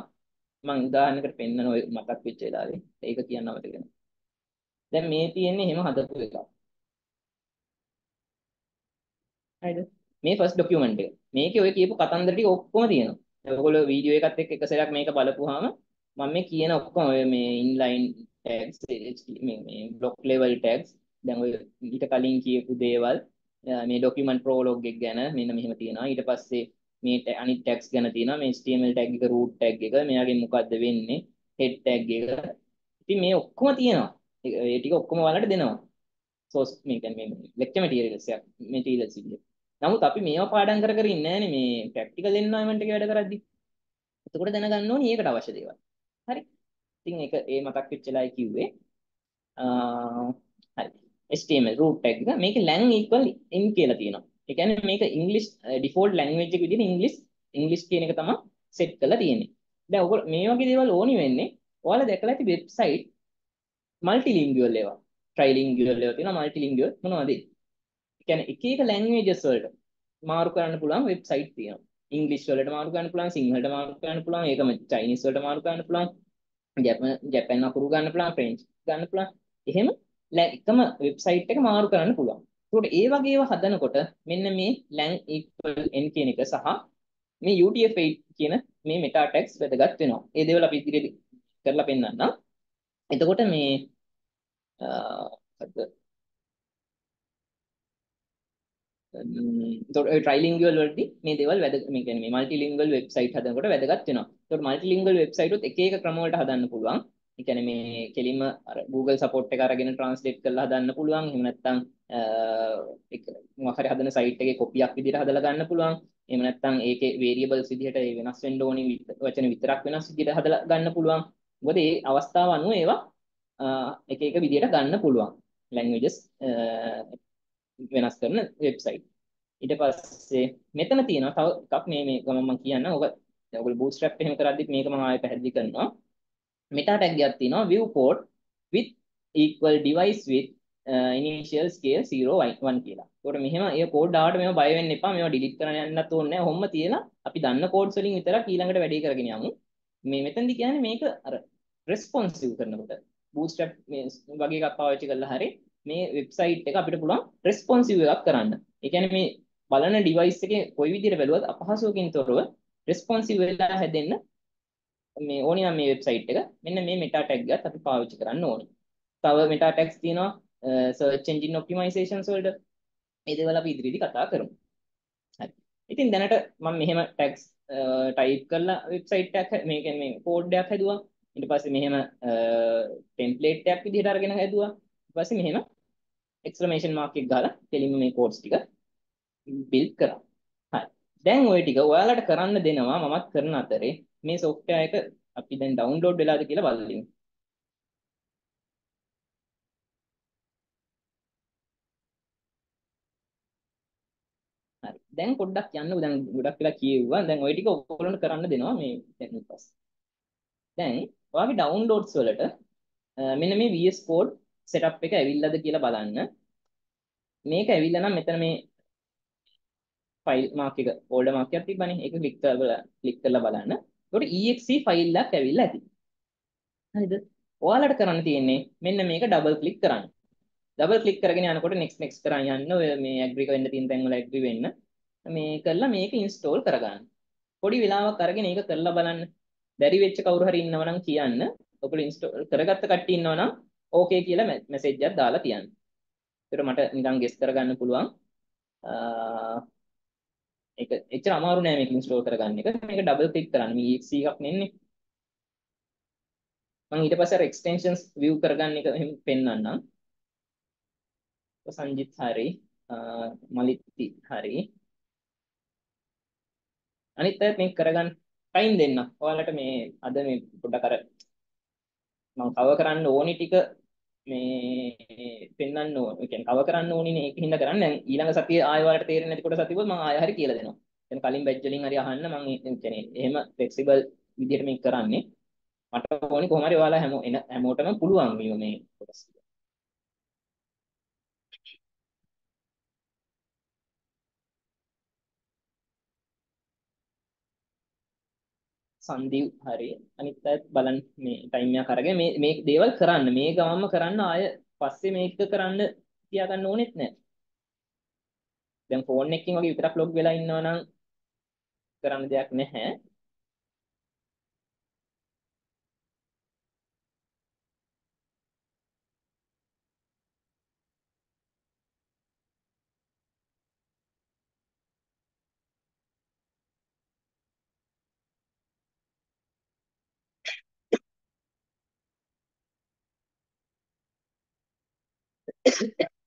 මම උදාහරණයකට පෙන්නන ඔය මතක් වෙච්ච වෙලාවේ ඒක කියන්න අමතක වෙනවා. දැන් මේ තියෙන්නේ එහෙම හදපු එකක්. හරිද? මේ ෆස්ට් ડોකියුමන්ට් එක. මේකේ ඔය කියපු කතන්දර ටික ඔක්කොම තියෙනවා. ඔයගොල්ලෝ වීඩියෝ එකත් එක්ක එක සැරයක් මේක බලපුවාම මම මේ කියන ඔක්කොම ඔය මේ ඉන්ලයින් ටැග්ස් මේ මේ බ්ලොක් ලෙවල් ටැග්ස් දැන් ඔය ඊට කලින් කියපු දේවල් මේ ડોකියුමන්ට් ප්‍රෝලොග් එක ගැන මෙන්න මෙහෙම තියෙනවා. ඊට පස්සේ මේ අනිත් ටැග්ස් ගැන තියෙනවා. මේ HTML ටැග් එක root ටැග් එක මෙයාගෙන් මොකද්ද වෙන්නේ? head ටැග් එක. ඉතින් මේ ඔක්කොම තියෙනවා. ඒ ටික ඔක්කොම ඔයාලට දෙනවා. සෝස් මේ කියන්නේ මේ ලෙක්චර් මැටීරියල්ස් එක මැටීරියල්ස් විදිහට. නමුත් අපි මේවා පාඩම් කර කර ඉන්නේ නැහනේ මේ ප්‍රැක්ටිකල් එන්වයරන්මන්ට් එකේ වැඩ කරද්දි. එතකොට දැනගන්න ඕනේ ඒකට අවශ්‍ය දේවල්. හරි. ඉතින් ඒක ඒ මතක් වෙච්ච වෙලාවයි කිව්වේ. හරි. HTML root tag එක මේකේ lang equal in කියලා තියෙනවා. ඒ කියන්නේ මේක English default language එක විදිහට English English කියන එක තමයි set කරලා තියෙන්නේ. දැන් ඔයගොල්ලෝ මේ වගේ දේවල් ඕනි වෙන්නේ ඔයාලා දැකලා ඇති වෙබ්සයිට් multilingual ඒවා. trilingual ඒවා තියෙනවා multilingual මොනවද? ඒ කියන්නේ එක එක languages වලට මාරු කරන්න පුළුවන් වෙබ්සයිට් තියෙනවා. ඉංග්‍රීසි වලට මාරු කරන්න පුළුවන්, සිංහලට මාරු කරන්න පුළුවන්, ඒකම චයිනීස් වලට මාරු කරන්න පුළුවන්, ජපන් අකුරු ගන්න පුළුවන්, ෆ්‍රෙන්ච් ගන්න පුළුවන්. එහෙම එකම වෙබ්සයිට් එක මාරු කරන්න පුළුවන්. ඒකට ඒ වගේ ඒවා හදනකොට මෙන්න මේ lang equal n කියන එක සහ මේ UTF-8 කියන මේ meta tags වැදගත් වෙනවා. ඒ දේවල් අපි ඉදිරියට කරලා පෙන්නන්නම්. එතකොට මේ එතකොට ඔය ට්‍රයිලින්ගුවල් වලදී මේ දේවල් වැද මේ කියන්නේ මේ මල්ටිලින්ගුවල් වෙබ්සයිට් හදනකොට වැදගත් වෙනවා. එතකොට මල්ටිලින්ගුවල් වෙබ්සයිට් උත් එක එක ක්‍රම වලට හදන්න පුළුවන්. ඒ කියන්නේ මේ කෙලින්ම අර Google support එක අරගෙන translate කරලා හදන්න පුළුවන්. එහෙම නැත්නම් මොකක් හරි හදන සයිට් එකේ කොපියක් විදිහට හදලා ගන්න පුළුවන්. එහෙම නැත්නම් ඒකේ variables විදිහට ඒ වෙනස් වෙන්න ඕනි වචන විතරක් වෙනස් විදිහට හදලා ගන්න පුළුවන්. මොකද ඒ අවස්ථාව අනුව ඒවා එක එක විදිහට ගන්න පුළුවන්. languages වෙනස් කරන වෙබ්සයිට්. ඊට පස්සේ මෙතන තියෙනවා තව එකක් මේ මේ ගම මම කියන්න. ඔක ඔයගොල්ලෝ bootstrap එහෙම කරද්දිත් මේක මම ආයෙ පැහැදිලි කරනවා. Meta tag එකක් තියෙනවා viewport with equal device with uh, initial scale 0 1 කියලා. ඒකට මෙහෙම ඒ කෝඩ් ආවට මේව බය වෙන්න එපා. මේව ඩිලීට් කරන්න යන්නත් ඕනේ නැහැ. ඔහොම තියලා අපි දන්න කෝඩ්ස් වලින් විතරක් ඊළඟට වැඩේ කරගෙන යමු. මේ මෙතනදි කියන්නේ මේක අර responsive කරනකොට bootstrap මේ වගේ එකක් පාවිච්චි කරලා හරි මේ වෙබ්සයිට් එක අපිට පුළුවන් responsive එකක් කරන්න. ඒ කියන්නේ මේ බලන device එකේ කොයි විදිහට බැලුවත් අපහසුවකින් තොරව responsive වෙලා හැදෙන්න මේ ඕනි නම් මේ වෙබ්සයිට් එක මෙන්න මේ meta tag එකත් අපි පාවිච්චි කරන්න ඕනේ. තව meta tags තියෙනවා search engine optimizations වලට. මේ දේවල් අපි ඉදිරියේදී කතා කරමු. හරි. ඉතින් දැනට මම මෙහෙම tags type කරලා වෙබ්සයිට් එකක් මේ කියන්නේ මේ කෝඩ් එකක් හැදුවා. ඊට පස්සේ මෙහෙම ටෙම්ප්ලේට් එකක් විදිහට අරගෙන හැදුවා. ඊට පස්සේ මෙහෙම exclamation mark එක ගාලා කෙලින්ම මේ කෝඩ්ස් ටික build කරා. හරි. දැන් ওই ටික ඔයාලට කරන්න දෙනවා මමත් කරන අතරේ මේ software එක අපි දැන් download වෙලාද කියලා බලමු. හරි. දැන් පොඩ්ඩක් යන්න දැන් ගොඩක් වෙලා කියෙව්වා. දැන් ওই ටික ඔයගොල්ලන්ට කරන්න දෙනවා මේ දැන් ඊපස්. දැන් ඔයාගේ downloads වලට මෙන්න මේ VS Code setup එක ඇවිල්ලාද කියලා බලන්න. මේක ඇවිල්ලා නම් මෙතන මේ ෆයිල් මාක් එක ෆෝල්ඩර් මාක් එකක් තිබ්බනේ. ඒක ක්ලික් කරලා ක්ලික් කරලා බලන්න. ඒකට exe ෆයිල් එකක් ඇවිල්ලා ඇති. හරිද? ඔයාලට කරන්න තියෙන්නේ මෙන්න මේක ඩබල් ක්ලික් කරන්න. ඩබල් ක්ලික් කරගෙන යනකොට next next කරන් යන්න ඔය මේ ඇග්‍රී වෙන්න තියෙන තැන් වල ඇග්‍රී වෙන්න. මේ කරලා මේක ඉන්ස්ටෝල් කරගන්න. පොඩි වෙලාවක් අරගෙන ඒක කරලා බලන්න. බැරි වෙච්ච කවුරු හරි ඉන්නවනම් කියන්න. ඔයගොල්ලෝ ඉන්ස්ටෝල් කරගත්ත කට්ටිය ඉන්නවනම් ඕකේ කියලා මැසේජ් එකක් දාලා තියන්න. ඒකට මට නිකන් ගෙස් කරගන්න පුළුවන්. ඒක එච්චර අමාරු නෑ මේක ඉන්ස්ටෝල් කරගන්න එක. මේක ඩබල් ක්ලික් කරන්න. මේ exe එකක් නෙන්නේ. මම ඊට පස්සේ අර extensions view කරගන්න එක එහෙම පෙන්වන්නම්. සංජිත් හරි මලිත්ති හරි අනිත් අයත් මේක කරගන්න ටයිම් දෙන්න. ඔයාලට මේ අද මේ පොඩ්ඩක් අර මම කව කරන්න ඕනි ටික මේ පෙන්වන්න ඕන. ඒ කියන්නේ කව කරන්න ඕනිනේ ඒක හින්දා කරන්නේ. දැන් ඊළඟ සතියේ ආයෙ ඔයාලට තේරෙන්නේ නැති කොට සතියවල මම ආයෙ හරි කියලා දෙනවා. දැන් කලින් බැච් වලින් හරි අහන්න මම කියන්නේ එහෙම ෆ්ලෙක්සිබල් විදිහට මේක කරන්නේ. මට ඕනි කොහොම හරි ඔයාලා හැමෝ එන හැමෝටම පුළුවන් මේ මේ කොටස්. සංදීව් හරි අනිත් අයත් බලන්න මේ ටයිම් එකක් අරගෙන මේ මේ දේවල් කරන්න. මේ ගමන්ම කරන්න ආය පස්සේ මේක කරන්න තියාගන්න ඕනෙත් නෑ. දැන් ෆෝන් එකකින් වගේ විතරක් ලොග් වෙලා ඉන්නවා නම් කරන්න දෙයක් නැහැ. 何?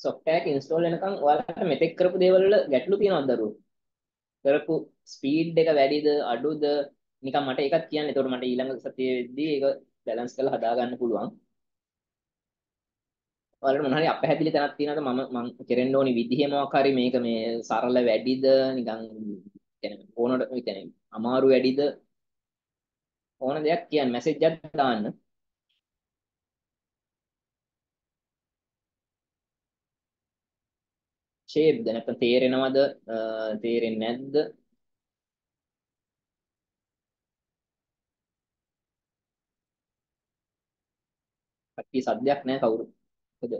Software එක install වෙනකන් ඔයාලට මෙතෙක් කරපු දේවල් වල ගැටලු තියෙනවද දරුවෝ? කරපු ස්පීඩ් එක වැඩිද අඩුද නිකන් මට ඒකත් කියන්න. එතකොට මට ඊළඟ සතියේ වෙද්දී ඒක බැලන්ස් කරලා හදා ගන්න පුළුවන්. ඔයාලට මොන හරි අපහැදිලි තැනක් තියෙනවද මම මම කෙරෙන්න ඕනි විදිහ මොකක් හරි මේක මේ සරල වැඩිද නිකන් කියන්නේ ඕනට කියන්නේ අමාරු වැඩිද ඕන දෙයක් කියන්න මැසේජ් එකක් දාන්න ෂේප්ද නැත්නම් තේරෙනවද? තේරෙන්නේ නැද්ද? කට්ටිය සද්දයක් නැහැ කවුරු. මොකද?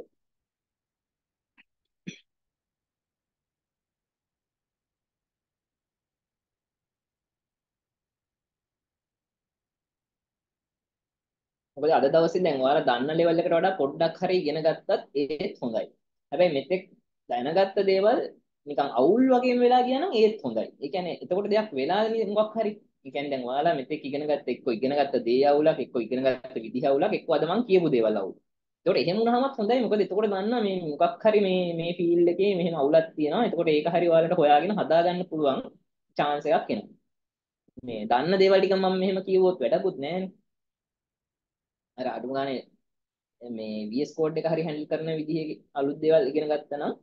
මොකද අද දවසේ දැන් ඔයාලා දන්න ලෙවල් එකට වඩා පොඩ්ඩක් හරි ඉගෙන ගත්තත් ඒත් හොඳයි. හැබැයි මෙතෙක් දැනගත්ත දේවල් නිකන් අවුල් වගේම වෙලා ගියා නම් ඒත් හොඳයි. ඒ කියන්නේ එතකොට දෙයක් වෙලා මොකක් හරි ඒ කියන්නේ දැන් ඔයාලා මෙතෙක් ඉගෙන ගත්ත එක්ක ඉගෙන ගත්ත දේ අවුලක් එක්ක ඉගෙන ගත්ත විදිහ අවුලක් එක්ක අද මං කියපු දේවල් අවුල්. එතකොට එහෙම වුණාමත් හොඳයි. මොකද එතකොට දන්නා මේ මොකක් හරි මේ මේ ෆීල්ඩ් එකේ මෙහෙම අවුලක් තියෙනවා. එතකොට ඒක හරි ඔයාලට හොයාගෙන හදාගන්න පුළුවන් chance එකක් එනවා. මේ දන්න දේවල් ටික මම මෙහෙම කිව්වොත් වැඩකුත් නැහැනේ. අර අඩු ගානේ මේ VS Code එක හරි හැන්ඩල් කරන විදිහේ අලුත් දේවල් ඉගෙන ගත්තා නම්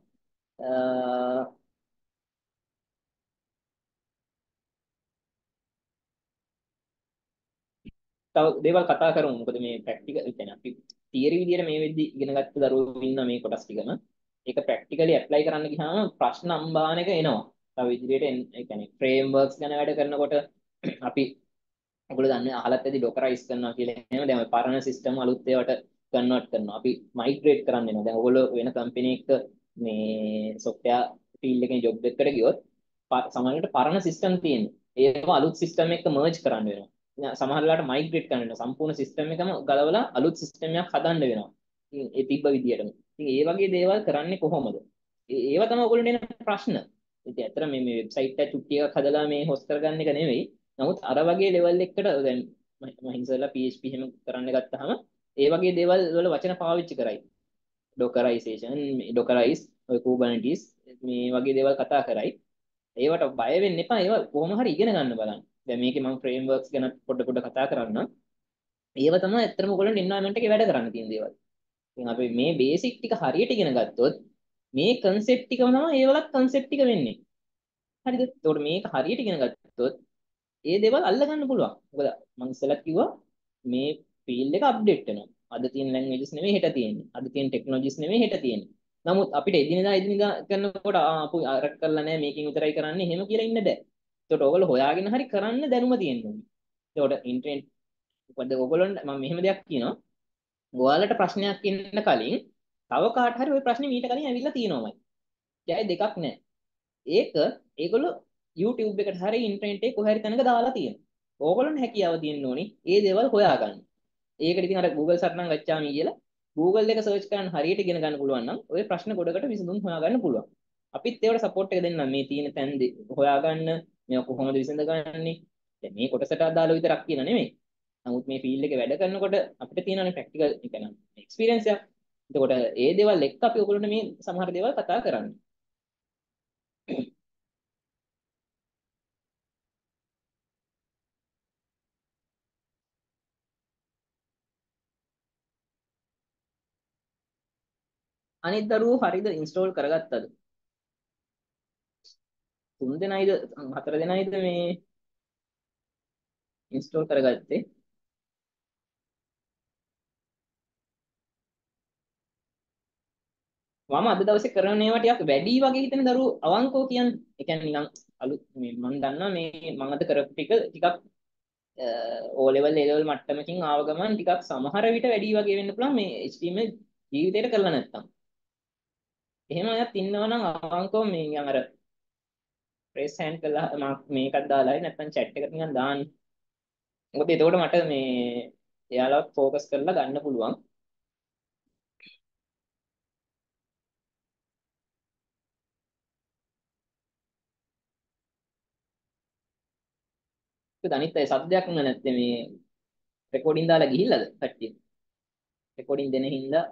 තව දේවල් කතා කරමු. මොකද මේ ප්‍රැක්ටිකල් කියන්නේ අපි තියරි විදියට මේ වෙද්දි ඉගෙන ගත්ත දරුවෝ ඉන්න මේ කොටස් ටිකම ඒක ප්‍රැක්ටිකලි ඇප්ලයි කරන්න ගියාම ප්‍රශ්න අම්බාන එක එනවා. තව ඉදිරියට ඒ කියන්නේ ෆ්‍රේම්වර්ක්ස් ගැන වැඩ කරනකොට අපි ඔයගොල්ලෝ දන්නේ අහලත් ඇති ඩොකරයිස් කරනවා කියලා. එහෙම දැන් ඔය පරණ සිස්ටම් අලුත් ඒවාට කන්වර්ට් කරනවා. අපි මයිග්‍රේට් කරන්න වෙනවා. දැන් ඔයගොල්ලෝ වෙන කම්පැනි එකක මේ software field එකේ job එකකට ගියොත් සමහරවිට පරණ සිස්ටම් තියෙනවා. ඒවා අලුත් සිස්ටම් එක්ක merge කරන්න වෙනවා. සමහරලාට මයිග්‍රේට් කරන්න වෙනවා. සම්පූර්ණ සිස්ටම් එකම ගලවලා අලුත් සිස්ටම් එකක් හදන්න වෙනවා. ඒ තිබ්බ විදියටම. ඉතින් ඒ වගේ දේවල් කරන්නේ කොහොමද? ඒවා තමයි ඔයගොල්ලෝ එන ප්‍රශ්න. ඉතින් ඇත්තට මේ මේ වෙබ්සයිට් එක චුට්ටි එකක් හදලා මේ හොස්ට් කරගන්න එක නෙවෙයි. නමුත් අර වගේ ලෙවල් එකකට දැන් මම හින්සලා PHP එහෙම කරන්න ගත්තාම ඒ වගේ දේවල් වල වචන පාවිච්චි කරයි. ඩොකරයිසේෂන්, ඩොකරයිස්, ඔය Kubernetes මේ වගේ දේවල් කතා කරයි. ඒවට බය වෙන්න එපා. ඒවා කොහොම හරි ඉගෙන ගන්න බලන්න. දැන් මේකේ මම ෆ්‍රේම්වර්ක්ස් ගැන පොඩ පොඩ කතා කරන්න. ඒව තමයි ඇත්තටම ඔයගොල්ලන්ට එන්වයරන්මන්ට් එකේ වැඩ කරන්න තියෙන දේවල්. ඉතින් අපි මේ බේසික් ටික හරියට ඉගෙන ගත්තොත් මේ concept ටිකම තමයි ඒවලත් concept ටික වෙන්නේ. හරිද? එතකොට මේක හරියට ඉගෙන ගත්තොත් ඒ දේවල් අල්ලගන්න පුළුවන්. මොකද මම ඉස්සෙල්ලා කිව්වා මේ ෆීල්ඩ් එක අප්ඩේට් වෙනවා. අද තියෙන ලැන්ග්වේජස් නෙමෙයි හෙට තියෙන්නේ. අද තියෙන ටෙක්නොලොජිස් නෙමෙයි හෙට තියෙන්නේ. නමුත් අපිට එදිනෙදා එදිනෙදා කරනකොට ආ අපු අර කරලා නැහැ මේකෙන් විතරයි කරන්නේ එහෙම කියලා ඉන්න බෑ. ඒකට ඕගොල්ලෝ හොයාගෙන හරි කරන්න දැනුම තියෙන්න ඕනේ. ඒකට ඉන්ටර්නෙට් මොකද ඕගොල්ලොන්ට මම මෙහෙම දෙයක් කියනවා. ඔයාලට ප්‍රශ්නයක් ඉන්න කලින් තව කාට හරි ওই ප්‍රශ්නේ මීට කලින් ඇවිල්ලා තියෙනවමයි. ජය දෙකක් නැහැ. ඒක ඒගොල්ලෝ YouTube එකට හරි ඉන්ටර්නෙට් එකේ කොහේ හරි තැනක දාලා තියෙනවා. ඕගොල්ලොන්ට හැකියාව තියෙන්න ඕනේ ඒ දේවල් හොයාගන්න. ඒකට ඉතින් අර Google සරණම් ගච්ඡාමි කියලා Google එක සර්ච් කරන් හරියට ඉගෙන ගන්න පුළුවන් නම් ওই ප්‍රශ්න ගොඩකට විසඳුම් හොයාගන්න පුළුවන්. අපිත් ඒවට සපෝට් එක දෙන්නම් මේ තියෙන තැන් හොයාගන්න මේක කොහොමද විසඳගන්නේ. දැන් මේ කොටසට අදාළ විතරක් කියන නෙමෙයි. නමුත් මේ ෆීල්ඩ් එකේ වැඩ කරනකොට අපිට තියෙනනේ ප්‍රැක්ටිකල් ඒ කියන්නේ එක්ස්පීරියන්ස් එකක්. එතකොට ඒ දේවල් එක්ක අපි ඔයගොල්ලන්ට මේ සමහර දේවල් කතා කරන්නේ. අනිත් දරුවෝ හරිද ඉන්ස්ටෝල් කරගත්තද? තුන් දෙනයිද හතර දෙනයිද මේ ඉන්ස්ටෝල් කරගත්තේ? මම අද දවසේ කරන ඒවා ටිකක් වැඩි වගේ හිතෙන දරුවෝ අවංකව කියන්නේ. ඒ කියන්නේ නිකන් අලුත් මේ මම දන්නවා මේ මම අද කරපු ටික ටිකක් ඕ ලෙවල් ඒ ලෙවල් මට්ටමකින් ආව ගමන් ටිකක් සමහර විට වැඩි වගේ වෙන්න පුළුවන් මේ HTML ජීවිතේට කරලා නැත්තම්. එහෙම අයත් ඉන්නවා නම් අවංකව මේ අර ප්‍රෙස් හෑන්ඩ් කළා මම මේකක් දාලායි නැත්නම් chat එකට නිකන් දාන්න. මොකද එතකොට මට මේ එයාලව ફોකස් කරලා ගන්න පුළුවන්. ඒක අනිත් අය සද්දයක් න නැත්තේ මේ රෙකෝඩින් දාලා ගිහිල්ලාද කට්ටිය? රෙකෝඩින් දෙන හින්දා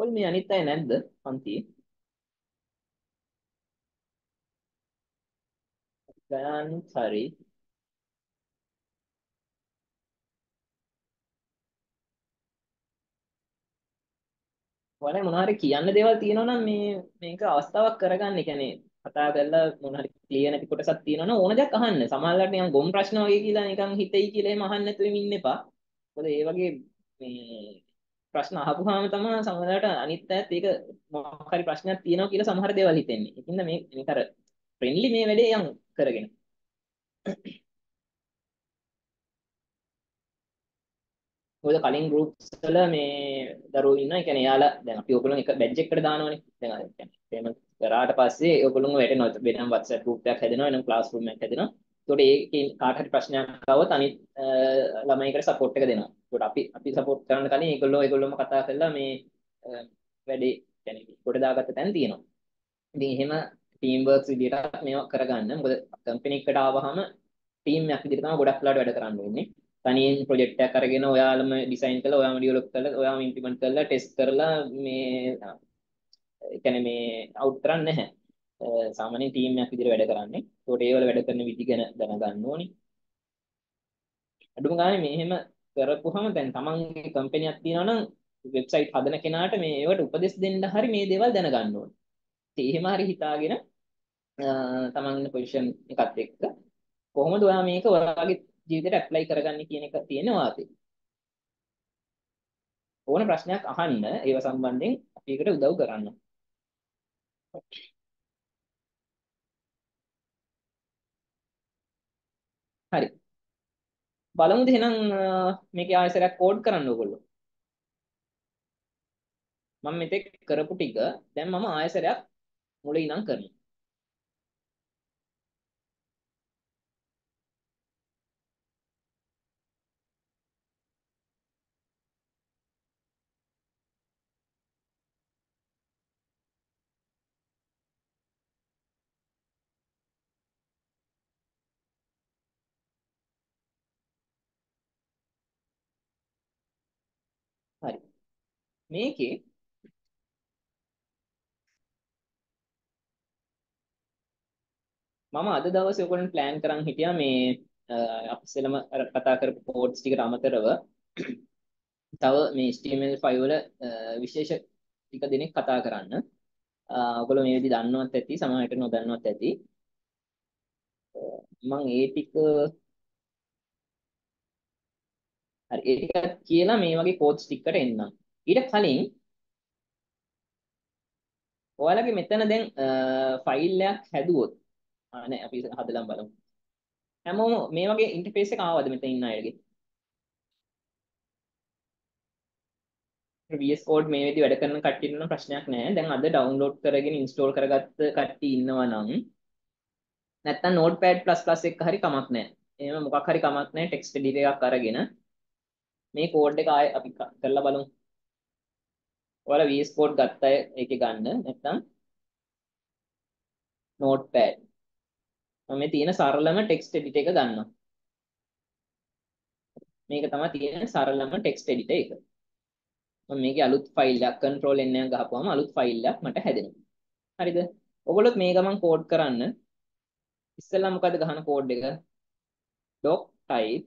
ඔල් මේ අනිත් අය නැද්ද පන්තියේ? ගයන් හරි ඔයාලා මොනවා හරි කියන්න දේවල් තියෙනවා නම් මේ මේක අවස්ථාවක් කරගන්න. ඒ කියන්නේ කතා කරලා මොනවා හරි ක්ලියර් නැති කොටසක් තියෙනවා නම් ඕන දෙයක් අහන්න. සමහරවිට නිකන් ගොම් ප්‍රශ්න වගේ කියලා නිකන් හිතෙයි කියලා එහෙම අහන්න නැතුව ඉන්න එපා. මොකද ඒ වගේ මේ ප්‍රශ්න අහපුවාම තමයි සමහරවිට අනිත් අයත් ඒක මොකක් හරි ප්‍රශ්නයක් තියෙනවා කියලා සමහර දේවල් හිතෙන්නේ. ඒකින්ද මේ මේක අර ෆ්‍රෙන්ඩ්ලි මේ වැඩේ යන් කරගෙන. මොකද කලින් groups වල මේ දරුවෝ ඉන්නවා. ඒ කියන්නේ යාලා දැන් අපි ඔයගොල්ලෝ එක බැච් එකකට දානවනේ. දැන් අර කියන්නේ payment කරාට පස්සේ ඔයගොල්ලෝ වැටෙනවා. වෙනම WhatsApp group එකක් හැදෙනවා. වෙනම classroom එකක් හැදෙනවා. ඒකට ඒකේ කාට හරි ප්‍රශ්නයක් ආවොත් අනිත් ළමයිකට සපෝට් එක දෙනවා. ඒකට අපි අපි සපෝට් කරන්න කලින් ඒගොල්ලෝ ඒගොල්ලෝම කතා කරලා මේ වැඩේ يعني කොට දාගත්ත තැන තියෙනවා. ඉතින් එහෙම ටීම් වර්ක්ස් විදියට මේවා කරගන්න. මොකද කම්පැනි එකට ආවහම ටීම් එකක් විදියට තමයි ගොඩක් වෙලාවට වැඩ කරන්න වෙන්නේ. තනියෙන් ප්‍රොජෙක්ට් එකක් අරගෙන ඔයාලම ඩිසයින් කරලා ඔයාම ඩෙවලොප් කරලා ඔයාම ඉම්ප්ලිමන්ට් කරලා ටෙස්ට් කරලා මේ කියන්නේ මේ අවුට් කරන්නේ නැහැ. සාමාන්‍යයෙන් ටීම් එකක් විදිහට වැඩ කරන්නේ. ඒකට ඒවල වැඩ කරන විදි ගැන දැනගන්න ඕනි. අඩුම ගානේ මෙහෙම කරපුවහම දැන් තමන්ගේ කම්පැනියක් තියෙනවා නම් වෙබ්සයිට් හදන කෙනාට මේ ඒවට උපදෙස් දෙන්න හරි මේ දේවල් දැනගන්න ඕනේ. ඉතින් එහෙම හරි හිතාගෙන තමන් ඉන්න පොසිෂන් එකත් එක්ක කොහොමද ඔයා මේක ඔයාගේ ජීවිතේට ඇප්ලයි කරගන්නේ කියන එක තියෙන වාතේ. ඕන ප්‍රශ්නයක් අහන්න ඒව සම්බන්ධයෙන් අපි එකට උදව් කරන්න. හරි. බලමුද එහෙනම් මේකේ ආයසරයක් කෝඩ් කරන්න ඕගොල්ලෝ. මම මෙතෙක් කරපු ටික දැන් මම ආයසරයක් මුලින් ඉඳන් කරනවා. හරි. මේකේ මම අද දවසේ ඔයගොල්ලන් ප්ලෑන් කරන් හිටියා මේ අපි ඉස්සෙල්ලම අර කතා කරපු කෝඩ්ස් ටිකට අමතරව තව මේ HTML5 වල විශේෂ ටික දෙනෙක් කතා කරන්න. ඔයගොල්ලෝ මේ විදිහ දන්නවත් ඇති සමහරට නොදන්නවත් ඇති. මම ඒ ටික හරි ඒ ටික කියලා මේ වගේ කෝඩ්ස් ටිකකට එන්නම්. ඊට කලින් ඔයාලගේ මෙතන දැන් ෆයිල් එකක් හැදුවොත් නෑ අපි හදලා බලමු. හැමෝම මේ වගේ ඉන්ටර්ෆේස් එක ආවද මෙතන ඉන්න අයගේ? VS Code මේ විදිහ වැඩ කරන කට්ටියට නම් ප්‍රශ්නයක් නෑ. දැන් අද ඩවුන්ලෝඩ් කරගෙන ඉන්ස්ටෝල් කරගත්ත කට්ටිය ඉන්නවා නම් නැත්තම් Notepad++ එක හරි කමක් නෑ. එහෙම මොකක් හරි කමක් නෑ ටෙක්ස්ට් එඩිටර් එකක් අරගෙන මේ කෝඩ් එක ආයෙ අපි කරලා බලමු. ඔයාලා VS Code ගත්ත අය ඒකේ ගන්න නැත්තම් Notepad මම මේ තියෙන සරලම ටෙක්ස්ට් එඩිටර් එක ගන්නවා. මේක තමයි තියෙන සරලම ටෙක්ස්ට් එඩිටර් එක. මම මේකේ අලුත් ෆයිල් එකක් control n එකක් ගහපුවම අලුත් ෆයිල් එකක් මට හැදෙනවා. හරිද? ඔයගොල්ලොත් මේ ගමන් කෝඩ් කරන්න ඉස්සෙල්ලා මොකද ගහන කෝඩ් එක? doc type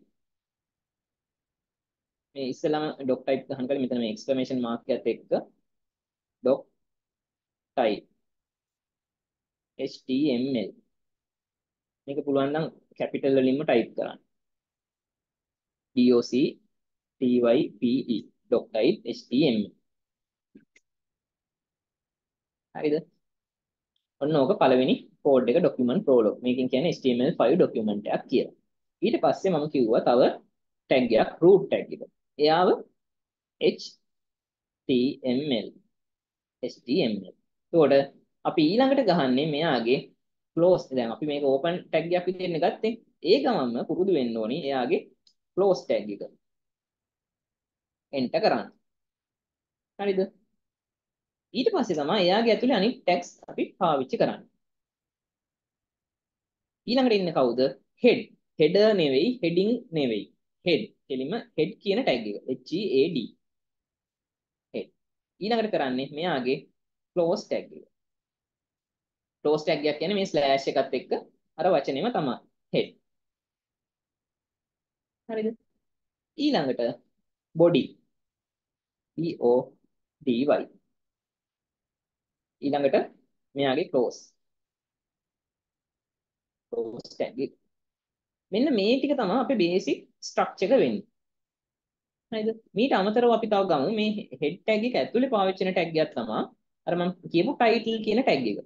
මේ ඉස්සෙල්ලාම doc type ගහන කලින් මෙතන මේ exclamation mark එකත් එක්ක doc type html මේක පුළුවන් නම් කැපිටල් වලින්ම ටයිප් කරන්න. doc type doc type html හරිද? ඔන්න ඕක පළවෙනි කෝඩ් එක document prolog. මේකෙන් කියන්නේ HTML5 document එකක් කියලා. ඊට පස්සේ මම කිව්වා තව tag එකක් root tag එක. එයාව html html. එතකොට අපි ඊළඟට ගහන්නේ මෙයාගේ close දැන් අපි මේක open tag එකක් විදිහට ගත්තේ. ඒ ගමන්ම පුරුදු වෙන්න ඕනි එයාගේ close tag එක. enter කරන්න. හරිද? ඊට පස්සේ තමයි එයාගේ ඇතුලේ අනිත් tags අපි පාවිච්චි කරන්නේ. ඊළඟට ඉන්නේ කවුද? head. header නෙවෙයි, heading නෙවෙයි. Head. කෙලින්ම head කියන tag එක. H E A D. head. ඊළඟට කරන්නේ මෙයාගේ close tag එක. close tag එකක් කියන්නේ මේ slash එකත් එක්ක අර වචනේම තමයි. head. හරිද? ඊළඟට body. B O D Y. ඊළඟට මෙයාගේ close. close tag එක. මෙන්න මේ ටික තමයි අපේ basic structure එක වෙන්නේ. හරිද? මීට අමතරව අපි තව ගමු මේ head tag එක ඇතුලේ පාවිච්චි කරන tag එකක් තමයි අර මම කියපු title කියන tag එක.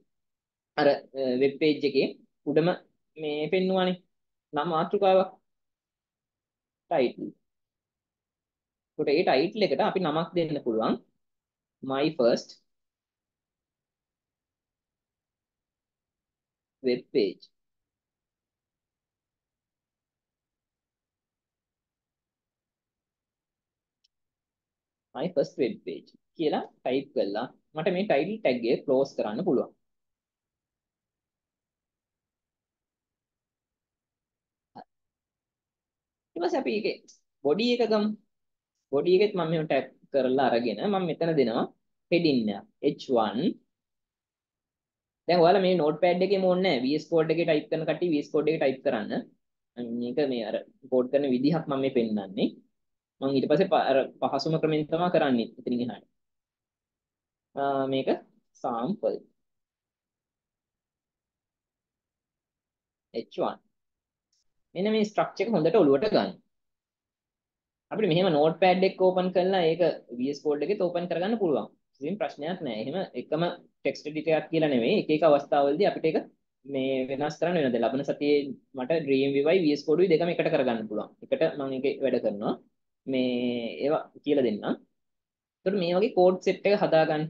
අර වෙබ් page එකේ උඩම මේ පෙන්නුවානේ නම මාතෘකාවක් title. ඒකට ඒ title එකට අපි නමක් දෙන්න පුළුවන් my first web page. My first web page කියලා ටයිප් කරලා මට මේ title tag එක close කරන්න පුළුවන්. ඊට පස්සේ අපි ඒකේ body එක ගමු. body එකෙත් මම මෙහෙම ටැප් කරලා අරගෙන මම මෙතන දෙනවා heading එක. H1 දැන් ඔයාලා මේ notepad එකේම ඕනේ නැහැ. VS Code එකේ ටයිප් කරන කට්ටිය VS Code එකේ ටයිප් කරන්න. මේක මේ අර කෝඩ් කරන විදිහක් මම මේ පෙන්නන්නේ මම ඊට පස්සේ අර පහසුම ක්‍රමෙන් තමයි කරන්නේ ඉතින් එහාට මේක sample h1 මෙන්න මේ ස්ට්‍රක්චර් එක හොඳට ඔලුවට ගන්න අපිට මෙහෙම නෝට්පෑඩ් එක ඕපන් කරලා ඒක VS Code එකෙත් ඕපන් කරගන්න පුළුවන්. කිසිම ප්‍රශ්නයක් නැහැ. එහෙම එකම ටෙක්ස්ට් එඩිටර් එකක් කියලා නෙවෙයි. එක එක අවස්ථාවලදී අපිට ඒක මේ වෙනස් කරන්න වෙනද ලබන සතියේ මට Dreamweaver VS Code දෙකම එකට කරගන්න පුළුවන්. එකට මම ඒකේ වැඩ කරනවා. මේ ඒවා කියලා දෙන්නම්. එතකොට මේ වගේ කෝඩ් සෙට් එක හදාගන්න.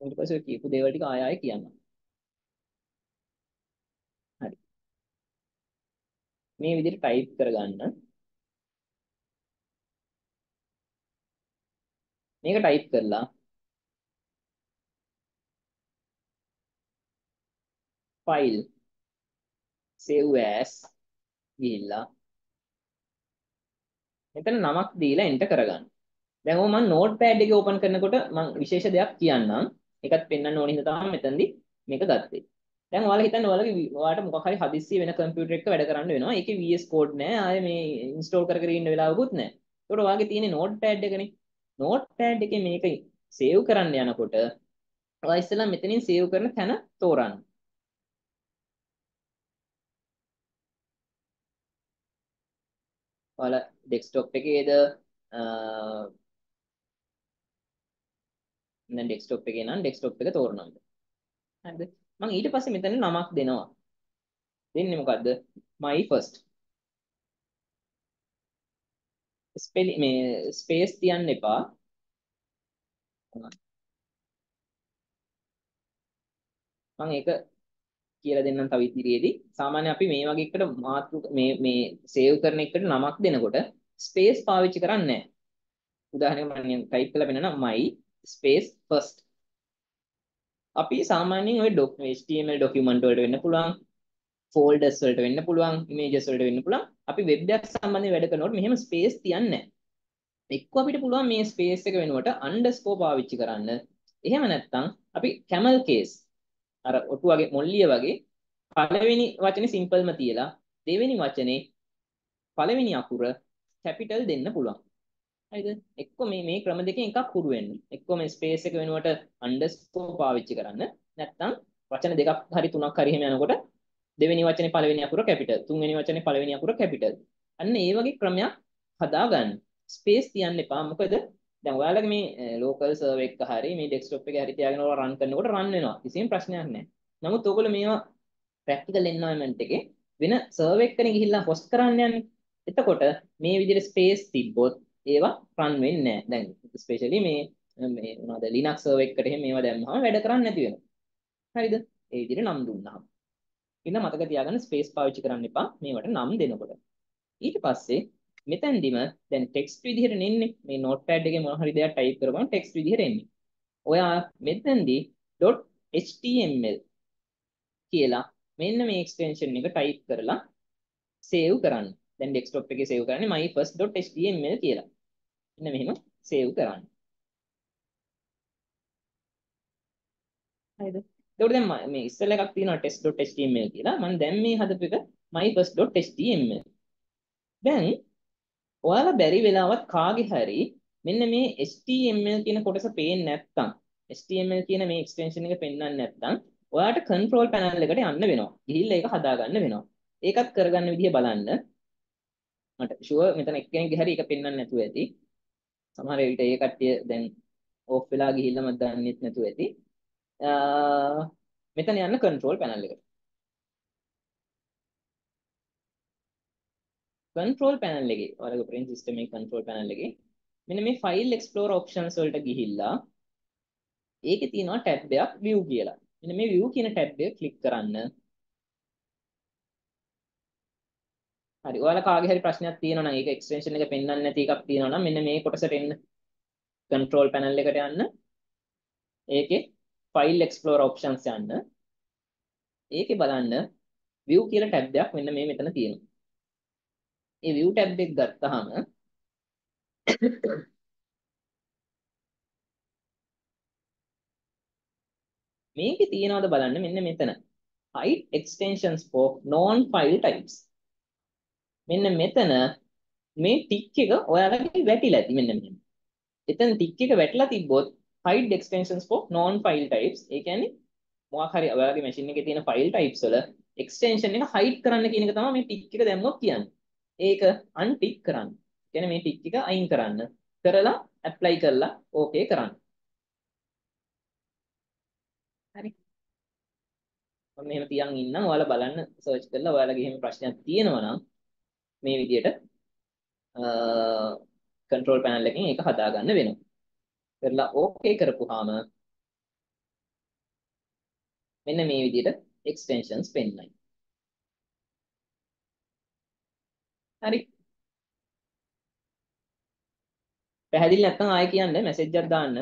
ඊට පස්සේ ඔය කියපු දේවල් ටික ආය ආය කියන්න. හරි. මේ විදිහට ටයිප් කරගන්න. මේක ටයිප් කරලා ෆයිල් save as ගිහිල්ලා මෙතන නමක් දීලා එන්ටර් කරගන්න. දැන් ඔය මම නෝට්පෑඩ් එක ඕපන් කරනකොට මම විශේෂ දෙයක් කියන්නම්. ඒකත් පෙන්වන්න ඕන හින්දා තමයි මෙතනදී මේක ගත්තේ. දැන් ඔයාලා හිතන්න ඔයාලගේ ඔයාලට මොකක් හරි හදිස්සිය වෙන කම්පියුටර් එකක වැඩ කරන්න වෙනවා. ඒකේ VS Code නෑ. ආයේ මේ ඉන්ස්ටෝල් කර කර ඉන්න වෙලාවකුත් නෑ. ඒකට ඔයාගේ තියෙන්නේ නෝට්පෑඩ් එකනේ. නෝට්පෑඩ් එකේ මේක සේව් කරන්න යනකොට ඔයා ඉස්සෙල්ලා මෙතනින් සේව් කරන තැන තෝරන්න. ඔයාලා ඩෙස්ක්ටොප් එකේද දැන් ඩෙස්ක්ටොප් එකේ නම් ඩෙස්ක්ටොප් එක තෝරනවා. හරිද? මම ඊට පස්සේ මෙතන නමක් දෙනවා. දෙන්නේ මොකද්ද? my first. ස්පෙලි මේ ස්පේස් තියන්න එපා. මම ඒක කියලා දෙන්නම් තව ඉදිරියේදී. සාමාන්‍ය අපි මේ වගේ එකට මාතෘක මේ මේ සේව් කරන එකට නමක් දෙනකොට ස්පේස් පාවිච්චි කරන්නේ නැහැ. උදාහරණයක් මම ටයිප් කරලා පෙන්නනවා my space first. අපි සාමාන්‍යයෙන් ওই HTML document වලට වෙන්න පුළුවන් folders වලට වෙන්න පුළුවන් images වලට වෙන්න පුළුවන් අපි web එකක් සම්බන්ධයෙන් වැඩ කරනකොට මෙහෙම space තියන්නේ නැහැ. එක්ක අපිට පුළුවන් මේ space එක වෙනුවට underscore පාවිච්චි කරන්න. එහෙම නැත්නම් අපි camel case අර ඔටු වගේ මොල්ලිය වගේ පළවෙනි වචනේ සිම්පල්ම තියලා දෙවෙනි වචනේ පළවෙනි අකුර කැපිටල් දෙන්න පුළුවන්. හරිද? එක්ක මේ මේ ක්‍රම දෙකෙන් එකක් හුරු වෙන්න. එක්ක මේ ස්පේස් එක වෙනුවට අන්ඩර්ස්කෝර් පාවිච්චි කරන්න. නැත්නම් වචන දෙකක් හරි තුනක් හරි එහෙම යනකොට දෙවෙනි වචනේ පළවෙනි අකුර කැපිටල්. තුන්වෙනි වචනේ පළවෙනි අකුර කැපිටල්. අන්න ඒ වගේ ක්‍රමයක් හදාගන්න. ස්පේස් තියන්න එපා. මොකද දැන් ඔයාලගේ මේ ලෝකල් සර්වර් එක හරි මේ ඩෙස්ක්ටොප් එකේ හරි තියාගෙන ඔයාලා රන් කරනකොට රන් වෙනවා. කිසිම ප්‍රශ්නයක් නැහැ. නමුත් ඔයගොල්ලෝ මේවා ප්‍රැක්ටිකල් එන්වයරන්මන්ට් එකේ වෙන සර්වර් එකකට ගිහිල්ලා හොස්ට් කරන්න යන්නේ. එතකොට මේ විදිහට ස්පේස් තිබ්බොත් ඒවා රන් වෙන්නේ නැහැ. දැන් ස්පෙෂලි මේ මේ මොනවද Linux සර්වර් එකකට එහෙම මේවා දැම්මම වැඩ කරන්නේ නැති වෙනවා. හරිද? ඒ විදිහට නම් දුන්නාම. ඉතින් මතක තියාගන්න ස්පේස් පාවිච්චි කරන්න එපා මේවට නම් දෙනකොට. ඊට පස්සේ මෙතැන්දිම දැන් ටෙක්ස්ට් විදිහට නෙන්නේ මේ නෝට්පෑඩ් එකේ මොන හරි දෙයක් ටයිප් කරපුවම ටෙක්ස්ට් විදිහට එන්නේ. ඔයා මෙතෙන්දි .html කියලා මෙන්න මේ එක්ස්ටෙන්ෂන් එක ටයිප් කරලා සේව් කරන්න. දැන් ඩෙස්ක්ටොප් එකේ සේව් කරන්නේ myfirst.html කියලා. මෙන්න මෙහෙම සේව් කරන්න. හරිද? ඒකට දැන් මේ ඉස්සෙල්ලා එකක් තියෙනවා test.html කියලා. මම දැන් මේ හදපු එක myfirst.html. දැන් ඔයාලා බැරි වෙලාවත් කාගේ හරි මෙන්න මේ HTML කියන කොටස පේන්නේ නැත්නම් HTML කියන මේ එක්ස්ටෙන්ෂන් එක පෙන්වන්නේ නැත්නම් ඔයාලට control panel එකට යන්න වෙනවා. ගිහිල්ලා ඒක හදාගන්න වෙනවා. ඒකත් කරගන්න විදිහ බලන්න. මට ෂුවර් මෙතන එක්කෙනෙක්ගේ හරි ඒක පෙන්වන්න නැතුව ඇති. සමහර විට ඒ කට්ටිය දැන් ඕෆ් වෙලා ගිහිල්ලාම දන්නෙත් නැතුව ඇති. මෙතන යන්න control panel එකට. control panel එකේ ඔයාලගේ operating system එකේ control panel එකේ මෙන්න මේ file explorer options වලට ගිහිල්ලා ඒකේ තියෙනවා tab එකක් view කියලා. මෙන්න මේ view කියන tab එක click කරන්න. හරි ඔයාලා කාගේ හරි ප්‍රශ්නයක් තියෙනවා නම් ඒක extension එක පෙන්වන්න නැති එකක් තියෙනවා නම් මෙන්න මේ කොටසට එන්න. control panel එකට යන්න. ඒකේ file explorer options යන්න. ඒකේ බලන්න view කියලා tab එකක් මෙන්න මේ මෙතන තියෙනවා. ඒ view tab එක ගත්තාම මේකේ තියනවාද බලන්න මෙන්න මෙතන hide extensions for non file types මෙන්න මෙතන මේ ටික් එක ඔයාලගේ වැටිලා ඇති මෙන්න මෙහෙම. එතන ටික් එක වැටලා තිබ්බොත් hide extensions for non file types ඒ කියන්නේ මොකක් හරි ඔයාලගේ මැෂින් එකේ තියෙන file types වල extension එක hide කරන්න කියන එක තමයි මේ ටික් එක දැම්මොත් කියන්නේ. ඒක untick කරන්න. කියන්නේ මේ ටික් එක අයින් කරන්න. කරලා apply කරලා okay කරන්න. හරි. මම එහෙම තියන් ඉන්නම් ඔයාලා බලන්න සර්ච් කරලා ඔයාලගේ එහෙම ප්‍රශ්නයක් තියෙනවා නම් මේ විදිහට කන්ට්‍රෝල් පැනල් එකෙන් ඒක හදාගන්න වෙනවා. කරලා ඕකේ කරපුවාම මෙන්න මේ විදිහට extensions පෙන්නයි. හරි. පැහැදිලි නැත්නම් ආයෙ කියන්න මැසේජ් එකක් දාන්න.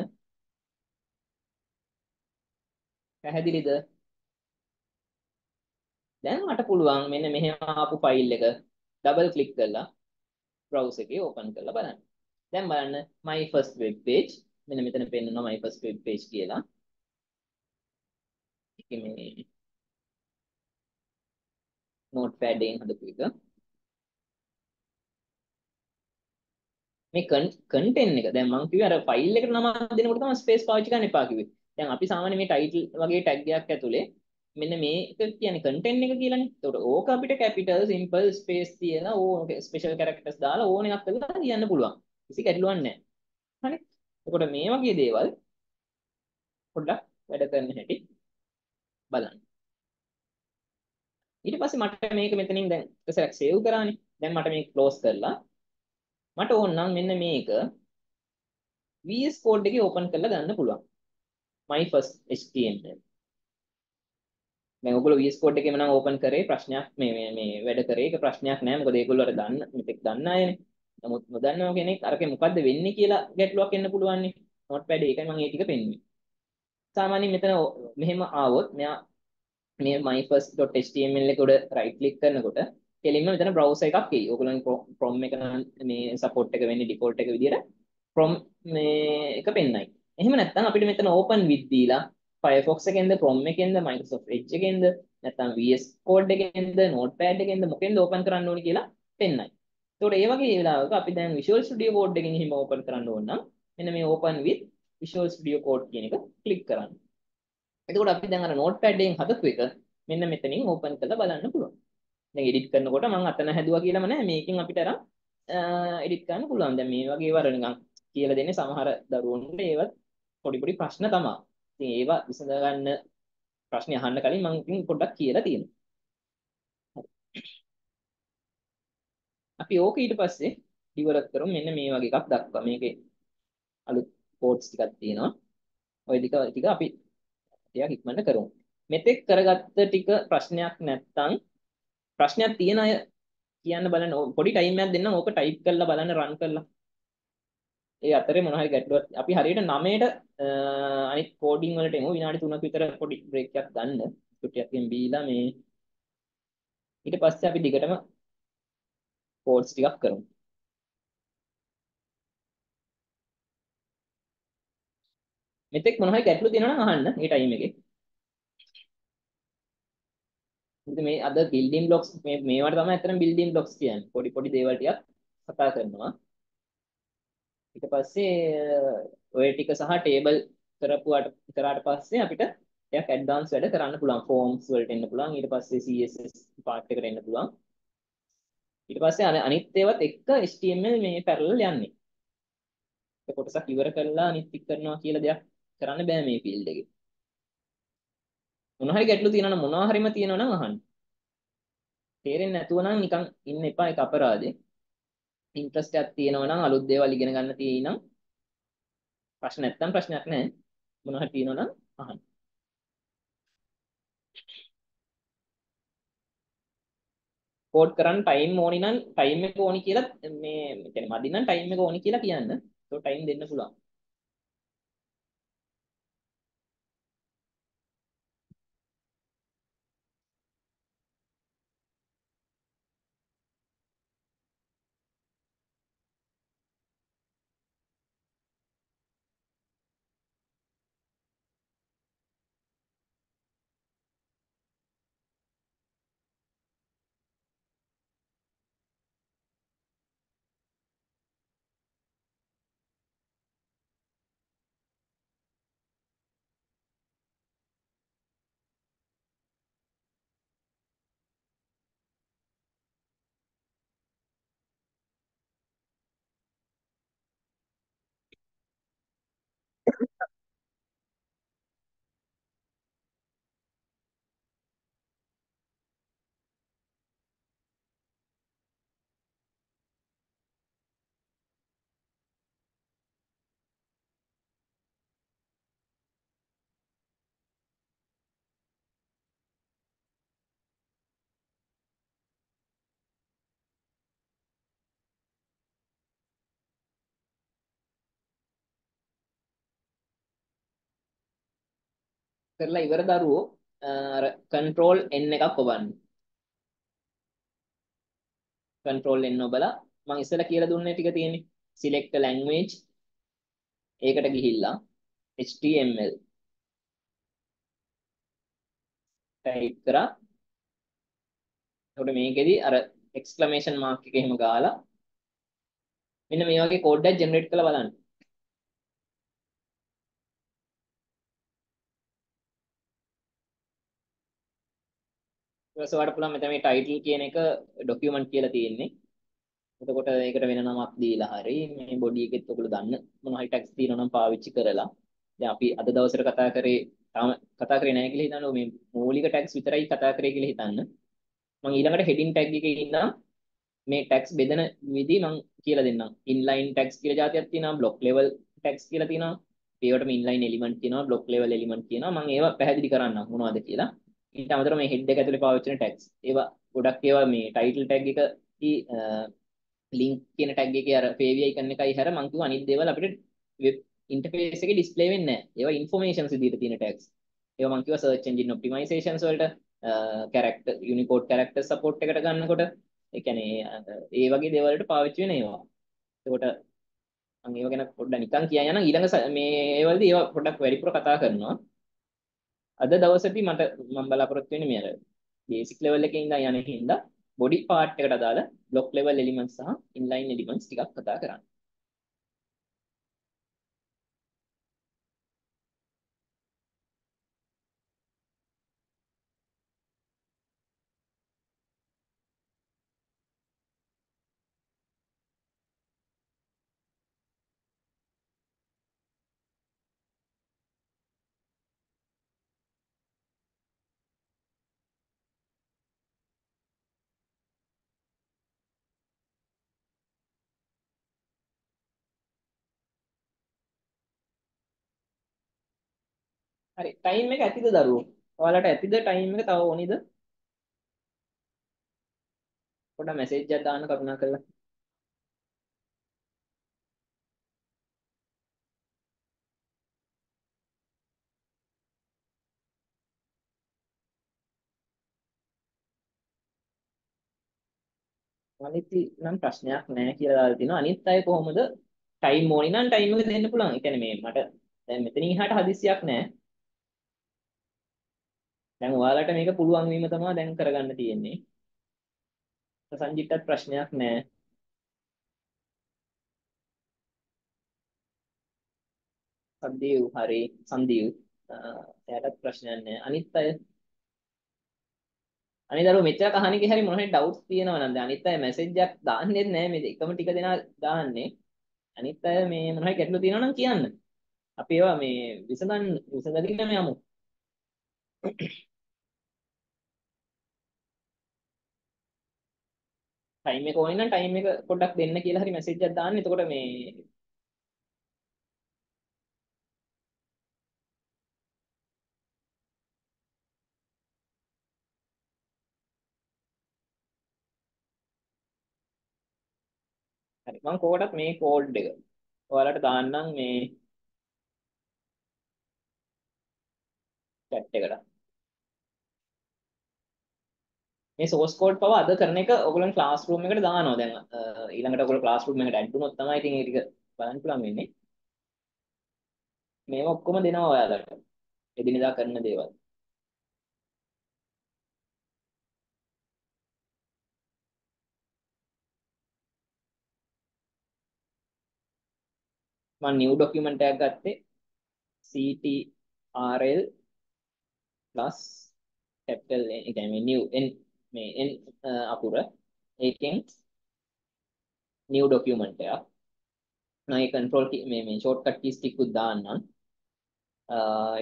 පැහැදිලිද? දැන් මට පුළුවන් මෙන්න මෙහෙම ආපු ෆයිල් එක ඩබල් ක්ලික් කරලා browser එකේ open කරලා බලන්න. දැන් බලන්න my first web page මෙන්න මෙතන පෙන්නනවා my first web page කියලා. ඒක මේ notepad එකෙන් හදපු එක. මේ කන්ටෙන්ට් එක දැන් මම කිව්වේ අර ෆයිල් එකට නම දෙනකොට තමයි ස්පේස් පාවිච්චි කරන්න එපා කිව්වේ. දැන් අපි සාමාන්‍ය මේ ටයිටල් වගේ ටැග් එකක් ඇතුලේ මෙන්න මේක කියන්නේ කන්ටෙන්ට් එක කියලානේ. එතකොට ඕක අපිට කැපිටල් සිම්පල් ස්පේස් තියලා ඕ ස්පෙෂල් කැරක්ටර්ස් දාලා ඕන එකක් කරලා කියන්න පුළුවන්. කිසි ගැටලුවක් නැහැ. හරි. එතකොට මේ වගේ දේවල් පොඩ්ඩක් වැඩ කරන්න හැටි බලන්න. ඊට පස්සේ මට මේක මෙතනින් දැන් ඉස්සරහ සේව් කරානේ. දැන් මට මේක ක්ලෝස් කරලා මට ඕන නම් මෙන්න මේක VS Code එකේ ඕපන් කරලා ගන්න පුළුවන්. my first HTML. දැන් ඔයගොල්ලෝ VS Code එකේම නම් ඕපන් කරේ ප්‍රශ්නයක් මේ මේ මේ වැඩ කරේ ඒක ප්‍රශ්නයක් නෑ මොකද ඒගොල්ලෝ අර දන්න මෙතෙක් දන්න අයනේ. නමුත් නොදන්නව කෙනෙක් අරකේ මොකද්ද වෙන්නේ කියලා ගැටලුවක් එන්න පුළුවන් නේ. notepad එකයි මම ඒ ටික පෙන්නුවේ. සාමාන්‍යයෙන් මෙතන මෙහෙම ආවොත් මෙයා මේ myfirst.html එක උඩ right click කරනකොට කෙලින්ම මෙතන browser එකක් එයි. ඔයගොල්ලෝ Chrome එක මේ support එක වෙන්නේ default එක විදියට Chrome මේ එක පෙන්නයි. එහෙම නැත්නම් අපිට මෙතන open with දීලා Firefox එකෙන්ද Chrome එකෙන්ද Microsoft Edge එකෙන්ද නැත්නම් VS Code එකෙන්ද Notepad එකෙන්ද මොකෙන්ද open කරන්න ඕනි කියලා පෙන්නයි. ඒතකොට ඒ වගේ වෙලාවක අපි දැන් Visual Studio Code එකෙන් එහෙම open කරන්න ඕන නම් මෙන්න මේ open with Visual Studio Code කියන එක ක්ලික් කරන්න. එතකොට අපි දැන් අර Notepad එකෙන් හදපු එක මෙන්න මෙතනින් open කරලා බලන්න පුළුවන්. දැන් edit කරනකොට මම අතන හැදුවා කියලාම නෑ මේකෙන් අපිට අර edit කරන්න පුළුවන්. දැන් මේ වගේ වර නිකන් කියලා දෙන්නේ සමහර දරුවන්ට ඒවත් පොඩි පොඩි ප්‍රශ්න තමයි. ඉතින් ඒවා විසඳ ගන්න ප්‍රශ්න අහන්න කලින් මම ඉතින් පොඩ්ඩක් කියලා තියෙනවා. අපි ඕක ඊට පස්සේ ඩිවලොප් කරමු මෙන්න මේ වගේ එකක් දක්වා. මේකේ අලුත් කෝඩ්ස් ටිකක් තියෙනවා. ওই ටික ටික අපි ටිකක් ඉක්මනට කරමු. මෙතෙක් කරගත්ත ටික ප්‍රශ්නයක් නැත්තම් ප්‍රශ්නයක් තියෙන අය කියන්න බලන්න පොඩි ටයිම් එකක් දෙන්නම් ඕක ටයිප් කරලා බලන්න රන් කරලා. ඒ අතරේ මොන හරි ගැටලුවක් අපි හරියට 9ට අනිත් කෝඩින් වලට එමු විනාඩි 3ක විතර පොඩි බ්‍රේක් එකක් ගන්න. ටුටියක් බීලා මේ ඊට පස්සේ අපි දිගටම කෝඩ්ස් ටිකක් කරමු. මෙතෙක් මොන හරි ගැටලු තියෙනවා නම් අහන්න මේ ටයිම් එකේ. ඉතින් මේ අද බිල්ඩින් බ්ලොක්ස් මේ මේවට තමයි අතරම බිල්ඩින් බ්ලොක්ස් කියන්නේ. පොඩි පොඩි දේවල් ටිකක් කතා කරනවා. ඊට පස්සේ ඔය ටික සහ ටේබල් කරපුවාට කරාට පස්සේ අපිට ටිකක් ඇඩ්වාන්ස් වැඩ කරන්න පුළුවන්. ෆෝම්ස් වලට එන්න පුළුවන්. ඊට පස්සේ CSS පාර්ට් එකට එන්න පුළුවන්. ඊට පස්සේ අනිත් ඒවාත් එක්ක HTML මේ පැරලල් යන්නේ. ඒ කොටසක් ඉවර කරලා අනිත් ටික කරනවා කියලා දෙයක් කරන්න බෑ මේ ෆීල්ඩ් එකේ. මොනවා හරි ගැටලු තියෙනවා නම් මොනවා හරිම තියෙනවා නම් අහන්න. තේරෙන්නේ නැතුව නම් නිකන් ඉන්න එපා ඒක අපරාධේ. ඉන්ට්‍රස්ට් එකක් තියෙනවා නම් අලුත් දේවල් ඉගෙන ගන්න තියෙයි නම් ප්‍රශ්න නැත්තම් ප්‍රශ්නයක් නැහැ. මොනවා හරි තියෙනවා නම් අහන්න. කෝඩ් කරන්න ටයිම් ඕනි නම් ටයිම් එක ඕනි කියලා මේ කියන්නේ මදි නම් ටයිම් එක ඕනි කියලා කියන්න. ඒක ටයිම් දෙන්න පුළුවන්. කරලා ඉවර දරුවෝ අර control n එකක් ඔබන්න. control n ඔබලා මම ඉස්සෙල්ලා කියලා දුන්නේ ටික තියෙන්නේ. select language ඒකට ගිහිල්ලා html ටයිප් කරා. එතකොට මේකෙදි අර exclamation mark එක එහෙම ගාලා මෙන්න මේ වගේ කෝඩ් එකක් ජෙනරේට් කරලා බලන්න. ඊට පස්සේ ඔයාලට පුළුවන් මෙතන මේ ටයිටල් කියන එක ડોකියුමන්ට් කියලා තියෙන්නේ. එතකොට ඒකට වෙන නමක් දීලා හරි මේ බොඩි එකෙත් ඔයගොල්ලෝ දන්න මොන හරි ටැග්ස් තියෙනවා නම් පාවිච්චි කරලා දැන් අපි අද දවසට කතා කරේ තාම කතා කරේ නැහැ කියලා හිතන්න මේ මූලික ටැග්ස් විතරයි කතා කරේ කියලා හිතන්න. මම ඊළඟට හෙඩින් ටැග් එකේ ඉන්නම් මේ ටැග්ස් බෙදෙන විදි මම කියලා දෙන්නම්. ඉන්ලයින් ටැග්ස් කියලා જાතියක් තියෙනවා, බ්ලොක් ලෙවල් ටැග්ස් කියලා තියෙනවා. ඒවටම ඉන්ලයින් එලිමන්ට් තියෙනවා, බ්ලොක් ලෙවල් එලිමන්ට් තියෙනවා. මම ඒවා පැහැදිලි කරන්නම් මොනවද කියලා. ඊට අමතරව මේ හෙඩ් එක ඇතුලේ පාවිච්චි කරන ටැග්ස්. ඒවා ගොඩක් ඒවා මේ ටයිටල් ටැග් එක ලින්ක් කියන ටැග් එකේ අර favy icon එකයි හැර මම කිව්වා අනිත් දේවල් අපිට වෙබ් ඉන්ටර්ෆේස් එකේ ඩිස්ප්ලේ වෙන්නේ නැහැ. ඒවා ඉන්ෆෝමේෂන්ස් විදිහට තියෙන ටැග්ස්. ඒවා මම කිව්වා search engine optimizations වලට character unicode character support එකට ගන්නකොට ඒ කියන්නේ ඒ වගේ දේවල් වලට පාවිච්චි වෙන ඒවා. ඒකට මම ඒව ගැන පොඩ්ඩක් නිකන් කියන්න යනවා ඊළඟ මේ ඒවලදී ඒවා පොඩ්ඩක් වැඩිපුර කතා කරනවා. අද දවසේදී මට මම බලාපොරොත්තු වෙන්නේ මේ අර බේසික් ලෙවල් එකේ ඉඳන් යන හින්දා බොඩි පාර්ට් එකට අදාළ බ්ලොක් ලෙවල් එලිමන්ට්ස් සහ ඉන්ලයින් එලිමන්ට්ස් ටිකක් කතා කරන්න. හරි ටයිම් එක ඇතිද දරුවෝ? ඔයාලට ඇතිද ටයිම් එක තව ඕනිද? පොඩ්ඩක් මැසේජ් එකක් දාන්න කරුණා කරලා. අනිත් නම් ප්‍රශ්නයක් නැහැ කියලා දාලා තිනවා. අනිත් අය කොහොමද ටයිම් ඕනි නම් ටයිම් එක දෙන්න පුළුවන්. ඒ කියන්නේ මේ මට දැන් මෙතනින් එහාට හදිස්සියක් නැහැ. දැන් ඔයාලට මේක පුළුවන් වීම තමයි දැන් කරගන්න තියෙන්නේ. සංජිත්තත් ප්‍රශ්නයක් නැහැ. සන්දීව් හරි සන්දීව් එයාටත් ප්‍රශ්නයක් නැහැ. අනිත් අය අනිත් දරුවෝ මෙච්චර කහණේක හරි මොන හරි ඩවුට්ස් තියෙනවා නම් දැන් අනිත් අය මැසේජ් එකක් දාන්නේ නැහැ මේ එකම ටික දෙනා දාන්නේ. අනිත් අය මේ මොන හරි ගැටලු තියෙනවා නම් කියන්න. අපි ඒවා මේ විසඳන් විසඳගෙන යමු. ටයිම් එක ඕනේ නම් ටයිම් එක පොඩ්ඩක් දෙන්න කියලා හරි මැසේජ් එකක් දාන්න. එතකොට මේ හරි මම කොහොටත් මේ කෝඩ් එක ඔයාලට දාන්නම් මේ chat එකට. මේ source code පව අද කරන එක ඔයගොල්ලන් classroom එකට දානවා. දැන් ඊළඟට ඔයගොල්ලෝ classroom එකට add වුණොත් තමයි ඉතින් ඒ ටික බලන්න පුළුවන් වෙන්නේ. මේවා ඔක්කොම දෙනවා ඔයාලට. එදිනෙදා කරන දේවල්. මම new document එකක් ගත්තේ ctrl capital ඒ කියන්නේ new n මේ n අකුර ඒකෙන් new document එකක් මම ඒ control මේ මේ shortcut keys ටිකකුත් දාන්නම්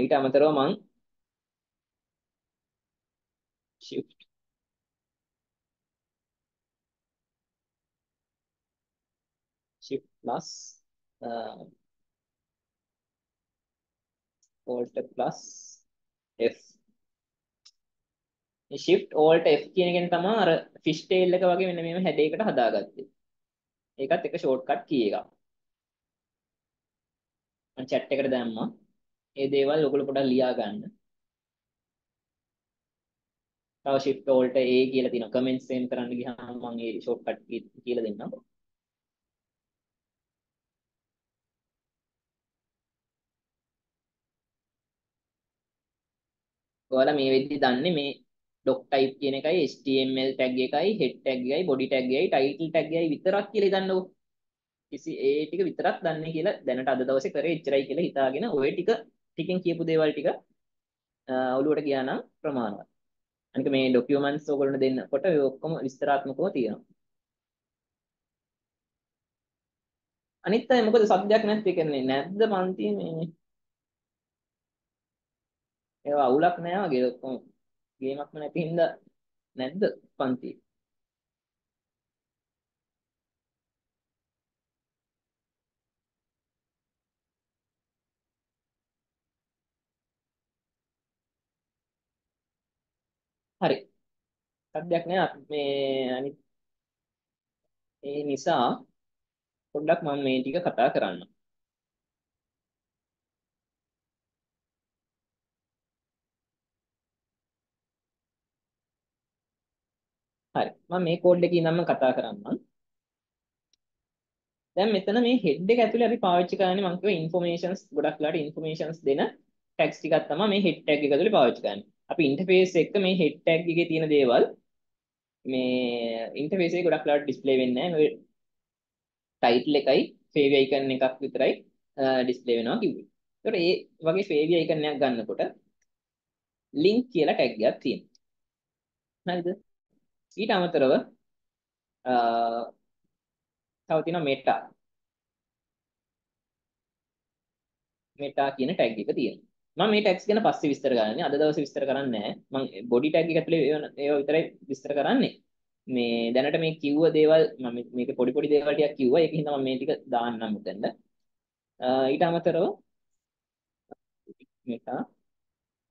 ඊට අමතරව මම shift shift plus alt plus f මේ shift alt f කියන එකෙන් තමයි අර fish tail එක වගේ මෙන්න මේව හැඩයකට හදාගත්තේ. ඒකත් එක shortcut key එකක්. මම chat එකට දැම්මා. ඒ දේවල් ඔයගොල්ලෝ පොඩ්ඩක් ලියා ගන්න. තව shift alt a කියලා තියෙනවා comments send කරන්න ගියාම මම ඒ shortcut කියලා දෙන්නම් ඔයාලා මේ වෙද්දි දන්නේ මේ doc type කියන එකයි html tag එකයි head tag එකයි body tag එකයි title tag එකයි විතරක් කියලා හිතන්නකො. කිසි ඒ ටික විතරක් දන්නේ කියලා දැනට අද දවසේ කරේ එච්චරයි කියලා හිතාගෙන ওই ටික ටිකෙන් කියපු දේවල් ටික ඔළුවට ගියා නම් ප්‍රමාණවත්. අනික මේ ડોකියුමන්ට්ස් ඕගොල්ලන්ට දෙන්නකොට ඔය ඔක්කොම විස්තරාත්මකව තියෙනවා. අනිත් අය මොකද සබ්ජෙක්ට් නැත්තේ කියන්නේ නැද්ද පන්තියේ මේ ඒවා අවුලක් නෑ වගේ ඔක්කොම ගේමක්ම නැති හින්දා නැද්ද පන්තියේ හරි. සද්දයක් නෑ. මේ අනිත් ඒ නිසා පොඩ්ඩක් මම මේ ටික කතා කරන්න. හරි මම මේ කෝඩ් එකේ ඉඳන්ම කතා කරන්නම්. දැන් මෙතන මේ හෙඩ් එක ඇතුලේ අපි පාවිච්චි කරන්නේ මම කිව්වා ඉන්ෆෝමේෂන්ස් ගොඩක් වෙලාට ඉන්ෆෝමේෂන්ස් දෙන ටැග්ස් ටිකක් තමයි මේ හෙඩ් ටැග් එක ඇතුලේ පාවිච්චි කරන්නේ. අපි ඉන්ටර්ෆේස් එක මේ හෙඩ් ටැග් එකේ තියෙන දේවල් මේ ඉන්ටර්ෆේස් එකේ ගොඩක් වෙලාට ඩිස්ප්ලේ වෙන්නේ නැහැ. ටයිටල් එකයි ෆේවි අයිකන් එකක් විතරයි ඩිස්ප්ලේ වෙනවා කිව්වේ. ඒතකොට ඒ වගේ ෆේවි අයිකන් එකක් ගන්නකොට link කියලා ටැග් එකක් තියෙනවා. හරිද? ඊට අමතරව තව තියෙනවා meta. meta කියන ටැග් එක තියෙනවා. මම මේ ටැග්ස් ගැන පස්සේ විස්තර කරන්නේ. අද දවසේ විස්තර කරන්නේ නැහැ. මම බොඩි ටැග් එක ඇතුලේ ඒවා විතරයි විස්තර කරන්නේ. මේ දැනට මේ කිව්ව දේවල් මම මේක පොඩි පොඩි දේවල් ටිකක් කිව්වා. ඒක හින්දා මම මේ ටික දාන්නම් මෙතන. ඊට අමතරව meta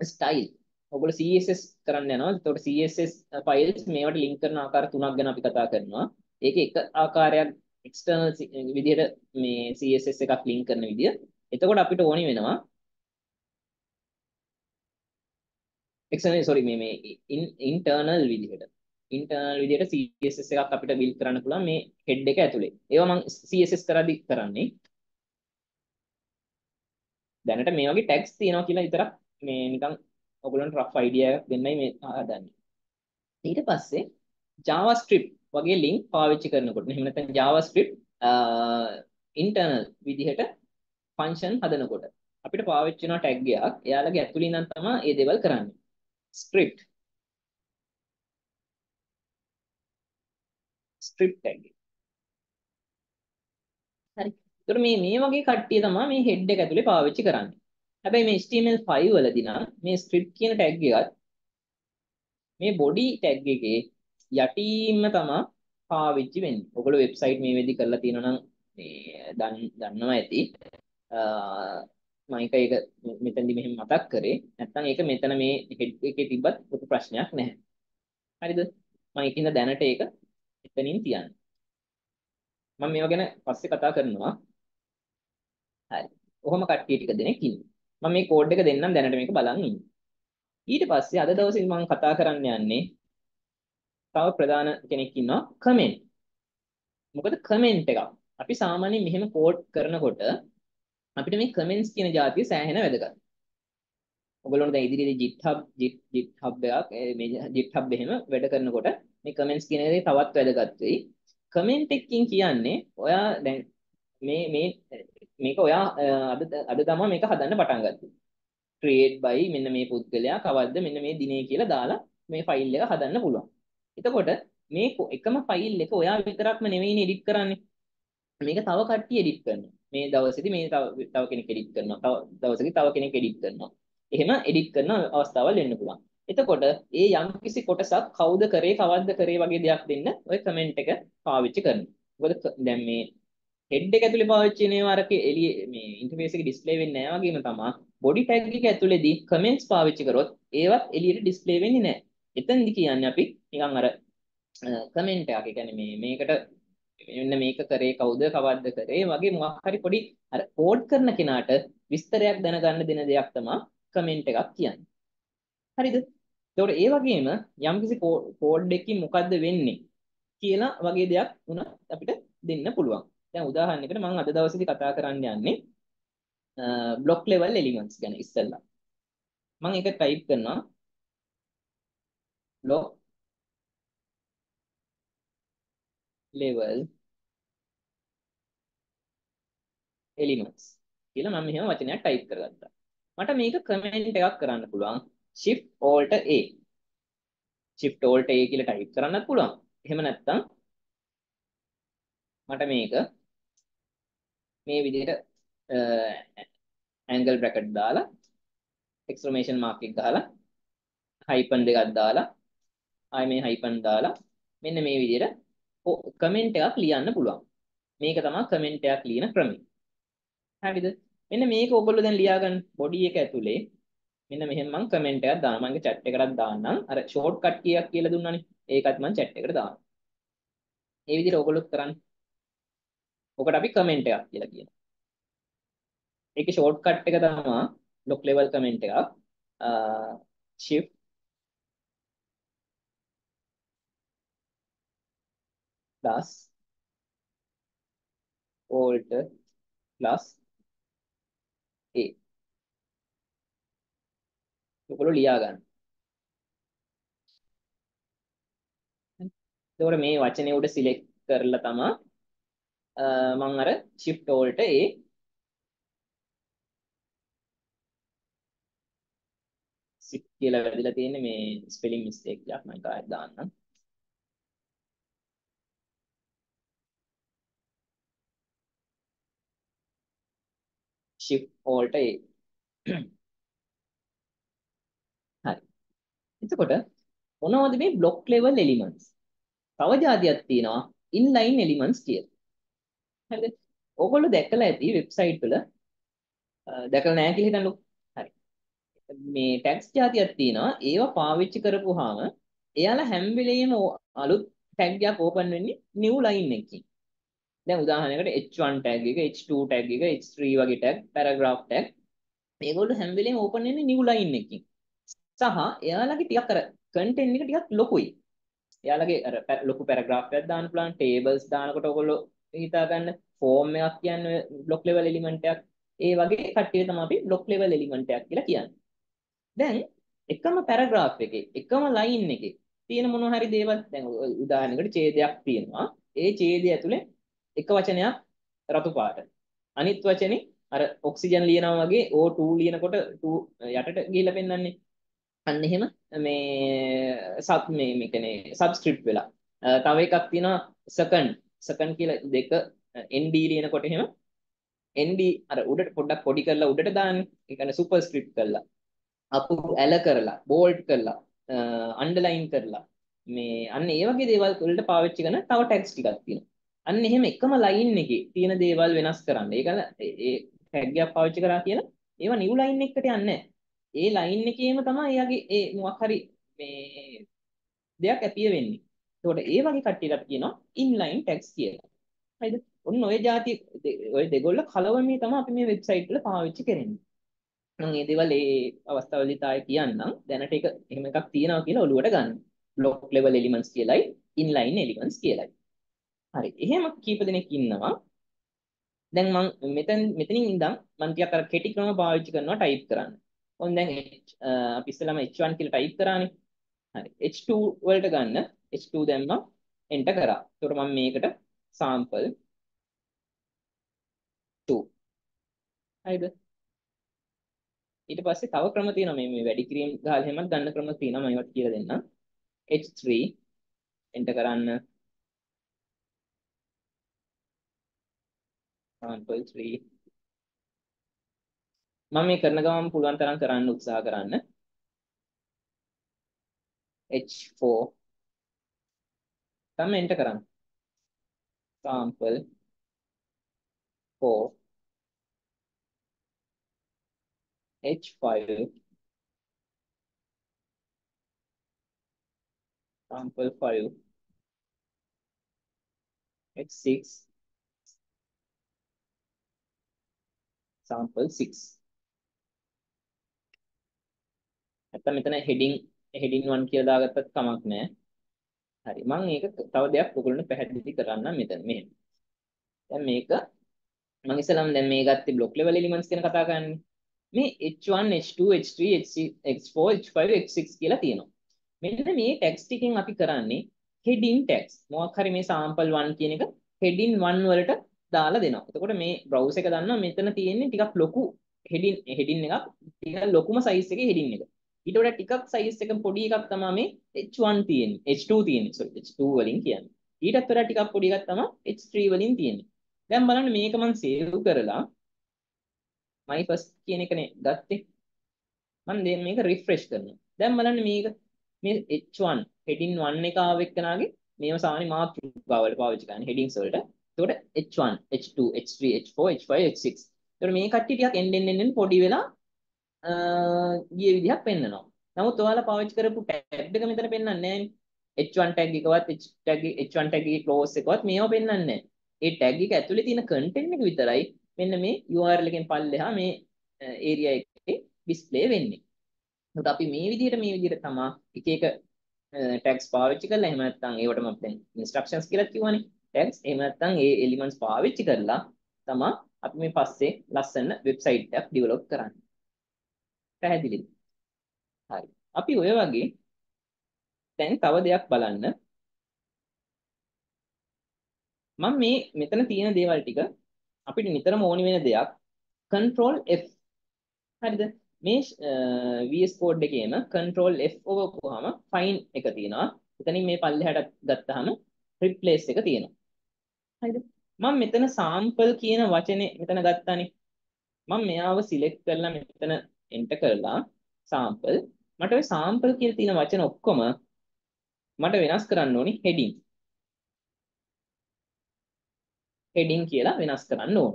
style. ඔයගොල්ලෝ CSS කරන්න යනවා. එතකොට CSS files මේවට link කරන ආකාර තුනක් ගැන අපි කතා කරනවා. ඒකේ එක ආකාරයක් external විදිහට මේ CSS එකක් link කරන විදිය. එතකොට අපිට ඕනි වෙනවා external sorry මේ මේ internal විදිහට internal විදිහට CSS එකක් අපිට build කරන්න පුළුවන් මේ head එක ඇතුලේ. ඒවා මම CSS කරද්දි කරන්නේ. දැනට මේ වගේ tags තියෙනවා කියලා විතරක් මේ නිකන් ඔයගොල්ලන්ට rough idea එකක් දෙන්නයි මේ හදන්නේ. ඊට පස්සේ JavaScript වගේ link පාවිච්චි කරනකොට එහෙම නැත්නම් JavaScript internal විදිහට function හදනකොට අපිට පාවිච්චි වෙන tag එකක් එයාලගේ ඇතුළේ ඉඳන් තමයි මේ දේවල් කරන්නේ. script script tag එක. හරි. ඒතර මේ මේ වගේ කට්ටිය තමයි මේ head එක ඇතුලේ පාවිච්චි කරන්නේ. හැබැයි මේ HTML5 වලදී නම් මේ script කියන tag එකත් මේ body tag එකේ යටින්ම තමයි පාවිච්චි වෙන්නේ. ඔයගොල්ලෝ වෙබ්සයිට් මේ වෙද්දි කරලා තියෙනවා නම් මේ දන්නවා ඇති. මම එක එක මෙතනදි මෙහෙම මතක් කරේ. නැත්නම් ඒක මෙතන මේ හෙඩ් එකේ තිබ්බත් ලොකු ප්‍රශ්නයක් නැහැ. හරිද? මම ඒකින්ද දැනට ඒක එතනින් තියන්න. මම මේවා ගැන පස්සේ කතා කරනවා. හරි. කොහොම කට්ටිය ටික දෙනෙක් ඉන්නේ. මම මේ කෝඩ් එක දෙන්නම් දැනට මේක බලන් ඉන්න. ඊට පස්සේ අද දවසේ මම කතා කරන්න යන්නේ තව ප්‍රධාන කෙනෙක් ඉන්නවා කමෙන්ට්. මොකද කමෙන්ට් එකක්. අපි සාමාන්‍යයෙන් මෙහෙම කෝඩ් කරනකොට අපිට මේ කමෙන්ට්ස් කියන જાතිය සෑහෙන වැදගත්. ඔයගොල්ලෝ දැන් ඉදිරියේදී GitHub GitHub එකක් මේ GitHub එහෙම වැඩ කරනකොට මේ කමෙන්ට්ස් කියන දේ තවත් වැදගත් වෙයි. කමෙන්ට් එකකින් කියන්නේ ඔයා දැන් මේ මේ මේක ඔයා අද අද තමයි මේක හදන්න පටන් ගත්තේ. create by මෙන්න මේ පුද්ගලයා කවද්ද මෙන්න මේ දිනේ කියලා දාලා මේ ෆයිල් එක හදන්න පුළුවන්. එතකොට මේ එකම ෆයිල් එක ඔයා විතරක්ම නෙවෙයිනේ එඩිට් කරන්නේ. මේක තව කට්ටිය එඩිට් කරනවා. මේ දවසේදී මේ තව තව කෙනෙක් එඩිට් කරනවා. තව දවසකදී තව කෙනෙක් එඩිට් කරනවා. එහෙම එඩිට් කරන අවස්ථාවල් එන්න පුළුවන්. එතකොට ඒ යම්කිසි කොටසක් කවුද කරේ කවද්ද කරේ වගේ දෙයක් දෙන්න ඔය කමෙන්ට් එක පාවිච්චි කරනවා. මොකද දැන් මේ හෙඩ් එක ඇතුලේ පාවිච්චි වෙන ඒවා අරක එළිය මේ ඉන්ටර්ෆේස් එකේ ඩිස්ප්ලේ වෙන්නේ නැහැ වගේම තමයි බොඩි ටැග් එක ඇතුලේදී කමෙන්ට්ස් පාවිච්චි කරොත් ඒවත් එළියට ඩිස්ප්ලේ වෙන්නේ නැහැ. එතනදි කියන්නේ අපි නිකන් අර කමෙන්ට් එකක්. ඒ කියන්නේ මේ මේකට මෙන්න මේක කරේ කවුද කවද්ද කරේ වගේ මොකක් හරි පොඩි අර කෝඩ් කරන කෙනාට විස්තරයක් දැනගන්න දෙන දෙයක් තමයි කමෙන්ට් එකක් කියන්නේ. හරිද? ඒතකොට ඒ වගේම යම්කිසි කෝඩ් එකකින් මොකද්ද වෙන්නේ කියලා වගේ දෙයක් උනත් අපිට දෙන්න පුළුවන්. දැන් උදාහරණයකට මම අද දවසේදී කතා කරන්න යන්නේ බ්ලොක් ලෙවල් එලිමන්ට්ස් ගැන ඉස්සෙල්ලා. මම ඒක ටයිප් කරනවා block level elements කියලා මම මෙහෙම වචනයක් ටයිප් කරගත්තා. මට මේක කමෙන්ට් එකක් කරන්න පුළුවන් shift alt a shift alt a කියලා ටයිප් කරන්නත් පුළුවන්. එහෙම නැත්නම් මට මේක මේ විදිහට angle bracket දාලා exclamation mark එක ගහලා hyphen දෙකක් දාලා ආයි මේ හයිපන් දාලා මෙන්න මේ විදිහට කමෙන්ට් එකක් ලියන්න පුළුවන්. මේක තමයි කමෙන්ට් එකක් ලියන ක්‍රමය. හරිද? මෙන්න මේක ඔයගොල්ලෝ දැන් ලියාගන්න බොඩි එක ඇතුලේ මෙන්න මෙහෙම මම කමෙන්ට් එකක් දානවා. මගේ chat එකකට දාන්නම්. අර ෂෝට් කට් කීයක් කියලා දුන්නානේ. ඒකත් මම chat එකට දානවා. මේ විදිහට ඔයගොල්ලෝ කරන්න. ඔකට අපි කමෙන්ට් එකක් කියලා කියනවා. ඒකේ ෂෝට් කට් එක තමයි ලොක් ලෙවල් කමෙන්ට් එකක්. shift plus alt plus a ඔයගොල්ලෝ ලියා ගන්න. එතකොට මේ වචනේ උඩ සිලෙක්ට් කරලා තමයි මම අර shift alt a සික් කියලා වැදලා තියෙන්නේ මේ ස්පෙලිං මිස්ටේක් එකක් මම කාට දාන්නම්. shift alt a. හරි. එතකොට මොනවද මේ block level elements? තව જાතියක් තියෙනවා inline elements කියලා. හරිද ඕගොල්ලෝ දැකලා ඇති වෙබ්සයිට් වල. දැකලා නැහැ කියලා හිතන්නකෝ. හරි. මේ ටැග්ස් જાතියක් තියෙනවා. ඒවා පාවිච්චි කරපුවාම එයාලා හැම වෙලෙම අලුත් ටැග් එකක් ඕපන් වෙන්නේ new line එකකින්. දැන් උදාහරණයකට h1 tag එක h2 tag එක h3 වගේ tag paragraph tag. මේගොල්ලෝ හැම වෙලේම ඕපන් වෙන්නේ new line එකකින්. සහ එයාලගේ ටිකක් අර content එක ටිකක් ලොකුයි. එයාලගේ අර ලොකු paragraph එකක් දාන්න පුළුවන් tables දානකොට ඔයගොල්ලෝ හිතා ගන්න form එකක් කියන්නේ block level element එකක් ඒ වගේ කට්ටිය තමයි අපි block level element එකක් කියලා කියන්නේ දැන් එකම paragraph එකේ එකම line එකේ තියෙන මොනවා හරි දේවල් දැන් උදාහරණයකට ඡේදයක් තියෙනවා ඒ ඡේදය ඇතුලේ එක වචනයක් රතු පාට. අනිත් වචනේ අර ඔක්සිජන් ලියනවා වගේ O2 ලියනකොට 2 යටට ගිහිල්ලා පෙන්වන්නේ. අන්න එහෙම මේ සබ් මේ මේ කියන්නේ සබ්ස්ක්‍රිප්ට් වෙලා. තව එකක් තියෙනවා සෙකන්ඩ්. සෙකන්ඩ් කියලා දෙක ND ලියනකොට එහෙම ND අර උඩට පොඩ්ඩක් පොඩි කරලා උඩට දාන්නේ. ඒ කියන්නේ සුපර්ස්ක්‍රිප්ට් කරලා. අපු ඇල කරලා, බෝල්ඩ් කරලා, අන්ඩර්ලයින් කරලා මේ අන්න ඒ වගේ දේවල් වලට පාවිච්චි කරන තව ටැග්ස් ටිකක් තියෙනවා. අන්න එහෙම එකම ලයින් එකේ තියෙන දේවල් වෙනස් කරන්න. ඒකල ඒ ටැග් එකක් පාවිච්චි කරා කියලා ඒවා නිව් ලයින් එකකට යන්නේ ඒ ලයින් එකේම තමයි එයාගේ ඒ මොකක් හරි මේ දෙයක් ඇපිය වෙන්නේ. ඒකට ඒ වගේ කට්ටියට අපි කියනවා ඉන්ලයින් ටැග්ස් කියලා. හරිද? ඔන්න ඔය જાති ඔය දෙගොල්ල කලවමේ තමයි අපි මේ වෙබ්සයිට් වල පාවිච්චි කරන්නේ. මම මේ දේවල් ඒ අවස්ථාවලදී තායි කියන්නම්. දැනට ඒක එහෙම එකක් තියෙනවා කියලා ඔලුවට ගන්න. block level elements කියලයි inline elements කියලයි. හරි. එහෙම කීප දෙනෙක් ඉන්නවා. දැන් මම මෙතන මෙතනින් ඉඳන් මම ටිකක් අර කෙටි ක්‍රම පාවිච්චි කරනවා ටයිප් කරන්න. ඔන්න දැන් අපි ඉස්සෙල්ලාම h1 කියලා ටයිප් කරානේ. හරි. h2 වලට ගන්න. H2 දැම්මා. Enter කරා. ඒකට මම මේකට sample 2 හරිද? ඊට පස්සේ තව ක්‍රම තියෙනවා. මේ මේ වැඩි ක්‍රීම් ගහලා හැමත් ගන්න ක්‍රම තියෙනවා. මම ඒවත් කියලා දෙන්නම්. h3 enter කරන්න. Sample 3 මම මේ කරන ගමන් පුළුවන් තරම් කරන්න උත්සාහ කරන්න h4 තමයි එන්ටර් කරන්න sample 4 h5 sample 5 h6 sample 6 නැත්නම් මෙතන heading heading 1 කියලා දාගත්තත් කමක් නැහැ. හරි. මම ඒක තව දෙයක් ඔයගොල්ලන්ට පැහැදිලි කරන්නම් මෙතන මෙහෙම. දැන් මේක මම ඉස්සලම දැන් මේ ගත්තේ block level elements ගැන කතා කරන්නේ. මේ h1 h2 h3 h4 h5 h6 කියලා තියෙනවා. මෙන්න මේ tags ටිකෙන් අපි කරන්නේ heading tags. මොකක් හරි මේ sample 1 කියන එක heading 1 වලට දාලා දෙනවා. එතකොට මේ browse එක දන්නවා මෙතන තියෙන්නේ ටිකක් ලොකු heading heading එකක් ටිකක් ලොකුම size එකේ heading එක. ඊට වඩා ටිකක් size එක පොඩි එකක් තමයි මේ h1 තියෙන්නේ. h2 තියෙන්නේ. sorry h2 වලින් කියන්නේ. ඊටත් වඩා ටිකක් පොඩි එකක් තමයි h3 වලින් තියෙන්නේ. දැන් බලන්න මේක මම save කරලා my first කියන එකනේ ගත්තේ. මම දැන් මේක refresh කරනවා. දැන් බලන්න මේක මේ h1 heading 1 එක ආව එක්කනාගේ මේව සාමාන්‍ය මාතෘකාවලට පාවිච්චි කරන්නේ headings වලට. එතකොට h1, h2, h3, h4, h5, h6. එතකොට මේ කට්ටිය ටිකක් එන්න එන්න එන්න පොඩි වෙලා ගිය විදිහක් පෙන්නනවා. නමුත් ඔයාලා පාවිච්චි කරපු ටැග් එක මෙතන පෙන්වන්නේ නැහැ h1 ටැග් එකවත් h ටැග් h1 ටැග් එකේ close එකවත් මේව පෙන්වන්නේ නැහැ. ඒ ටැග් එක ඇතුලේ තියෙන content එක විතරයි මෙන්න මේ URL එකෙන් පල්ලෙහා මේ area එකේ display වෙන්නේ. එතකොට අපි මේ විදිහට මේ විදිහට තමයි එක එක tags පාවිච්චි කරලා එහෙම නැත්නම් ඒවටම දැන් instructions කියලා කියවනේ. tags එහෙම නැත්නම් ඒ elements පාවිච්චි කරලා තමයි අපි මේ පස්සේ ලස්සන වෙබ්සයිට් එකක් ඩෙවලොප් කරන්නේ. පැහැදිලිද? හරි. අපි ඔය වගේ දැන් තව දෙයක් බලන්න. මම මේ මෙතන තියෙන දේවල් ටික අපිට නිතරම ඕනි වෙන දෙයක් control F. හරිද? මේ VS Code එකේම control F ඔබපුවාම find එක තියෙනවා. එතනින් මේ පල්ලෙහාට ගත්තාම replace එක තියෙනවා. හරිද? මම මෙතන sample කියන වචනේ මෙතන ගත්තානේ. මම මෙයාව select කරලා මෙතන enter කරලා sample මට ওই sample කියලා තියෙන වචන ඔක්කොම මට වෙනස් කරන්න ඕනි heading. heading කියලා වෙනස් කරන්න ඕන.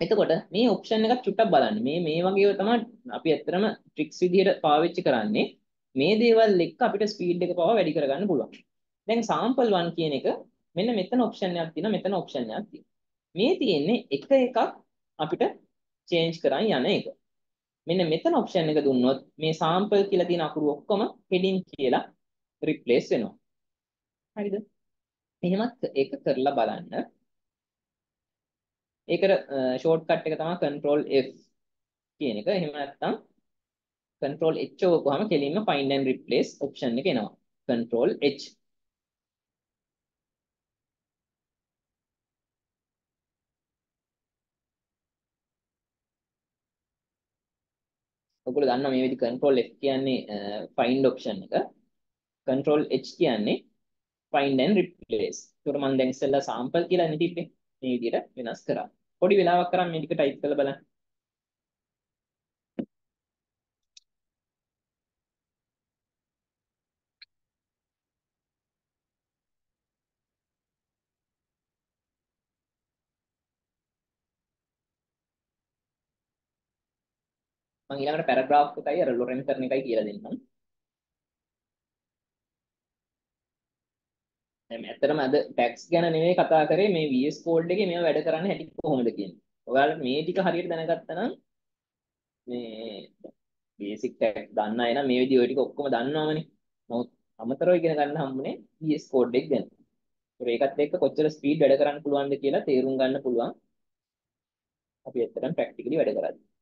එතකොට මේ ඔප්ෂන් එකක් චුට්ටක් බලන්න. මේ මේ වගේ තමයි අපි ඇත්තටම ට්‍රික්ස් විදිහට පාවිච්චි කරන්නේ. මේ දේවල් එක්ක අපිට ස්පීඩ් එක පවා වැඩි කරගන්න පුළුවන්. දැන් sample 1 කියන එක මෙන්න මෙතන ඔප්ෂන් එකක් තියෙනවා මෙතන ඔප්ෂන් එකක් තියෙනවා. මේ තියෙන්නේ එක එකක් අපිට change කරන් යන එක. මෙන්න මෙතන ඔප්ෂන් එක දුන්නොත් මේ sample කියලා තියෙන අකුරු ඔක්කොම heading කියලා replace වෙනවා. හරිද? එහෙමත් ඒක කරලා බලන්න. ඒකට ෂෝට්කට් එක තමයි control F කියන එක. එහෙම නැත්නම් control H ඔව්වහම කෙලින්ම find and replace option එක එනවා. control H ඔයගොල්ලෝ දන්නවා මේ විදි control F කියන්නේ find option එක. control H කියන්නේ find and replace. ඒකට මම දැන් ඉස්සෙල්ලා sample කියලා නේ තිබ්බේ. මේ විදිහට වෙනස් කරා. පොඩි වෙලාවක් කරන් මේ ටික ටයිප් කරලා බලන්න. මම ඊළඟට පැරග්‍රාෆ් එකයි අර ලොරෙන් කරන එකයි කියලා දෙන්නම්. දැන් ඇත්තටම අද ටැක්ස් ගැන නෙමෙයි කතා කරේ මේ VS Code එකේ මේවා වැඩ කරන්න හැටි කොහොමද කියන්නේ. ඔයාලා මේ ටික හරියට දැනගත්තා නම් මේ බේසික් ටැක්ස් දන්න අය නම් මේ විදිහ ඔය ටික ඔක්කොම දන්නවමනේ. නමුත් අමතරව ඉගෙන ගන්න හම්බුනේ VS Code එක ගැන. ඒකත් එක්ක කොච්චර ස්පීඩ් වැඩ කරන්න පුළුවන්ද කියලා තේරුම් ගන්න පුළුවන්. අපි ඇත්තටම ප්‍රැක්ටිකලි වැඩ කරද්දී.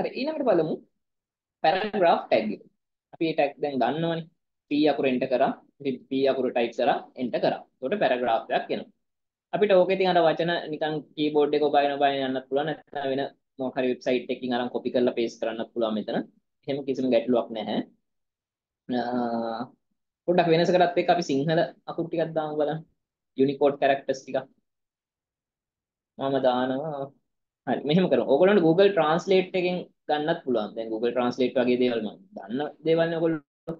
හරි ඊළඟට බලමු paragraph tag එක. අපි මේ tag දැන් ගන්නවනේ. p අකුර enter කරා. ඉතින් p අකුර type කරා enter කරා. එතකොට paragraph එකක් එනවා. අපිට ඕකේ තියෙන අර වචන නිකන් keyboard එක ඔබාගෙන ඔබාගෙන යන්නත් පුළුවන් නැත්නම් වෙන මොකක් හරි වෙබ්සයිට් එකකින් අරන් copy කරලා paste කරන්නත් පුළුවන් මෙතන. එහෙම කිසිම ගැටලුවක් නැහැ. පොඩ්ඩක් වෙනස කරත් එක්ක අපි සිංහල අකුරු ටිකක් දාමු බලන්න. Unicode characters ටිකක්. මම දානවා. හරි මෙහෙම කරමු. ඕගොල්ලන්ට Google Translate එකෙන් ගන්නත් පුළුවන්. දැන් Google Translate වගේ දේවල් මම දන්න දේවල් නේ ඔයගොල්ලෝ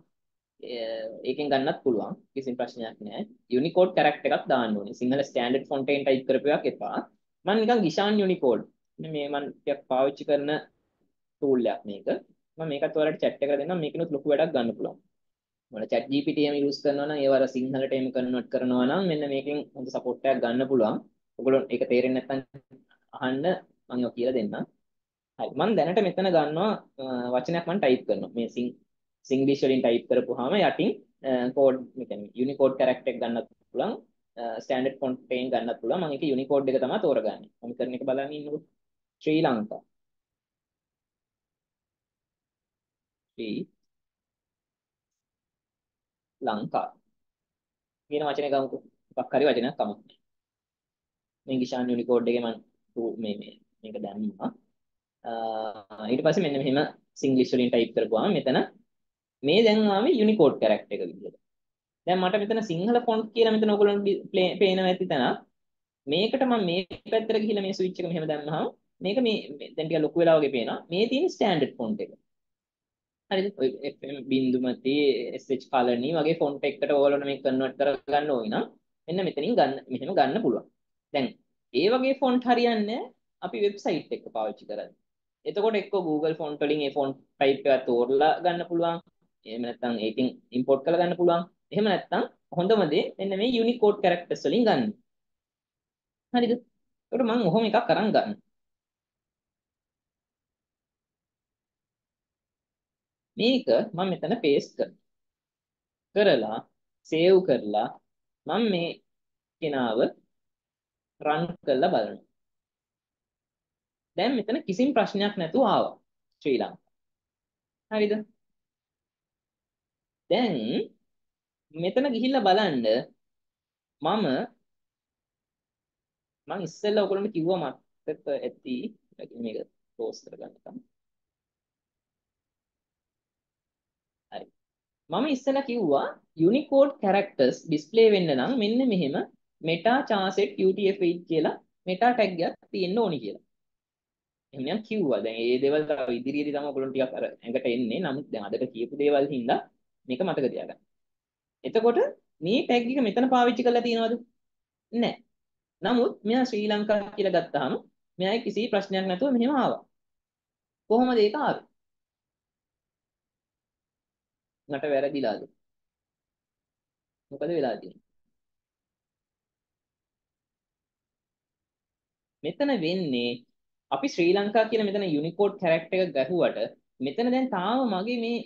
ඒකෙන් ගන්නත් පුළුවන්. කිසිම ප්‍රශ්නයක් නැහැ. Unicode character එකක් දාන්න ඕනේ. සිංහල standard font එකෙන් type කරපු එකක් එපා. මම නිකන් Gishan Unicode. මේ මම ටිකක් පාවිච්චි කරන tool එකක් මේක. මම මේකත් ඔයාලට chat එකකට දෙන්නම්. මේකිනුත් ලොකු වැඩක් ගන්න පුළුවන්. මොන chat GPT එහෙම use කරනවා නම් ඒව අර සිංහලට එහෙම convert කරනවා නම් මෙන්න මේකෙන් හොඳ support එකක් ගන්න පුළුවන්. ඔයගොල්ලෝ ඒක තේරෙන්නේ නැත්නම් අහන්න මම ඔය කියලා දෙන්නම්. හරි මම දැනට මෙතන ගන්නවා වචනයක් මම type කරනවා. මේ සිං සිංග්ලිෂ් වලින් type කරපුවාම යටින් කෝඩ් මේ කියන්නේ Unicode character එක ගන්නත් පුළුවන්. ස්ටෑන්ඩඩ් ෆොන්ට් එකෙන් ගන්නත් පුළුවන්. මම ඒක Unicode එක තමයි තෝරගන්නේ. මම කරන එක බලන්න ඉන්නකො. ශ්‍රී ලංකා. ශ්‍රී ලංකා කියන වචනේ ගමුකෝ. මොකක් හරි වචනයක් කමක් නැහැ. මේ ගිෂාන් යුනිකෝඩ් එකේ මම මේ මේ මේක දැම්මා. ඊට පස්සේ මෙන්න මෙහෙම සිංග්ලිෂ් වලින් ටයිප් කරපුවාම මෙතන මේ දැන් ආවේ යුනිකෝඩ් කැරක්ටර් එක විදිහට. දැන් මට මෙතන සිංහල ෆොන්ට් කියලා මෙතන ඔයගොල්ලන්ට පේනවා ඇති තැන. මේකට මම මේ පැත්තට ගිහිල්ලා මේ ස්විච් එක මෙහෙම දැම්මහම මේක මේ දැන් ටික ලොකු වෙලා වගේ පේනවා. මේ තියෙන ස්ටෑන්ඩඩ් ෆොන්ට් එක. හරිද? ඔය FM බින්දුමති SH කලණි වගේ ෆොන්ට් එකකට ඕගොල්ලෝ මේක කන්වර්ට් කරගන්න ඕන නම් මෙන්න මෙතනින් ගන්න මෙහෙම ගන්න පුළුවන්. දැන් ඒ වගේ ෆොන්ට් හරියන්නේ අපි වෙබ්සයිට් එක පාවිච්චි කරන්නේ. එතකොට එක්ක Google ෆොන්ට් වලින් ඒ ෆොන්ට් ටයිප් එක තෝරලා ගන්න පුළුවන්. එහෙම නැත්නම් ඒකෙන් ඉම්පෝට් කරලා ගන්න පුළුවන්. එහෙම නැත්නම් හොඳම දේ මෙන්න මේ Unicode characters වලින් ගන්න. හරිද? ඒකට මම ඔහොම එකක් අරන් ගන්න. මේක මම මෙතන paste කරලා save කරලා මම මේ කෙනාව run කරලා බලනවා. දැන් මෙතන කිසිම ප්‍රශ්නයක් නැතුව ආවා ශ්‍රී ලංකාව. හරිද? දැන් මෙතන ගිහිල්ලා බලන්න මම මම ඉස්සෙල්ලා ඔයගොල්ලන්ට කිව්වා මතක ඇති මේක ක්ලෝස් කරගන්න හරි මම ඉස්සෙල්ලා කිව්වා Unicode characters display වෙන්න නම් මෙන්න මෙහෙම meta charset utf8 කියලා meta tag එකක් තියෙන්න ඕනි කියලා. එහෙම නම් කිව්වා. දැන් මේ දේවල් තව ඉදිරියේදී තමයි ඔයගොල්ලෝ ටිකක් අර ඇඟට එන්නේ. නමුත් දැන් අදට කියපු දේවල් හින්දා මේක මතක තියාගන්න. එතකොට මේ ටැග් එක මෙතන පාවිච්චි කරලා තියෙනවද? නැහැ. නමුත් මෙයා ශ්‍රී ලංකා කියලා ගත්තාම මෙයාගේ කිසි ප්‍රශ්නයක් නැතුව මෙහෙම ආවා. කොහොමද ඒක ආවේ? මට වැරදිලාද? මොකද වෙලා තියෙන්නේ? මෙතන වෙන්නේ අපි ශ්‍රී ලංකා කියලා මෙතන යුනිකෝඩ් කැරක්ටර් එක ගහුවට මෙතන දැන් තාම මගේ මේ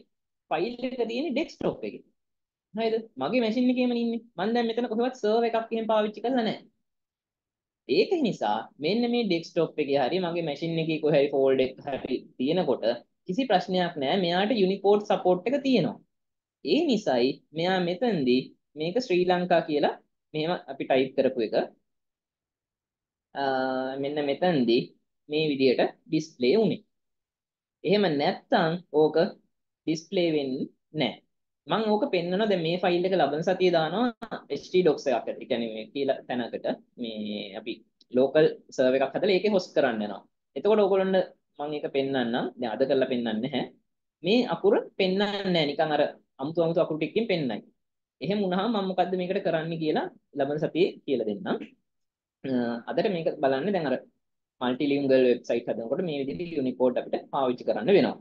ෆයිල් එක තියෙන්නේ ඩෙස්ක්ටොප් එකේ. හරිද? මගේ මැෂින් එකේම ඉන්නේ. මම දැන් මෙතන කොහෙවත් සර්වර් එකක් එහෙම පාවිච්චි කරලා නැහැ. ඒක නිසා මෙන්න මේ ඩෙස්ක්ටොප් එකේ හරි මගේ මැෂින් එකේ කොහේ හරි ෆෝල්ඩ් එක හරි තියෙනකොට කිසි ප්‍රශ්නයක් නැහැ. මෙයාට යුනිකෝඩ් සපෝට් එක තියෙනවා. ඒ නිසායි මෙයා මෙතනදී මේක ශ්‍රී ලංකා කියලා මෙහෙම අපි ටයිප් කරපු එක මෙන්න මෙතනදී මේ විදිහට ඩිස්ප්ලේ වුනේ. එහෙම නැත්තම් ඕක ඩිස්ප්ලේ වෙන්නේ නැහැ. මම ඕක පෙන්වනවා දැන් මේ ෆයිල් එක ලබන සතියේ දානවා htdocs එකක් ඇති. කියන්නේ මේ කියලා තැනකට මේ අපි local server එකක් හදලා ඒකේ host කරන්න යනවා. එතකොට ඕගොල්ලොන්ට මම ඒක පෙන්වන්නම්. දැන් අද කරලා පෙන්වන්නේ නැහැ. මේ අකුර පෙන්වන්නේ නැහැ. නිකන් අර අමුතු අමුතු අකුරු ටිකකින් පෙන්වන්නයි. එහෙම වුණාම මම මොකද්ද මේකට කරන්න කියලා ලබන සතියේ කියලා දෙන්නම්. අදට මේක බලන්න දැන් අර මල්ටිලිංගල් වෙබ්සයිට් හදනකොට මේ විදිහට යුනිකෝඩ් අපිට පාවිච්චි කරන්න වෙනවා.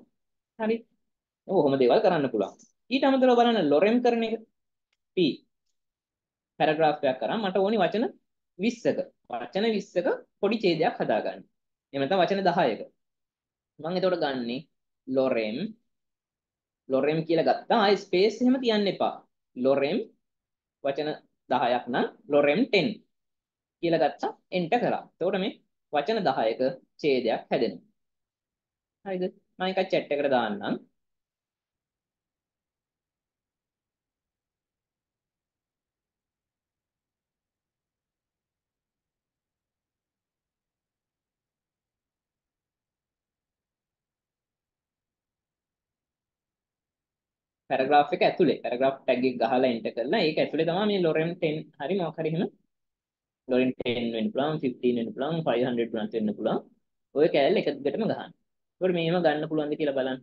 හරි. ඔහොම දේවල් කරන්න පුළුවන්. ඊට අමතරව බලන්න ලොරෙම් කරන එක P පැරග්‍රාෆ් එකක් කරා මට ඕනි වචන 20ක. වචන 20ක පොඩි ඡේදයක් හදාගන්න. එහෙම නැත්නම් වචන 10ක. මම එතකොට ගන්නේ ලොරෙම් ලොරෙම් කියලා ගත්තා. ආයි ස්පේස් එහෙම තියන්න එපා. ලොරෙම් වචන 10ක් නම් ලොරෙම් 10 කියලා ගත්තා එන්ටර් කරා. එතකොට මේ වචන 10ක ඡේදයක් හැදෙනවා. හරිද? මම එකක් chat එකට දාන්නම්. පැරග්‍රාෆ් එක ඇතුලේ පැරග්‍රාෆ් ටැග් එක ගහලා එන්ටර් කරලා ඒක ඇතුලේ තමයි මේ lorem 10 හරි මොකක් හරි එහෙම lorem 10 වෙන්න පුළුවන් 15 වෙන්න පුළුවන් 500 වුණත් වෙන්න පුළුවන් ඔය කෑල්ල එක දිගටම ගහන්න. ඒකට මේව ගන්න පුළුවන්ද කියලා බලන්න.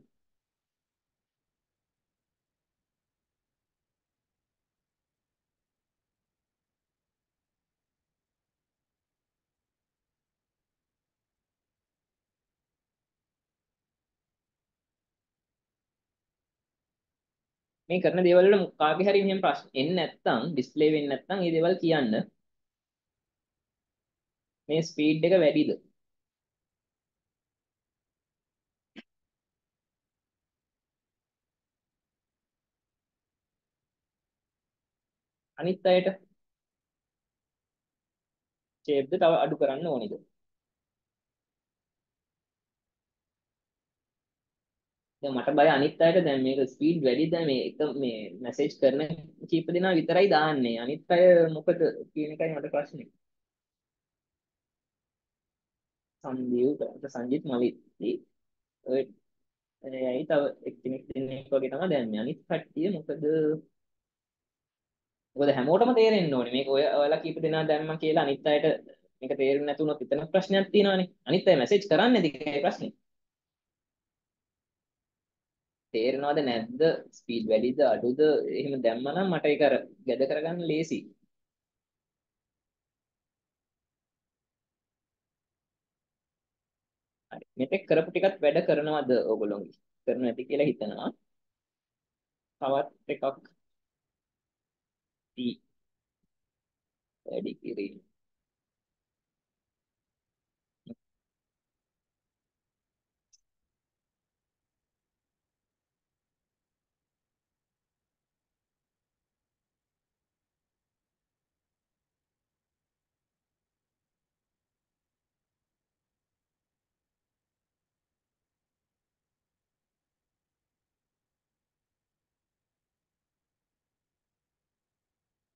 මේ කරන දේවල් වල කාගේ හරි මෙහෙම ප්‍රශ්න එන්නේ නැත්නම් ඩිස්ප්ලේ වෙන්නේ නැත්නම් මේ දේවල් කියන්න. මේ ස්පීඩ් එක වැඩිද? අනිත් අයට ෂේප්ද තව අඩු කරන්න ඕනේද? දැන් මට බය අනිත් අයට දැන් මේක ස්පීඩ් වැඩිද මේ එක මේ මැසේජ් කරන කීප දෙනා විතරයි දාන්නේ අනිත් අය මොකද කියන එකයි මට ප්‍රශ්නේ සංදීව් සංජිත් මලිත්ති ඔය ඇයි තව එක්කෙනෙක් දෙන්නෙක් වගේ තමයි දැන් අනිත් කට්ටිය මොකද? මොකද හැමෝටම තේරෙන්න ඕනේ. මේක ඔය ඔයාලා කීප දෙනා දැම්මා කියලා අනිත් අයට මේක තේරුම් නැතුනොත් එතන ප්‍රශ්නයක් තියෙනවානේ. අනිත් අය මැසේජ් කරන්නේ නැති එකයි ප්‍රශ්නේ. තේරෙනවද නැද්ද? ස්පීඩ් වැඩිද? අඩුද? එහෙම දැම්මනම් මට ඒක අර ගැද කරගන්න ලේසි හරි මෙතෙක් කරපු ටිකත් වැඩ කරනවද ඕගොල්ලෝගේ කරන නැති කියලා හිතනවා. තවත් එකක්. T වැඩි කිරීම.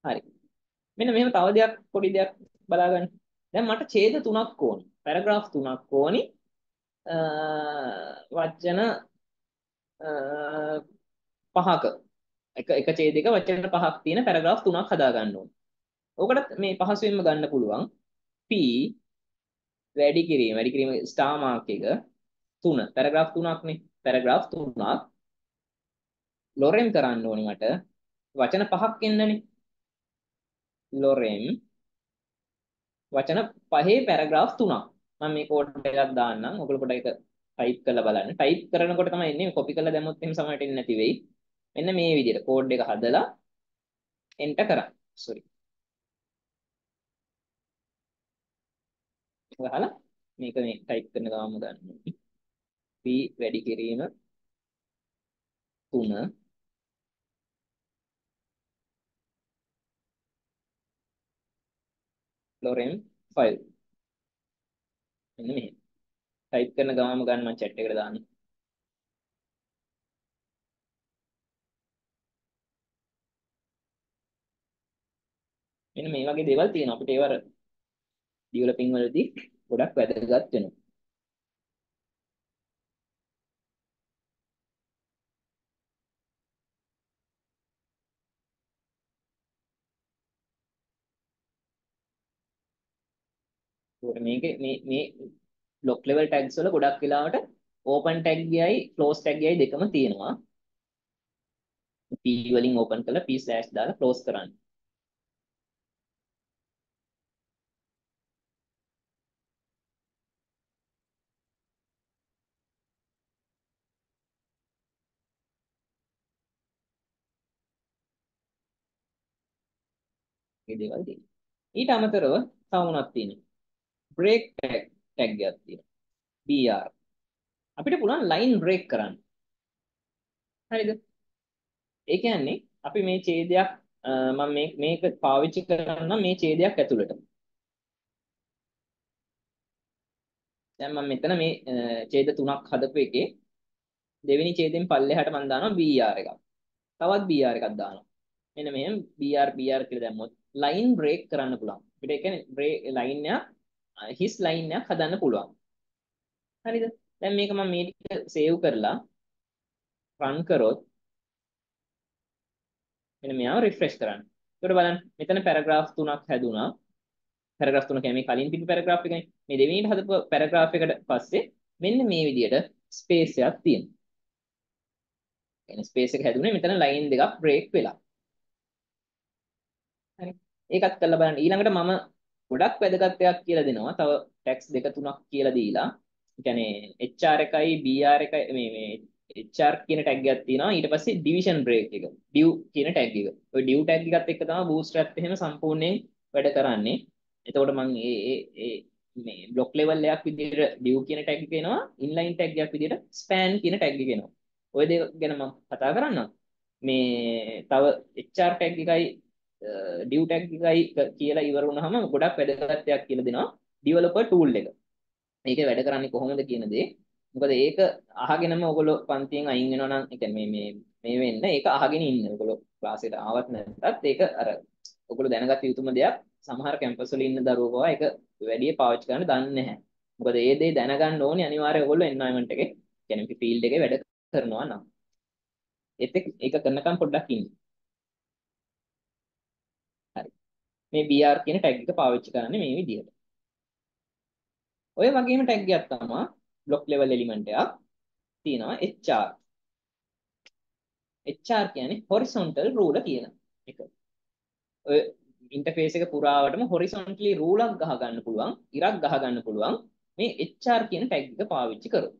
හරි. මෙන්න මෙහෙම තව දෙයක් පොඩි දෙයක් බලා ගන්න දැන් මට ඡේද තුනක් ඕනි. පැරග්‍රාෆ් තුනක් ඕනි. වචන පහක. එක එක ඡේදයක වචන පහක් තියෙන පැරග්‍රාෆ් තුනක් හදා ගන්න ඕනේ. ඕකට මේ පහසුවෙන්ම ගන්න පුළුවන්. P වැඩි කිරීම වැඩි කිරීම ස්ටාර් මාක් එක 3 පැරග්‍රාෆ් තුනක්නේ. පැරග්‍රාෆ් තුනක්. ලොරෙන් කරන්න ඕනි මට. වචන පහක් එන්නනේ. ලොරෙන් වචන පහේ පැරග්‍රාෆ් තුනක්. මම මේ කෝඩ් එකක් දාන්නම්. ඔයගොල්ලෝ පොඩ්ඩක් ඒක ටයිප් කරලා බලන්න. ටයිප් කරනකොට තමයි එන්නේ. කොපි කරලා දැම්මොත් එහෙම සමහරට එන්නේ නැති වෙයි. මෙන්න මේ විදිහට කෝඩ් එක හදලා එන්ටර් කරන්න. සෝරි. ගහලා මේක මේ ටයිප් කරන ගාම ගන්න. p වැඩි කිරීම 3 ලොරෙන් 5 මෙන්න මෙහෙම ටයිප් කරන ගාම ගන්න මම chat එකට දාන්න. මෙන්න මේ වගේ දේවල් තියෙනවා. අපිට ඒවර ඩෙවලොපින් වලදී ගොඩක් වැදගත් වෙනවා. මේකේ මේ මේ ලොක් ලෙවල් ටැග්ස් වල ගොඩක් වෙලාවට ඕපන් ටැග් ගියයි ක්ලෝස් ටැග් ගියයි දෙකම තියෙනවා p වලින් ඕපන් කරලා p ස්ලෑෂ් දාලා ක්ලෝස් කරන්න මේ දේවල් තියෙනවා. ඊට අමතරව තව මොනවද තියෙන්නේ? Break tag tag එකක් තියෙනවා. br. අපිට පුළුවන් line break කරන්න. හරිද? ඒ කියන්නේ අපි මේ ඡේදයක් මම මේ මේක පාවිච්චි කරනම් මේ ඡේදයක් ඇතුළට. දැන් මම මෙතන මේ ඡේද තුනක් හදපු එකේ දෙවෙනි ඡේදයෙන් පල්ලෙහාට මම දානවා br එකක්. තවත් br එකක් දානවා. මෙන්න මෙහෙම br br කියලා දැම්මොත් ලයින් බ්‍රේක් කරන්න පුළුවන්. අපිට ඒ කියන්නේ ලයින් එක හිස් ලයින් එකක් හදන්න පුළුවන්. හරිද? දැන් මේක මම මේ ටික සේව් කරලා රන් කරොත් මෙන්න මෙයාව රිෆ්‍රෙෂ් කරන්න. ඒකට බලන්න මෙතන පැරග්‍රාෆ් තුනක් හැදුනා. පැරග්‍රාෆ් තුන කියන්නේ කලින් තිබු පැරග්‍රාෆ් එකනේ. මේ දෙවෙනිට හදපු පැරග්‍රාෆ් එකට පස්සේ මෙන්න මේ විදිහට ස්පේස් එකක් තියෙනවා. කියන්නේ ස්පේස් එක හැදුනේ මෙතන ලයින් දෙකක් බ්‍රේක් වෙලා. හරි. ඒකත් කරලා බලන්න. ඊළඟට මම ගොඩක් වැදගත් දෙයක් කියලා දෙනවා. තව ටැක්ස් දෙක තුනක් කියලා දීලා. ඒ කියන්නේ HR එකයි BR එකයි මේ මේ HR කියන ටැග් එකක් තියෙනවා. ඊට පස්සේ division break එක. div කියන ටැග් එක. ඔය div ටැග් එකත් එක්ක තමයි booster එකත් එහෙම සම්පූර්ණයෙන් වැඩ කරන්නේ. එතකොට මම ඒ ඒ මේ block level එකක් විදිහට div කියන ටැග් එක එනවා. inline ටැග් එකක් විදිහට span කියන ටැග් එක එනවා. ඔය දෙක ගැන මම කතා කරන්නම්. මේ තව HR ටැග් එකයි div ටැග් එකයි කියලා ඉවර වුණාම ගොඩක් වැදගත් දෙයක් කියලා දෙනවා. developer tool එක. මේකේ වැඩ කරන්නේ කොහොමද කියන දේ මොකද ඒක අහගෙනම ඔයගොල්ලෝ පන්තියෙන් අයින් වෙනවා නම් ඒ කියන්නේ මේ මේ මේ වෙන්න ඒක අහගෙන ඉන්න. ඔයගොල්ලෝ ක්ලාස් එකට ආවත් නැත්නම් ඒක අර ඔයගොල්ලෝ දැනගත යුතුම දෙයක්. සමහර කැම්පස් වල ඉන්න දරුවෝ ඒක වැඩි පාවිච්චි කරන්න දන්නේ නැහැ. මොකද ඒ දේ දැනගන්න ඕනේ අනිවාර්යයෙන් ඔයගොල්ලෝ එන්වයරන්මන්ට් එකේ කියන්නේ ෆීල්ඩ් එකේ වැඩ කරනවා නම්. ඒත් ඒක කරනකම් පොඩ්ඩක් ඉන්න. හරි. මේ BR කියන ටැග් එක පාවිච්චි කරන්නේ මේ විදිහට. ඔය වගේම ටැග් එකක් තමයි block level element එකක් තියෙනවා HR. HR කියන්නේ horizontal ruler කියන එක. ඔය ඉන්ටර්ෆේස් එක පුරාවටම horizontally ruler ගහ ගන්න පුළුවන්, ඉරක් ගහ ගන්න පුළුවන් මේ HR කියන ටැග් එක පාවිච්චි කරොත්.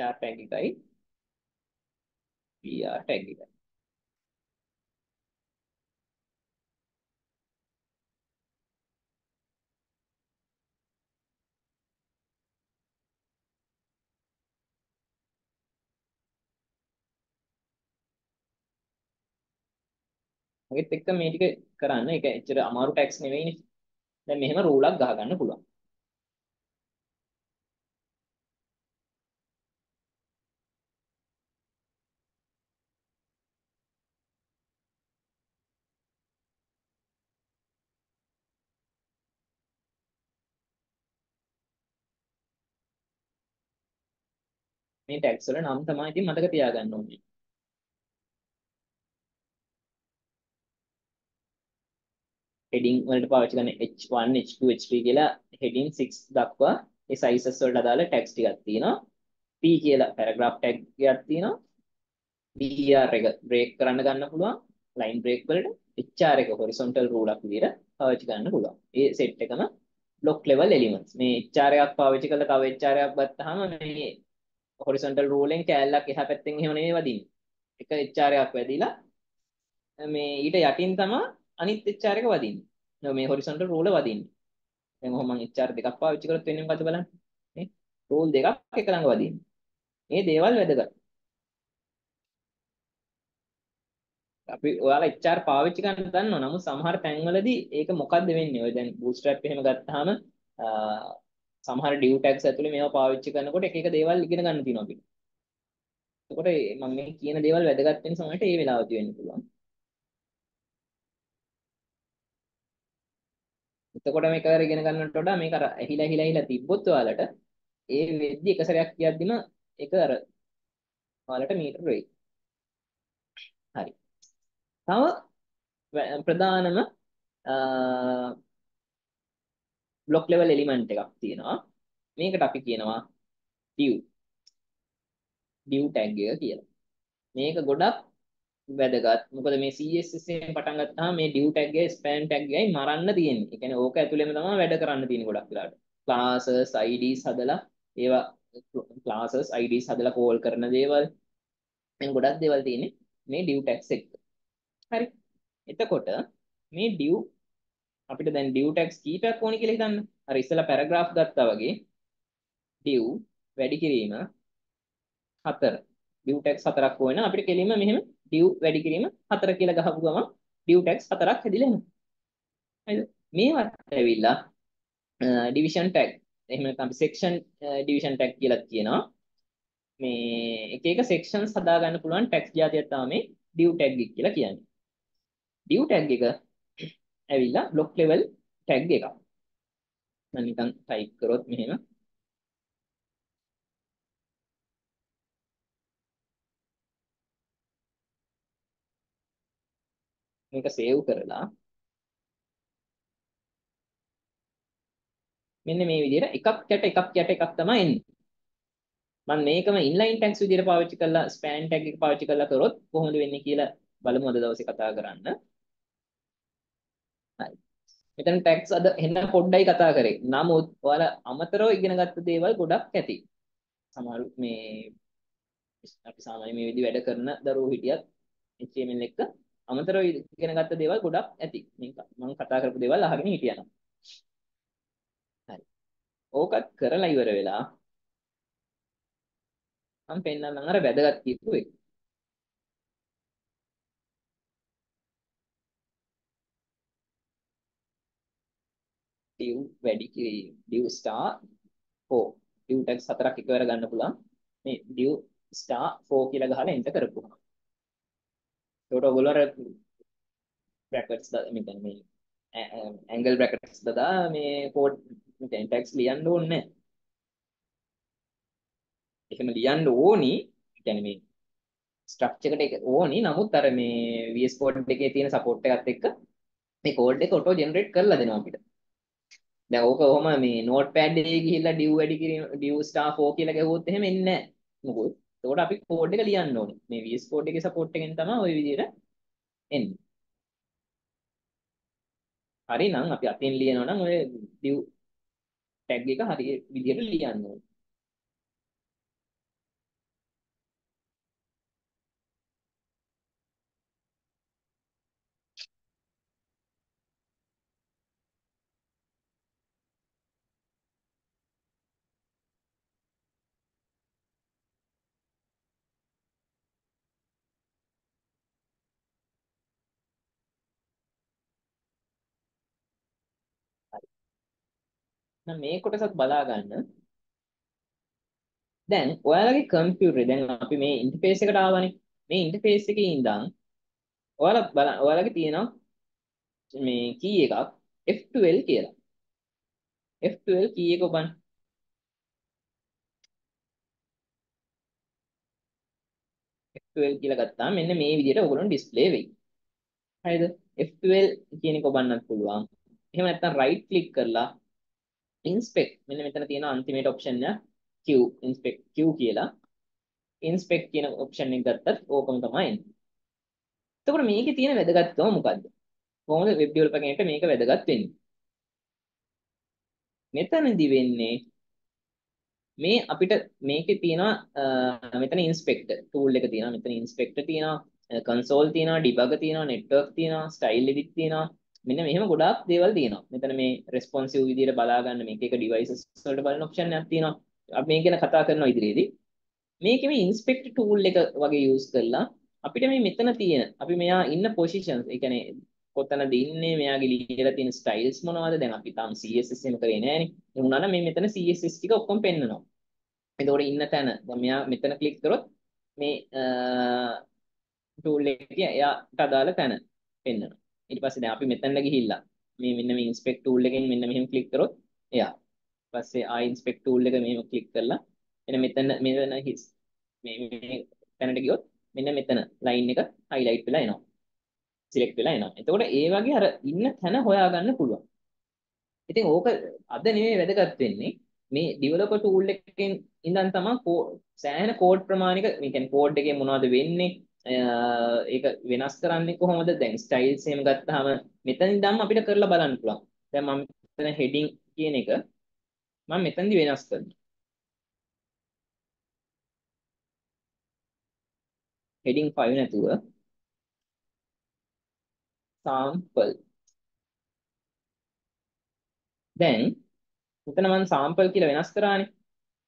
HR ටැග් එකයි PR ටැග් එකයි ඔයත් එක්ක මේ ටික කරන්න ඒක එච්චර අමාරු ටැක්ස් නෙවෙයිනේ. දැන් මෙහෙම රූලක් ගහ ගන්න පුළුවන්. මේ ටැක්ස් වල නම් තමයි ඉතින් මතක තියාගන්න ඕනේ. heading වලට පාවිච්චි කරන H1 H2 H3 කියලා heading 6 දක්වා ඒ sizes වලට අදාළ tags ටිකක් තියෙනවා. P කියලා paragraph tag එකක් තියෙනවා. BR එක break කරන්න ගන්න පුළුවන්. Line break වලට HR එක horizontal rule එකක් විදිහට පාවිච්චි කරන්න පුළුවන්. ඒ set එකම block level elements. මේ HR එකක් පාවිච්චි කරලා තව HR එකක් ගත්තාම මේ horizontal rule එකෙන් කෑල්ලක් එහා පැත්තෙන් එහෙම නෙමෙයි වදින්නේ එක HR එකක් වැදිලා මේ ඊට යටින් තමයි අනිත් HR එක වදින්නේ. මේ horizontal rule වදින්නේ. දැන් ඔහොම මම HR දෙකක් පාවිච්චි කරොත් වෙන්නේ මොකද බලන්න. නේ? rule දෙකක් එක ළඟ වදින්නේ. මේ දේවල් වැදගත්. අපි ඔයාලා HR පාවිච්චි කරන්න දන්නවා. නමුත් සමහර තැන්වලදී ඒක මොකද්ද වෙන්නේ? ඔය දැන් bootstrap එහෙම ගත්තාම සමහර div tags ඇතුලේ මේවා පාවිච්චි කරනකොට එක එක දේවල් ඉගෙන ගන්න තියෙනවා අපිට. එතකොට මම මේ කියන දේවල් වැදගත් වෙන සමහරට ඒ වෙලාවදී වෙන්න පුළුවන්. එතකොට මේක අර ඉගෙන ගන්නට වඩා මේක අර ඇහිලා ඇහිලා ඇහිලා තිබ්බොත් ඔයාලට ඒ වෙද්දි එක සැරයක් කියද්දිම ඒක අර ඔයාලට මීටර වෙයි. හරි. තව ප්‍රධානම බ්ලොක් ලෙවල් එලිමන්ට් එකක් තියෙනවා. මේකට අපි කියනවා div. div tag එක කියලා. මේක ගොඩක් වැදගත්. මොකද මේ CSS එකෙන් පටන් ගත්තාම මේ div tag එකයි span tag එකයි මරන්න තියෙන්නේ. ඒ කියන්නේ ඕක ඇතුළේම තමයි වැඩ කරන්න තියෙන්නේ ගොඩක් වෙලාවට. classes IDs හදලා ඒවා classes IDs හදලා call කරන දේවල් මේ ගොඩක් දේවල් තියෙන්නේ මේ div tags එක්ක. හරි. එතකොට මේ div අපිට දැන් div tags කීපයක් ඕනි කියලා හිතන්න. අර ඉස්සෙල්ලා paragraph ගත්තා වගේ div වැඩි කිරීම හතර div tags හතරක් ඕන අපිට කෙලින්ම මෙහෙම div වැඩි කිරීම 4 කියලා ගහපු ගමන් div tags හතරක් හැදිලා එනවා. හරිද? මේවත් ඇවිල්ලා division tag එහෙම නැත්නම් අපි section division tag කියලා කියනවා. මේ එක එක sections හදා ගන්න පුළුවන් tags జాතියක් තමයි මේ div tag එක කියලා කියන්නේ. div tag එක ඇවිල්ලා block level tag එකක්. මම නිකන් type කරොත් මෙහෙම මේක සේව් කරලා මෙන්න මේ විදිහට එකක් යට එකක් යට එකක් තමයි එන්නේ. මම මේකම inline tags විදිහට පාවිච්චි කරලා span tag එක පාවිච්චි කරලා කරොත් කොහොමද වෙන්නේ කියලා බලමු අද දවසේ කතා කරන්න. හරි. මෙතන tags අද එන්න පොඩ්ඩයි කතා කරේ. නමුත් ඔයාලා අමතරව ඉගෙන ගත්ත දේවල් ගොඩක් ඇති. සමහර මේ අපි සාමාන්‍ය මේ විදිහ වැඩ කරන දරුවෝ හිටියත් HTML එක අමතරව ඉගෙන ගත්ත දේවල් ගොඩක් ඇති. මම කතා කරපු දේවල් අහගෙන හිටියනම්. හරි. ඕකත් කරලා ඉවර වෙලා මම පෙන්නන්නම් අර වැදගත් කීපු එක. Div වැඩි කිරීම div star 4 div tags හතරක් එකවර ගන්න පුළුවන්. මේ div star 4 කියලා ගහලා enter කරපුවා ඒකට ඔයගොල්ලෝ අර brackets මේ කියන්නේ මේ angle brackets දාලා මේ code මේ tags ලියන්න ඕනේ නැහැ. එහෙම ලියන්න ඕනි කියන්නේ මේ ස්ට්‍රක්චර් එකට ඕනි. නමුත් අර මේ VS Code එකේ තියෙන support එකත් එක්ක මේ code එක auto generate කරලා දෙනවා අපිට. දැන් ඕක ඔහම මේ notepad එකේ ගිහිල්ලා div වැඩි කිරීම div star 4 කියලා ගැහුවොත් එහෙම එන්නේ නැහැ. මොකද එතකොට අපි code එක ලියන්න ඕනේ. මේ VS Code එකේ support එකෙන් තමයි ওই විදිහට එන්නේ. හරි නම් අපි අතින් ලියනවා නම් ඔය div tag එක හරි විදිහට ලියන්න ඕනේ. මේ කොටසත් බලා ගන්න. දැන් ඔයාලගේ කම්පියුටරේ දැන් අපි මේ ඉන්ටර්ෆේස් එකට ආවනේ. මේ ඉන්ටර්ෆේස් එකේ ඉඳන් ඔයාලා බලන්න ඔයාලගේ තියෙනවා මේ කී එකක් F12 කියලා. F12 කී එක ඔබන්න. F12 කියලා ගත්තාම මෙන්න මේ විදිහට ඔයගොල්ලෝ ඩිස්ප්ලේ වෙයි. හරිද? F12 කියන එක ඔබන්නත් පුළුවන්. එහෙම නැත්නම් right click කරලා inspect මෙන්න මෙතන තියෙන අන්තිමේට ඔප්ෂන් එක Q inspect Q කියලා inspect කියන ඔප්ෂන් එක ගත්තත් ඕකම තමයි එන්නේ. එතකොට මේකේ තියෙන වැදගත්කම මොකද්ද? කොහොමද වෙබ් ඩෙවලොපර් කෙනෙක්ට මේක වැදගත් වෙන්නේ? මෙතනදි වෙන්නේ මේ අපිට මේකේ තියෙනවා මෙතන ඉන්ස්පෙක්ටර් ටූල් එක තියෙනවා මෙතන ඉන්ස්පෙක්ටර් තියෙනවා කන්සෝල් තියෙනවා ඩිබග් තියෙනවා නෙට්වර්ක් තියෙනවා ස්ටයිල් එඩිට් තියෙනවා මෙන්න මෙහෙම ගොඩාක් දේවල් තියෙනවා. මෙතන මේ රෙස්පොන්සිව් විදියට බලා ගන්න මේක එක ඩිවයිසස් වලට බලන ඔප්ෂන් එකක් තියෙනවා. අපි මේ ගැන කතා කරනවා ඉදිරියේදී. මේකේ මේ ඉන්ස්පෙක්ට් ටූල් එක වගේ යූස් කරලා අපිට මේ මෙතන තියෙන අපි මෙයා ඉන්න පොසිෂන්ස් ඒ කියන්නේ කොතනද ඉන්නේ මෙයාගේ ලියලා තියෙන ස්ටයිල්ස් මොනවද දැන් අපි තාම CSS එහෙම කරේ නෑනේ ඒ වුණා නම් මේ මෙතන CSS ටික ඔක්කොම පෙන්නනවා එතකොට ඉන්න තැන දැන් මෙයා මෙතන ක්ලික් කරොත් මේ ටූල් එකේ එයාට අදාළ තැන පෙන්නනවා ඊට පස්සේ දැන් අපි මෙතනට ගිහිල්ලා මේ මෙන්න මේ ඉන්ස්පෙක්ට් ටූල් එකෙන් මෙන්න මෙහෙම ක්ලික් කරොත් එයා. ඊපස්සේ ආයි ඉන්ස්පෙක්ට් ටූල් එක මෙහෙම ක්ලික් කරලා එන මෙතන මෙතන හිස් මේ මේ තැනට ගියොත් මෙන්න මෙතන ලයින් එක highlight වෙලා එනවා. සිලෙක්ට් වෙලා එනවා. එතකොට ඒ වගේ අර ඉන්න තැන හොයාගන්න පුළුවන්. ඉතින් ඕක අද නෙමෙයි වැදගත් වෙන්නේ. මේ ඩිවෙලොපර් ටූල් එකෙන් ඉඳන් තමයි සෑහෙන කෝඩ් ප්‍රමාණික මේ කියන්නේ කෝඩ් එකේ මොනවද වෙන්නේ ඒක වෙනස් කරන්නේ කොහොමද? දැන් ස්ටයිල්ස් එහෙම ගත්තාම මෙතන ඉඳන්ම අපිට කරලා බලන්න පුළුවන්. දැන් මම මෙතන හෙඩින් කියන එක මම මෙතනදි වෙනස් කරනවා. හෙඩින් 5 නැතුව sample. දැන් මෙතන මම sample කියලා වෙනස් කරානේ.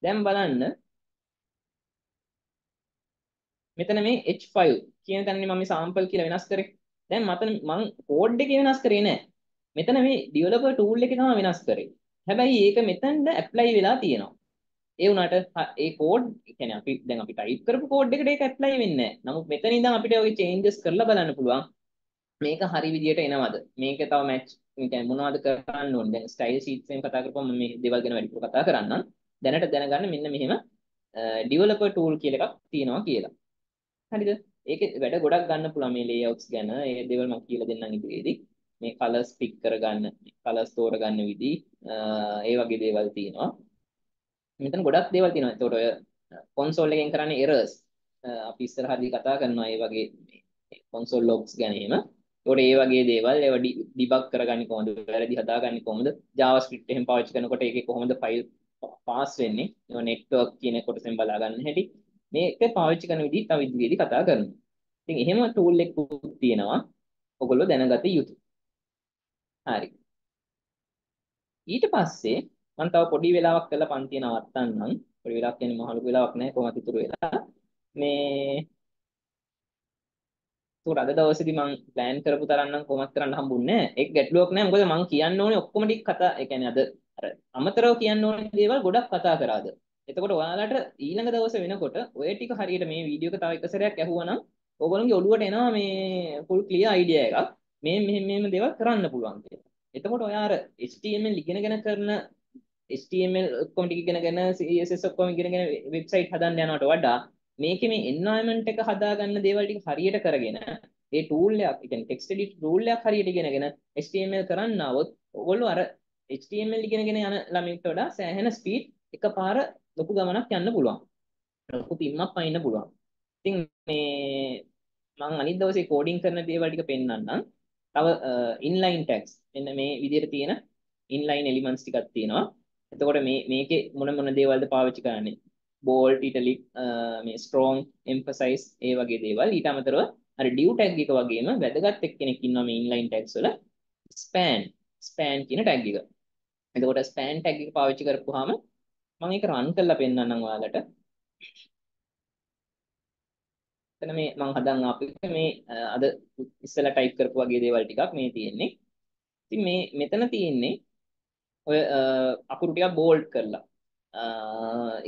දැන් බලන්න මෙතන මේ H5 කියන තැනනේ මම මේ sample කියලා වෙනස් කරේ. දැන් මතන මං කෝඩ් එක වෙනස් කරේ නෑ. මෙතන මේ ඩෙවලොපර් ටූල් එකේ තමයි වෙනස් කරේ. හැබැයි ඒක මෙතනද ඇප්ලයි වෙලා තියෙනවා. ඒ වුණාට ඒ කෝඩ් කියන්නේ අපි දැන් අපි ටයිප් කරපු කෝඩ් එකට ඒක ඇප්ලයි වෙන්නේ නැහැ. නමුත් මෙතන ඉඳන් අපිට ඔය චේන්ජස් කරලා බලන්න පුළුවන්. මේක හරි විදියට එනවද? මේක තව මැච් කියන්නේ මොනවද කරන්න ඕනේ? දැන් ස්ටයිල් ෂීට්ස් එකෙන් කතා කරපුවම මම මේ දේවල් ගැන වැඩිපුර කතා කරන්නම්. දැනට දැනගන්න මෙන්න මෙහෙම ඩෙවලොපර් ටූල් කියලා එකක් තියෙනවා කියලා. හරිද? ඒකේ වැඩ ගොඩක් ගන්න පුළුවන් මේ ලේඅවුට්ස් ගැන. ඒ දේවල් මම කියලා දෙන්නම් ඉදිරියේදී. මේ කලර්ස් පික් කරගන්න, කලර්ස් තෝරගන්න විදි, ඒ වගේ දේවල් තියෙනවා. මෙතන ගොඩක් දේවල් තියෙනවා. ඒතකොට ඔය කොන්සෝල් එකෙන් කරන්නේ errors. අපි ඉස්සරහදී කතා කරනවා ඒ වගේ කොන්සෝල් logs ගැන එහෙම. ඒකට ඒ වගේ දේවල් ඒව ඩිබග් කරගන්නේ කොහොමද? වැරදි හදාගන්නේ කොහොමද? JavaScript එහෙම පාවිච්චි කරනකොට ඒකේ කොහොමද ෆයිල් පාස් වෙන්නේ? ඒව network කියන කොටසෙන් බලා ගන්න හැටි. මේක පාවිච්චි කරන විදිහ තව ඉදිරියේදී කතා කරනවා. ඉතින් එහෙම tool එකක් තියෙනවා. ඔයගොල්ලෝ දැනගත යුතුයි. හරි. ඊට පස්සේ මම තව පොඩි වෙලාවක් කරලා පන්තිය නවත්තන්නම්. පොඩි වෙලාවක් කියන්නේ මහලු වෙලාවක් නෑ කොහොමද ඉතුරු වෙලා. මේ ඒක අද දවසේදී මම ප්ලෑන් කරපු තරම් නම් කොහොමද කරන්න හම්බුන්නේ නැහැ. ඒක ගැටලුවක් නෑ. මොකද මම කියන්න ඕනේ ඔක්කොම ටික කතා. ඒ කියන්නේ අද අර අමතරව කියන්න ඕනේ දේවල් ගොඩක් කතා කරාද. එතකොට ඔයාලට ඊළඟ දවසේ වෙනකොට ඔය ටික හරියට මේ වීඩියෝ එක තව එක සැරයක් ඇහුවනම් ඕගොල්ලන්ගේ ඔළුවට එනවා මේ ෆුල් ක්ලියර් අයිඩියා එකක්. මේ මෙහෙම මෙහෙම දේවල් කරන්න පුළුවන් කියලා. එතකොට ඔයා අර HTML ඉගෙනගෙන කරන HTML ඔක්කොම ටික ඉගෙනගෙන CSS ඔක්කොම ඉගෙනගෙන වෙබ්සයිට් හදන්න යනවට වඩා මේකේ මේ එන්වයරන්මන්ට් එක හදාගන්න දේවල් ටික හරියට කරගෙන ඒ ටූල් එකක්, ඒ කියන්නේ ටෙක්ස්ට් එඩිට් ටූල් එකක් හරියට ඉගෙනගෙන HTML කරන්න આવොත් ඔයගොල්ලෝ අර HTML ඉගෙනගෙන යන ළමයින්ට වඩා සෑහෙන ස්පීඩ් එකපාර ලොකු ගමනක් යන්න පුළුවන්. ලොකු පිම්මක් පයින්න පුළුවන්. ඉතින් මේ මම අනිත් දවසේ කෝඩින් කරන දේවල් ටික පෙන්නන්නම්. තව ඉන්ලයින් ටැග්ස් මෙන්න මේ විදිහට තියෙන ඉන්ලයින් එලිමන්ට්ස් ටිකක් තියෙනවා. එතකොට මේ මේකේ මොන මොන දේවල්ද පාවිච්චි කරන්නේ? bold, italic, මේ strong, emphasize ඒ වගේ දේවල්. ඊට අමතරව අර div tag එක වගේම වැදගත් එක්කෙනෙක් ඉන්නවා මේ inline tags වල span span කියන tag එක. එතකොට span tag එක පාවිච්චි කරපුවාම මම ඒක run කරලා පෙන්නන්නම් ඔයාලට. එතන මේ මම හදන් අපිට මේ අද ඉස්සෙල්ලා ටයිප් කරපු වගේ දේවල් ටිකක් මේ තියෙන්නේ. ඉතින් මේ මෙතන තියෙන්නේ ඔය අකුරු ටිකක් බෝල්ඩ් කරලා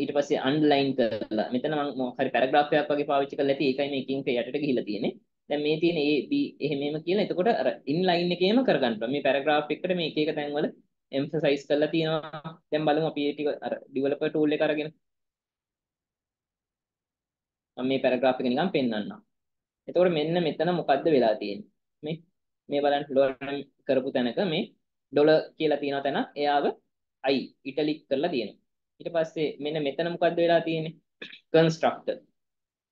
ඊට පස්සේ අන්ඩර්ලයින් කරලා. මෙතන මම මොකක් හරි පැරග්‍රාෆ් එකක් වගේ පාවිච්චි කරලා ඇති. ඒකයි මේ එකින් යටට ගිහිලා තියෙන්නේ. දැන් මේ තියෙන A B එහෙම එහෙම කියලා. එතකොට අර ඉන්ලයින් එකේම කරගන්න පුළුවන්. මේ පැරග්‍රාෆ් එකට මේ එක එක තැන්වල එම්ෆසයිස් කරලා තියෙනවා. දැන් බලමු අපි ඒ ටික අර ඩෙවලොපර් ටූල් එක අරගෙන. මම මේ පැරග්‍රාෆ් එක නිකන් පෙන්නන්නම්. එතකොට මෙන්න මෙතන මොකද්ද වෙලා තියෙන්නේ? මේ මේ බලන්න ඩොලර් කරපු තැනක මේ ඩොලර් කියලා තියෙන තැන එයාව i ඉටලික් කරලා තියෙනවා. ඊට පස්සේ මෙන්න මෙතන මොකද්ද වෙලා තියෙන්නේ? කන්ස්ට්‍රක්ටර්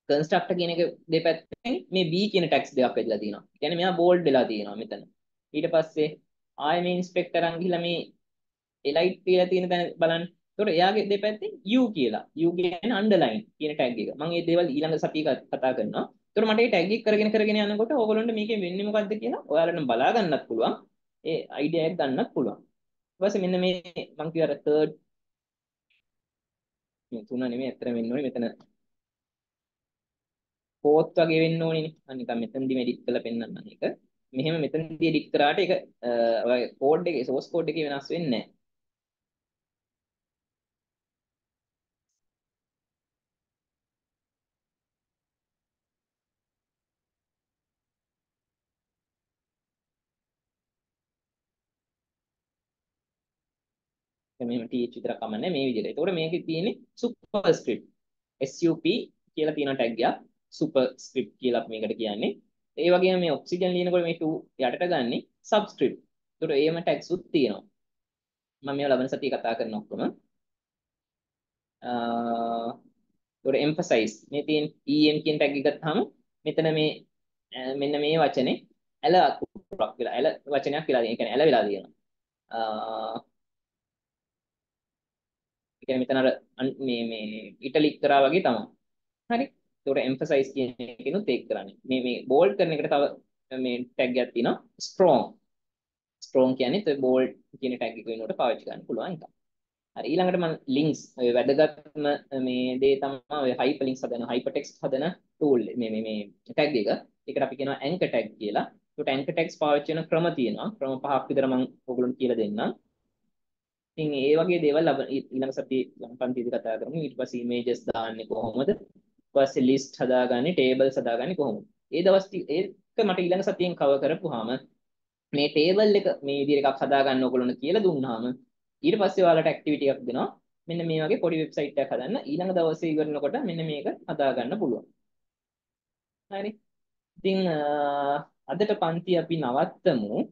කන්ස්ට්‍රක්ටර් කියන එක දෙපැත්තෙන් මේ b කියන ටැග්ස් දෙකක් වෙදලා තියෙනවා. ඒ කියන්නේ මෙයා බෝල්ඩ් වෙලා තියෙනවා මෙතන. ඊට පස්සේ ආයෙ මේ ඉන්ස්පෙක්ටර් අන් ගිහිලා මේ එලයිට් කියලා තියෙන තැන බලන්න. ඒතකොට එයාගේ දෙපැත්තෙන් u කියලා. u කියන්නේ අන්ඩර්ලයින් කියන ටැග් එක. මම මේ දේවල් ඊළඟ සතියේ කතා කරනවා. ඒතකොට මට මේ ටැග් එක කරගෙන කරගෙන යනකොට ඕගොල්ලන්ට මේකෙන් වෙන්නේ මොකද්ද කියලා ඔයාලට බලා ගන්නත් පුළුවන්. ඒ අයිඩියා එක ගන්නත් පුළුවන්. ඊට පස්සේ මෙන්න මේ මම කිය අර third මේ තුන නෙමෙයි ඇත්තට වෙන්න ඕනේ මෙතන fourth වගේ වෙන්න ඕනේ නේ. අනිකම් මෙතනදි එඩිට් කරලා පෙන්නන්න ඒක. මෙහෙම මෙතනදී එඩිට් කරාට ඒක ඔය කෝඩ් එකේ source code එකේ වෙනස් වෙන්නේ නැහැ. මෙහෙම th විතරක් කමන්නේ මේ විදිහට. ඒතකොට මේකේ තියෙන්නේ superscript. sup කියලා තියෙන ටැග් එකක්. superscript කියලා අපි මේකට කියන්නේ. ඒ වගේම මේ oxygen ලියනකොට මේ 2 යටට ගන්නේ subscript. ඒතකොට ඒම ටැග්ස් උත් තියෙනවා. මම මේවා ලබන සතියේ කතා කරන ඔක්කොම. ඒතකොට emphasize මේ තියෙන em කියන ටැග් එක ගත්තාම මෙතන මේ මෙන්න මේ වචනේ ඇල අකුරක් වෙලා ඇල වචනයක් වෙලා තියෙනවා. ඒ කියන්නේ ඇල වෙලා තියෙනවා. ඒ කියන්නේ මෙතන අර මේ මේ ඉටලික් කරා වගේ තමයි. හරි. ඒකට emphasize කියන එකනොත් ඒක කරන්නේ. මේ මේ bold කරන එකට තව මේ tag එකක් තියෙනවා strong. strong කියන්නේ ඒ bold කියන tag එක වෙනුවට පාවිච්චි කරන්න පුළුවන් එකක්. හරි ඊළඟට මම links ඔය වැදගත්ම මේ දේ තමයි ඔය hyperlinks හදන hypertext හදන tool මේ මේ මේ tag එක. ඒකට අපි කියනවා anchor tag කියලා. ඒකට ඇන්කර් ටැග්ස් පාවිච්චි කරන ක්‍රම තියෙනවා. ක්‍රම පහක් විතර මම ඔයගොල්ලන්ට කියලා දෙන්නම්. ඉතින් ඒ වගේ දේවල් ඊළඟ සතියේ පන්තියේදී කතා කරමු. ඊට පස්සේ ඉමේජස් දාන්නේ කොහොමද? ඊට පස්සේ ලිස්ට් හදාගන්නේ, ටේබල්ස් හදාගන්නේ කොහොමද? ඒ දවස් ඒක මට ඊළඟ සතියෙන් කවර් කරපුවාම මේ ටේබල් එක මේ විදිහට එකක් හදාගන්න ඕගොල්ලොන්ට කියලා දුන්නාම ඊට පස්සේ ඔයාලට ඇක්ටිවිටි එකක් දෙනවා. මෙන්න මේ වගේ පොඩි වෙබ්සයිට් එකක් හදන්න. ඊළඟ දවසේ ඉවරනකොට මෙන්න මේක හදාගන්න පුළුවන්. හරි. ඉතින් අදට පන්ති අපි නවත්තමු.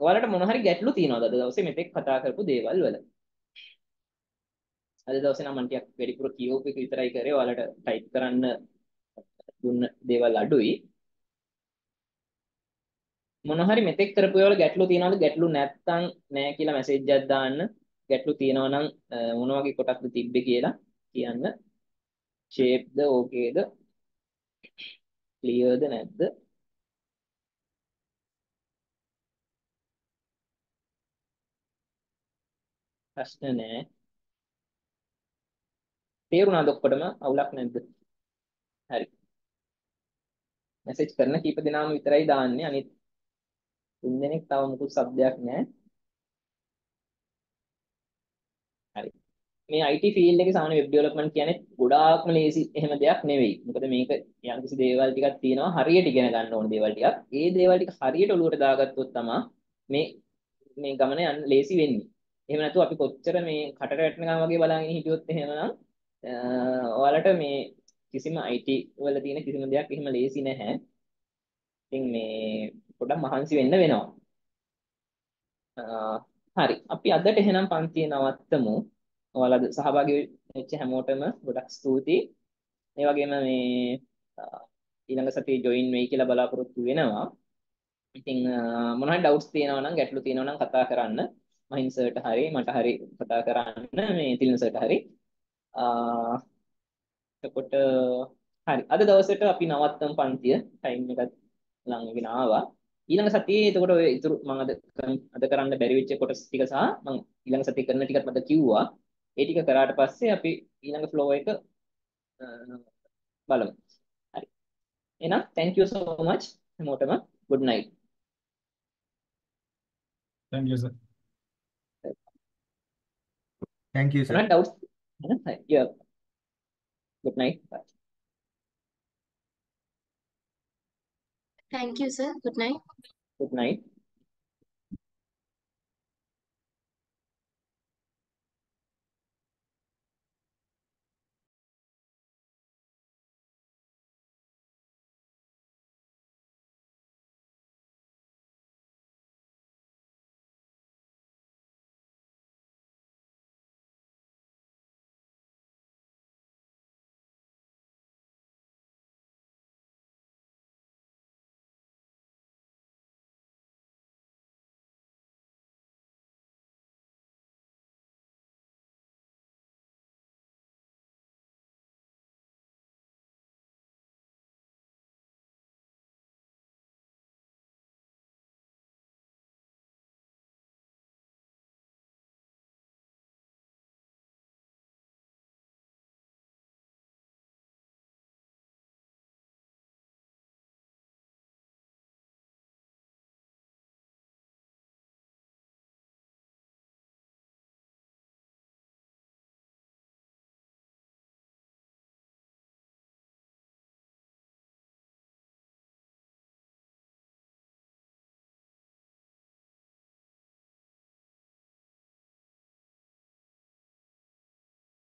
ඔයාලට මොන හරි ගැටලු තියෙනවද අද දවසේ මෙතෙක් කතා කරපු දේවල් වල? අද දවසේ නම් මම ටිකක් වැඩිපුර කියෝප එක විතරයි කරේ. ඔයාලට ටයිප් කරන්න දුන්න දේවල් අඩුයි. මොන හරි මෙතෙක් කරපු ඒවල ගැටලු තියෙනවද? ගැටලු නැත්තම් නෑ කියලා මැසේජ් එකක් දාන්න. ගැටලු තියෙනවා නම් මොන වගේ කොටක්ද තිබ්බේ කියලා කියන්න. shape ද okay ද clear ද නැද්ද? ප්‍රශ්න නෑ. තේරුණාද ඔක්කොටම අවුලක් නැද්ද? හරි. මැසේජ් කරන කීප දෙනාම විතරයි දාන්නේ. අනිත් තුන් දෙනෙක් තව මුකුත් શબ્දයක් නැහැ. හරි. මේ IT ෆීල්ඩ් එකේ සාමාන්‍ය වෙබ් ඩෙවලොප්මන්ට් කියන්නේ ගොඩාක්ම ලේසි එහෙම දෙයක් නෙවෙයි. මොකද මේක යම්කිසි දේවල් ටිකක් තියෙනවා හරියට ඉගෙන ගන්න ඕන දේවල් ටිකක්. ඒ දේවල් ටික හරියට ඔලුවට දාගත්තොත් තමයි මේ මේ ගමන යන්න ලේසි වෙන්නේ. එහෙම නැතුව අපි කොච්චර මේ කටට වැටෙනකම් වගේ බලාගෙන හිටියොත් එහෙමනම් ඔයාලට මේ කිසිම IT වල තියෙන කිසිම දෙයක් එහෙම ලේසි නැහැ. ඉතින් මේ පොඩ්ඩක් මහන්සි වෙන්න වෙනවා. හරි. අපි අදට එහෙනම් පන්තිය නවත්තමු. ඔයාලා සහභාගී වෙච්ච හැමෝටම ගොඩක් ස්තුතියි. ඒ වගේම මේ ඊළඟ සතියේ ජොයින් වෙයි කියලා බලාපොරොත්තු වෙනවා. ඉතින් මොන හරි ඩවුට්ස් තියෙනවා නම් ගැටලු තියෙනවා නම් කතා කරන්න. මහින් සර්ට හරි මට හරි කතා කරන්න මේ තිලින සර්ට හරි. එතකොට හරි අද දවසට අපි නවත්තමු පන්තිය ටයිම් එකත් ලඟ වෙගෙන ආවා. ඊළඟ සතියේ එතකොට ඔය ඉතුරු මම අද අද කරන්න බැරි වෙච්ච කොටස් ටික සහ මම ඊළඟ සතියේ කරන ටිකත් මට කිව්වා. ඒ ටික කරාට පස්සේ අපි ඊළඟ ෆ්ලෝ එක බලමු. හරි. එහෙනම් thank you so much හැමෝටම good night. Thank you, sir. Thank you, sir. Any doubts? Yeah. Good night. Bye. Thank you, sir. Good night. Good night.